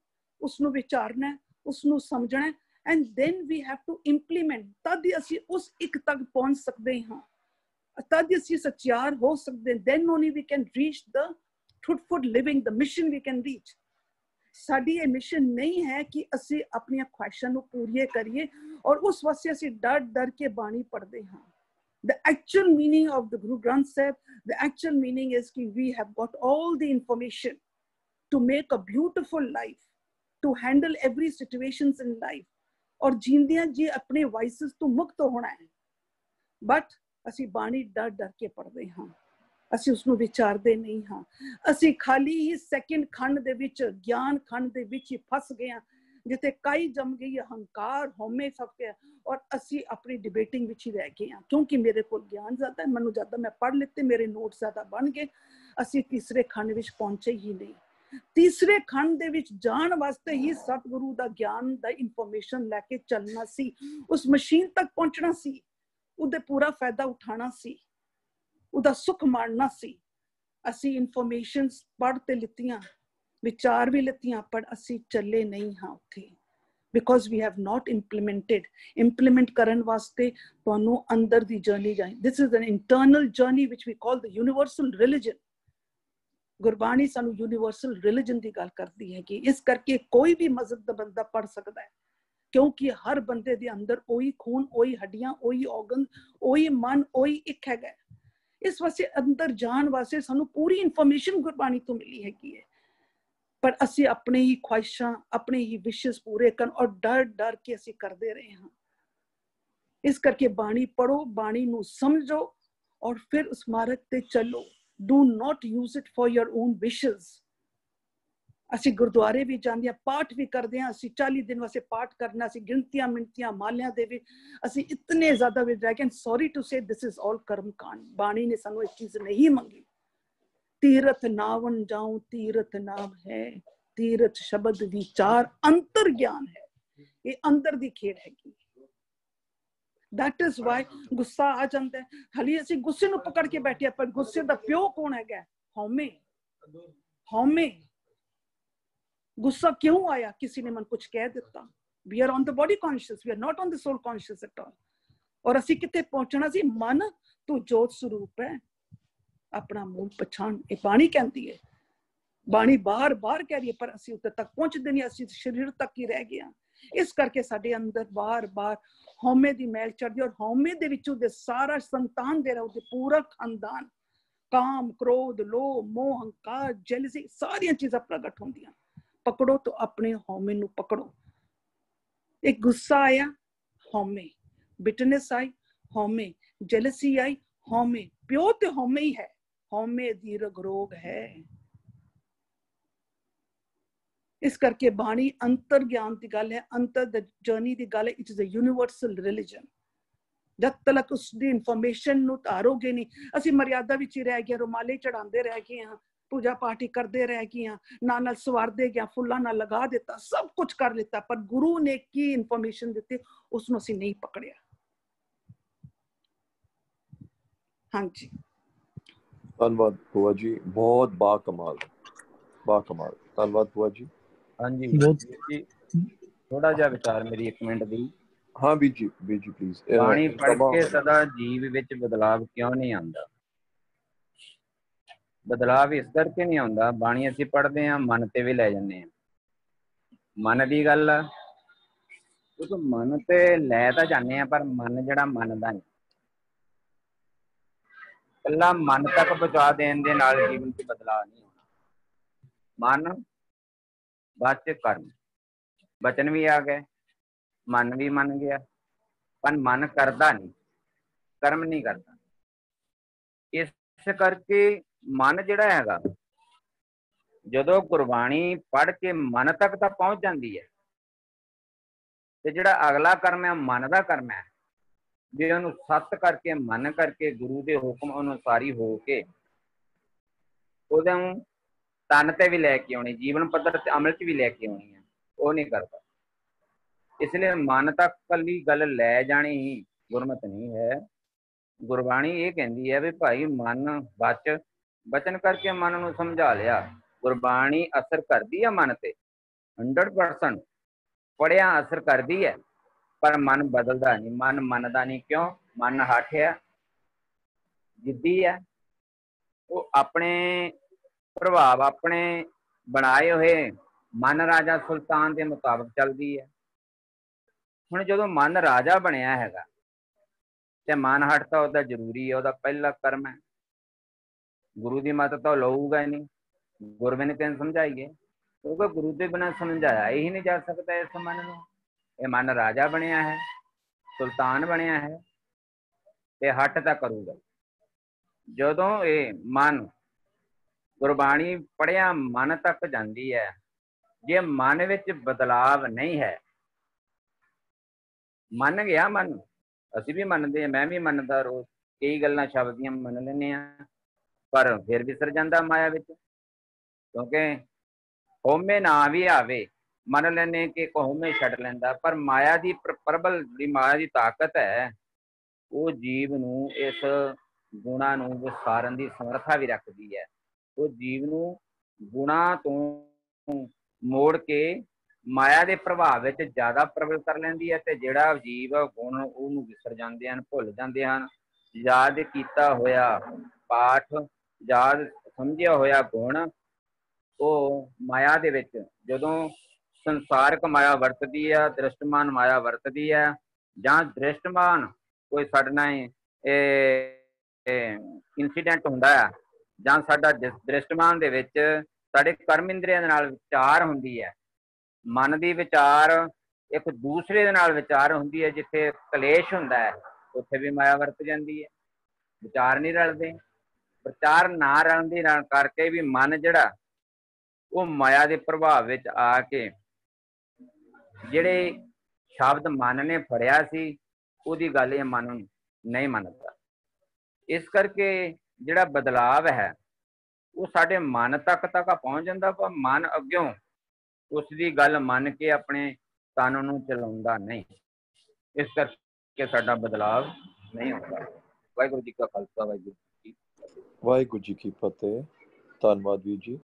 ਉਸ ਨੂੰ ਵਿਚਾਰਨਾ ਉਸ ਨੂੰ ਸਮਝਣਾ and then we have to implement ਤਦ ਹੀ ਅਸੀਂ ਉਸ ਇੱਕ ਤੱਕ ਪਹੁੰਚ ਸਕਦੇ ਹਾਂ ਤਦ ਹੀ ਅਸੀਂ ਸਚਿਆਰ ਹੋ ਸਕਦੇ then only we can reach the truthful living the mission we can reach ਸਾਡੀ ਇਹ ਮਿਸ਼ਨ ਨਹੀਂ ਹੈ ਕਿ ਅਸੀਂ ਆਪਣੀਆਂ ਖੁਆਇਸ਼ਾਂ ਨੂੰ ਪੂਰੀਏ ਕਰੀਏ ਔਰ ਉਸ ਵਾਸਤੇ ਅਸੀਂ ਡਰ ਡਰ ਕੇ ਬਾਣੀ ਪੜ੍ਹਦੇ ਹਾਂ the actual meaning of the Guru Granth Sahib, the actual meaning is that we have got all the information to make a beautiful life, to handle every situations in life. ਔਰ ਜਿੰਦਿਆਂ ਜੀ ਆਪਣੇ ਵਾਇਸਸ ਤੋਂ ਮੁਕਤ ਹੋਣਾ ਹੈ। ਬਟ ਅਸੀਂ ਬਾਣੀ ਡਰ ਡਰ ਕੇ ਪੜ੍ਹਦੇ ਹਾਂ। ਅਸੀਂ ਉਸ ਨੂੰ ਵਿਚਾਰਦੇ ਨਹੀਂ ਹਾਂ। ਅਸੀਂ ਖਾਲੀ ਹੀ ਸੈਕਿੰਡ ਖੰਡ ਦੇ ਵਿੱਚ, ਗਿਆਨ ਖੰਡ ਦੇ ਵਿੱਚ ਹੀ ਫਸ ਗਏ ਹਾਂ, ਜਿੱਥੇ ਕਾਈ ਜੰਮ ਗਈ ਹੰਕਾਰ ਹਉਮੈ ਸਭ ਕੇ ਔਰ ਅਸੀਂ ਆਪਣੀ ਡਿਬੇਟਿੰਗ ਵਿੱਚ ਹੀ ਰਹਿ ਗਏ ਹਾਂ। ਕਿਉਂਕਿ ਮੇਰੇ ਕੋਲ ਗਿਆਨ ਜ਼ਿਆਦਾ ਹੈ, ਮੈਨੂੰ ਜ਼ਿਆਦਾ ਮੈਂ ਪੜ੍ਹ ਲਿੱਤੇ, ਮੇਰੇ ਨੋਟ ਜ਼ਿਆਦਾ ਬਣ ਗਏ। ਅਸੀਂ ਤੀਸਰੇ ਖੰਡ ਵਿੱਚ ਪਹੁੰਚੇ ਹੀ ਨਹੀਂ। ਤੀਸਰੇ ਖੰਡ ਦੇ ਵਿੱਚ ਜਾਣ ਵਾਸਤੇ ਹੀ ਸਤਿਗੁਰੂ ਦਾ ਗਿਆਨ ਦਾ ਇਨਫੋਰਮੇਸ਼ਨ ਲੈ ਕੇ ਚੱਲਣਾ ਸੀ। ਉਸ ਮਸ਼ੀਨ ਤੱਕ ਪਹੁੰਚਣਾ ਸੀ। ਉਹਦੇ ਪੂਰਾ ਫਾਇਦਾ ਉਠਾਉਣਾ ਸੀ। ਉਹਦਾ ਸੁੱਖ ਮਾਣਨਾ ਸੀ। ਅਸੀਂ ਇਨਫੋਰਮੇਸ਼ਨਸ ਪੜ੍ਹ ਤੇ ਲਿੱਤੀਆਂ, ਵਿਚਾਰ ਵੀ ਲਿੱਤੀਆਂ, ਪਰ ਅਸੀਂ ਚੱਲੇ ਨਹੀਂ ਹਾਂ ਉੱਥੇ। Because we have not implemented implement ਕਰਨ ਵਾਸਤੇ ਤੁਹਾਨੂੰ ਅੰਦਰ ਦੀ ਜਰਨੀ ਜਾਈ। This is an internal journey which we call the universal religion Gurbani ਸਾਨੂੰ ਯੂਨੀਵਰਸਲ ਰਿਲੀਜਨ ਦੀ ਗੱਲ ਕਰਦੀ ਹੈ ਕਿ ਇਸ ਕਰਕੇ ਕੋਈ ਵੀ ਮਜ਼ਹਬ ਦਾ ਬੰਦਾ ਪੜ ਸਕਦਾ ਹੈ, ਕਿਉਂਕਿ ਹਰ ਬੰਦੇ ਦੇ ਅੰਦਰ ਉਹੀ ਖੂਨ, ਉਹੀ ਹੱਡੀਆਂ, ਉਹੀ ਔਰਗਨ ਉਹੀ ਮਨ, ਉਹੀ ਇੱਕ ਹੈਗਾ ਇਸ ਵਾਸਤੇ ਅੰਦਰ ਜਾਣ ਵਾਸਤੇ ਸਾਨੂੰ ਪੂਰੀ ਇਨਫੋਰਮੇਸ਼ਨ ਗੁਰਬਾਣੀ ਤੋਂ ਮਿਲੀ ਹੈਗੀ ਹੈ। ਪਰ ਅਸੀਂ ਆਪਣੇ ਹੀ ਖੁਆਇਸ਼ਾਂ, ਆਪਣੇ ਹੀ ਵਿਸ਼ੇਸ ਪੂਰੇ ਕਰਨ ਔਰ ਡਰ ਡਰ ਕੇ ਅਸੀਂ ਕਰਦੇ ਰਹੇ ਹਾਂ। ਇਸ ਕਰਕੇ ਬਾਣੀ ਪੜੋ ਬਾਣੀ ਨੂੰ ਸਮਝੋ ਔਰ ਫਿਰ ਉਸ ਮਾਰਗ ਤੇ ਚੱਲੋ। do not use it for your own wishes ਅਸੀਂ ਗੁਰਦੁਆਰੇ ਵੀ ਜਾਂਦੇ ਆ ਪਾਠ ਵੀ ਕਰਦੇ ਆ ਅਸੀਂ 40 ਦਿਨ ਵਾਸਤੇ ਪਾਠ ਕਰਨਾ ਅਸੀਂ ਗਿਣਤੀਆਂ ਮਿੰਤੀਆਂ ਮਾਲਿਆਂ ਦੇ ਵੀ ਅਸੀਂ ਇਤਨੇ ਜ਼ਿਆਦਾ with dragon sorry to say this is all ਕਰਮ ਕਾਂਡ ਬਾਣੀ ਨੇ ਸਾਨੂੰ ਇਹ ਚੀਜ਼ ਨਹੀਂ ਮੰਗੀ ਤੀਰਥ ਨਾਵਨ ਜਾਉ ਤੀਰਥ ਨਾਮ ਹੈ ਤੀਰਥ ਸ਼ਬਦ ਵਿਚਾਰ ਅੰਤਰ ਗਿਆਨ ਹੈ ਇਹ ਅੰਦਰ ਦੀ ਖੇਡ ਹੈਗੀ that is why ਗੁੱਸਾ ਆ ਜਾਂਦਾ ਹੈ ਹਲੀ ਅਸੀਂ ਗੁੱਸੇ ਨੂੰ ਪਕੜ ਕੇ ਬੈਠੇ ਪਰ ਗੁੱਸੇ ਦਾ ਪਿਓ ਕੌਣ ਹੈਗਾ ਹਉਮੈ ਹਉਮੈ ਗੁੱਸਾ ਕਿਉਂ ਆਇਆ ਕਿਸੇ ਨੇ ਮਨ ਕੁਝ ਕਹਿ ਦਿੱਤਾ we are on the body conscious we are not on the soul conscious at all or ਅਸੀਂ ਕਿੱਥੇ ਪਹੁੰਚਣਾ ਸੀ ਮਨ ਤੂੰ ਜੋਤ ਸਰੂਪ ਹੈ ਆਪਣਾ ਮੂਲ ਪਛਾਣ ਇਹ ਬਾਣੀ ਕਹਿੰਦੀ ਹੈ ਬਾਣੀ ਬਾਹਰ ਬਾਹਰ ਕਹਿ ਰਹੀ ਹੈ ਪਰ ਅਸੀਂ ਉੱਤੇ ਤੱਕ ਪਹੁੰਚਦੇ ਨਹੀਂ ਅਸੀਂ ਸਰੀਰ ਤੱਕ ਹੀ ਰਹਿ ਗਏ ਇਸ ਕਰਕੇ ਸਾਡੇ ਅੰਦਰ ਬਾਰ-ਬਾਰ ਹਉਮੈ ਦੀ ਮੈਲ ਚੜਦੀ ਔਰ ਹਉਮੈ ਦੇ ਵਿੱਚੋਂ ਦੇ ਸਾਰਾ ਸੰਤਾਨ ਦੇ ਰਹੋ ਤੇ ਪੂਰਾ ਖਾਨਦਾਨ ਕਾਮ, ਕ੍ਰੋਧ, ਲੋਭ, ਮੋਹ, ਹੰਕਾਰ ਜੈਲਸੀ ਸਾਰੀਆਂ ਚੀਜ਼ਾਂ ਪ੍ਰਗਟ ਹੁੰਦੀਆਂ। ਪਕੜੋ ਤਾਂ ਆਪਣੇ ਹਉਮੈ ਨੂੰ ਪਕੜੋ। ਇੱਕ ਗੁੱਸਾ ਆਇਆ, ਹਉਮੈ। ਬਿਟਨੈਸ ਆਈ, ਹਉਮੈ। ਜੈਲਸੀ ਆਈ, ਹਉਮੈ। ਪਿਓ ਤੇ ਹਉਮੈ ਹੀ ਹੈ। ਹਉਮੈ ਦੀ ਰੋਗ ਹੈ। ਇਸ ਕਰਕੇ ਬਾਣੀ ਅੰਤਰ ਗਿਆਨ ਦੀ ਗੱਲ ਹੈ ਅੰਤਰ ਦ ਜਰਨੀ ਦੀ ਗੱਲ ਹੈ it is a universal religion ਜਦ ਤੱਕ ਉਸ ਦੀ ਇਨਫੋਰਮੇਸ਼ਨ ਨੂੰ ਤਾਰੋਗੇ ਨਹੀਂ ਅਸੀਂ ਮਰਿਆਦਾ ਵਿੱਚ ਹੀ ਰਹਿ ਗਏ ਰੁਮਾਲੇ ਚੜਾਉਂਦੇ ਰਹਿ ਗਏ ਹਾਂ ਪੂਜਾ ਪਾਠੀ ਕਰਦੇ ਰਹਿ ਗਏ ਹਾਂ ਨਾਲ ਨਾਲ ਸਵਾਰਦੇ ਗਿਆ ਫੁੱਲਾਂ ਨਾਲ ਲਗਾ ਦਿੱਤਾ ਸਭ ਕੁਝ ਕਰ ਲਿੱਤਾ ਪਰ ਗੁਰੂ ਨੇ ਕੀ ਇਨਫੋਰਮੇਸ਼ਨ ਦਿੱਤੀ ਉਸ ਨੂੰ ਅਸੀਂ ਨਹੀਂ ਪਕੜਿਆ ਹਾਂਜੀ ਧੰਨਵਾਦ ਭੂਆ ਜੀ ਬਹੁਤ ਬਾ ਕਮਾਲ ਬਾ ਕਮਾਲ ਧੰਨਵਾਦ ਭੂਆ ਜੀ ਹਾਂਜੀ ਬਹੁਤ- ਜੀ। ਥੋੜਾ ਜਿਹਾ ਵਿਚਾਰ ਮੇਰੀ ਇੱਕ ਮਿੰਟ ਦੀ। ਹਾਂ ਵੀ ਜੀ ਵੀ ਜੀ ਪਲੀਜ਼ ਬਾਣੀ ਪੜ੍ਹ ਕੇ ਸਦਾ ਜੀਵ ਵਿੱਚ ਬਦਲਾਵ ਕਿਉਂ ਨਹੀਂ ਆਉਂਦਾ? ਬਦਲਾਵ ਇਸ ਕਰਕੇ ਨਹੀਂ ਆਉਂਦਾ ਬਾਣੀ ਅਸੀਂ ਪੜ੍ਹਦੇ ਹਾਂ ਮਨ ਤੇ ਵੀ ਲੈ ਜਾਂਦੇ ਹਾਂ। ਮਨ ਦੀ ਗੱਲ ਆ। ਉਸ ਮਨ ਤੇ ਲੈ ਤਾਂ ਜਾਂਦੇ ਆ ਪਰ ਮਨ ਜਿਹੜਾ ਮੰਨਦਾ ਨਹੀਂ। ਕੱਲਾ ਮਨ ਤੱਕ ਪਹੁੰਚਾ ਦੇਣ ਦੇ ਨਾਲ ਜੀਵਨ 'ਚ ਬਦਲਾਅ ਨਹੀਂ ਹੋਣਾ ਮਨ ਬਾਅਦ 'ਚ ਕਰਮ। ਬਚਨ ਵੀ ਆ ਗਏ, ਮਨ ਵੀ ਮੰਨ ਗਿਆ, ਪਰ ਮਨ ਕਰਦਾ ਨਹੀਂ, ਕਰਮ ਨਹੀਂ ਕਰਦਾ। ਇਸ ਕਰਕੇ ਮਨ ਜਿਹੜਾ ਹੈਗਾ, ਜਦੋਂ ਗੁਰਬਾਣੀ ਪੜ੍ਹ ਕੇ ਮਨ ਤੱਕ ਤਾਂ ਪਹੁੰਚ ਜਾਂਦੀ ਹੈ, ਤੇ ਜਿਹੜਾ ਅਗਲਾ ਕਰਮ ਹੈ ਮਨ ਦਾ ਕਰਮ ਹੈ। ਵੀ ਉਹਨੂੰ ਸੱਤ ਕਰਕੇ, ਮਨ ਕਰਕੇ ਗੁਰੂ ਦੇ ਹੁਕਮ ਅਨੁਸਾਰੀ ਹੋ ਕੇ ਉਹਦੇ ਨੂੰ ਤਨ ਤੇ ਵੀ ਲੈ ਕੇ ਆਉਣੀ, ਜੀਵਨ ਪੱਧਰ ਤੇ ਅਮਲ 'ਚ ਵੀ ਲੈ ਕੇ ਆਉਣੀ ਹੈ। ਉਹ ਨਹੀਂ ਕਰਦਾ। ਇਸ ਲਈ ਮਨ ਤੱਕ ਕੱਲੀ ਗੱਲ ਲੈ ਜਾਣੀ ਹੀ ਗੁਰਮਤ ਨਹੀਂ ਹੈ। ਗੁਰਬਾਣੀ ਇਹ ਕਹਿੰਦੀ ਹੈ ਵੀ ਭਾਈ ਮਨ ਬਚ, ਬਚਨ ਕਰਕੇ ਮਨ ਨੂੰ ਸਮਝਾ ਲਿਆ। ਗੁਰਬਾਣੀ ਅਸਰ ਕਰਦੀ ਹੈ ਮਨ ਤੇ। 100% ਪੜਿਆ ਅਸਰ ਕਰਦੀ ਹੈ, ਪਰ ਮਨ ਬਦਲਦਾ ਨਹੀਂ। ਮਨ ਮੰਨਦਾ ਨਹੀਂ ਕਿਉਂ? ਮਨ ਹੱਠ ਹੈ, ਜਿੱਦੀ ਹੈ। ਉਹ ਆਪਣੇ ਪ੍ਰਭਾਵ ਆਪਣੇ ਬਣਾਏ ਹੋਏ ਮਨ ਰਾਜਾ ਸੁਲਤਾਨ ਦੇ ਮੁਤਾਬਕ ਚੱਲਦੀ ਹੈ। ਹੁਣ ਜਦੋਂ ਮਨ ਰਾਜਾ ਬਣਿਆ ਹੈਗਾ ਤੇ ਮਨ ਹਟਦਾ ਉਹਦਾ ਜ਼ਰੂਰੀ ਹੈ, ਉਹਦਾ ਪਹਿਲਾ ਕਰਮ ਹੈ। ਗੁਰੂ ਦੀ ਮਤ ਤਾਂ ਲਊਗਾ ਹੀ ਨਹੀਂ। ਗੁਰਵੇਂ ਨੇ ਤੈਨੂੰ ਸਮਝਾਈਏ ਕਿਉਂਕਿ ਗੁਰੂ ਦੇ ਬਿਨਾਂ ਸਮਝਾਇਆ ਹੀ ਨਹੀਂ ਜਾ ਸਕਦਾ ਇਸ ਮਨ ਨੂੰ। ਇਹ ਮਨ ਰਾਜਾ ਬਣਿਆ ਹੈ, ਸੁਲਤਾਨ ਬਣਿਆ ਹੈ ਤੇ ਹਟ ਤਾਂ ਕਰੂਗਾ। ਜਦੋਂ ਇਹ ਮਨ ਗੁਰਬਾਣੀ ਪੜਿਆ ਮਨ ਤੱਕ ਜਾਂਦੀ ਹੈ, ਜੇ ਮਨ ਵਿੱਚ ਬਦਲਾਵ ਨਹੀਂ ਹੈ। ਮੰਨ ਗਿਆ ਮਨ, ਅਸੀਂ ਵੀ ਮੰਨਦੇ ਆ ਮੈਂ ਵੀ ਮੰਨਦਾ ਰੋਜ਼, ਕਈ ਗੱਲਾਂ ਸ਼ਬਦ ਮੰਨ ਲੈਂਦੇ ਆ ਪਰ ਫਿਰ ਵਿਸਰ ਜਾਂਦਾ ਮਾਇਆ ਵਿੱਚ। ਕਿਉਂਕਿ ਹੋਮੇ ਨਾ ਵੀ ਆਵੇ, ਮੰਨ ਲੈਨੇ ਕਿ ਹਉਮੈ ਛੱਡ ਲੈਂਦਾ, ਪਰ ਮਾਇਆ ਦੀ ਪ੍ਰਬਲ ਜਿਹੜੀ ਮਾਇਆ ਦੀ ਤਾਕਤ ਹੈ, ਉਹ ਜੀਵ ਨੂੰ ਇਸ ਗੁਣਾ ਨੂੰ ਵਿਸਾਰਨ ਦੀ ਸਮਰੱਥਾ ਵੀ ਰੱਖਦੀ ਹੈ। ਉਹ ਜੀਵ ਨੂੰ ਗੁਣਾ ਤੋਂ ਮੋੜ ਕੇ ਮਾਇਆ ਦੇ ਪ੍ਰਭਾਵ ਵਿੱਚ ਜ਼ਿਆਦਾ ਪ੍ਰਬਲ ਕਰ ਲੈਂਦੀ ਹੈ ਤੇ ਜਿਹੜਾ ਜੀਵ ਗੁਣ ਉਹਨੂੰ ਵਿਸਰ ਜਾਂਦੇ ਹਨ, ਭੁੱਲ ਜਾਂਦੇ ਹਨ। ਯਾਦ ਕੀਤਾ ਹੋਇਆ ਪਾਠ, ਯਾਦ ਸਮਝਿਆ ਹੋਇਆ ਗੁਣ, ਉਹ ਮਾਇਆ ਦੇ ਵਿੱਚ ਜਦੋਂ ਸੰਸਾਰਕ ਮਾਇਆ ਵਰਤਦੀ ਹੈ, ਦ੍ਰਿਸ਼ਟਮਾਨ ਮਾਇਆ ਵਰਤਦੀ ਹੈ ਜਾਂ ਦ੍ਰਿਸ਼ਟਮਾਨ ਕੋਈ ਸਾਡੇ ਨਾਲ ਇਹ ਇਨਸੀਡੈਂਟ ਹੁੰਦਾ ਹੈ ਜਾਂ ਸਾਡਾ ਦ੍ਰਿਸ਼ਟਮਾਨ ਦੇ ਵਿੱਚ ਸਾਡੇ ਕਰਮ ਇੰਦਰੀਆਂ ਦੇ ਨਾਲ ਵਿਚਾਰ ਹੁੰਦੀ ਹੈ। ਮਨ ਦੀ ਵਿਚਾਰ ਇੱਕ ਦੂਸਰੇ ਦੇ ਨਾਲ ਵਿਚਾਰ ਹੁੰਦੀ ਹੈ, ਜਿੱਥੇ ਕਲੇਸ਼ ਹੁੰਦਾ ਹੈ, ਉੱਥੇ ਵੀ ਮਾਇਆ ਵਰਤ ਜਾਂਦੀ ਹੈ। ਵਿਚਾਰ ਨਹੀਂ ਰਲਦੇ। ਵਿਚਾਰ ਨਾ ਰਲਣ ਦੀ ਨਾਲ ਕਰਕੇ ਵੀ ਮਨ ਜਿਹੜਾ, ਉਹ ਮਾਇਆ ਦੇ ਪ੍ਰਭਾਵ ਵਿੱਚ ਆ ਕੇ ਜਿਹੜੇ ਸ਼ਬਦ ਮਨ ਨੇ ਫੜਿਆ ਸੀ, ਉਹਦੀ ਗੱਲ ਇਹ ਮਨ ਨਹੀਂ ਮੰਨਦਾ। ਇਸ ਕਰਕੇ ਜਿਹੜਾ ਬਦਲਾਵ ਹੈ, ਉਹ ਸਾਡੇ ਮਨ ਤੱਕ ਤੱਕ ਪਹੁੰਚ ਜਾਂਦਾ ਪਰ ਮਨ ਅੱਗਿਓਂ ਉਸ ਦੀ ਗੱਲ ਮੰਨ ਕੇ ਆਪਣੇ ਤਨ ਨੂੰ ਚਲਾਉਂਦਾ ਨਹੀਂ। ਇਸ ਕਰਕੇ ਸਾਡਾ ਬਦਲਾਵ ਨਹੀਂ ਹੁੰਦਾ। ਵਾਹਿਗੁਰੂ ਜੀ ਕਾ ਖਾਲਸਾ, ਵਾਹਿਗੁਰੂ ਜੀ ਵਾਹਿਗੁਰੂ ਜੀ ਕੀ ਫਤਿਹ। ਧੰਨਵਾਦ ਵੀਰ ਜੀ।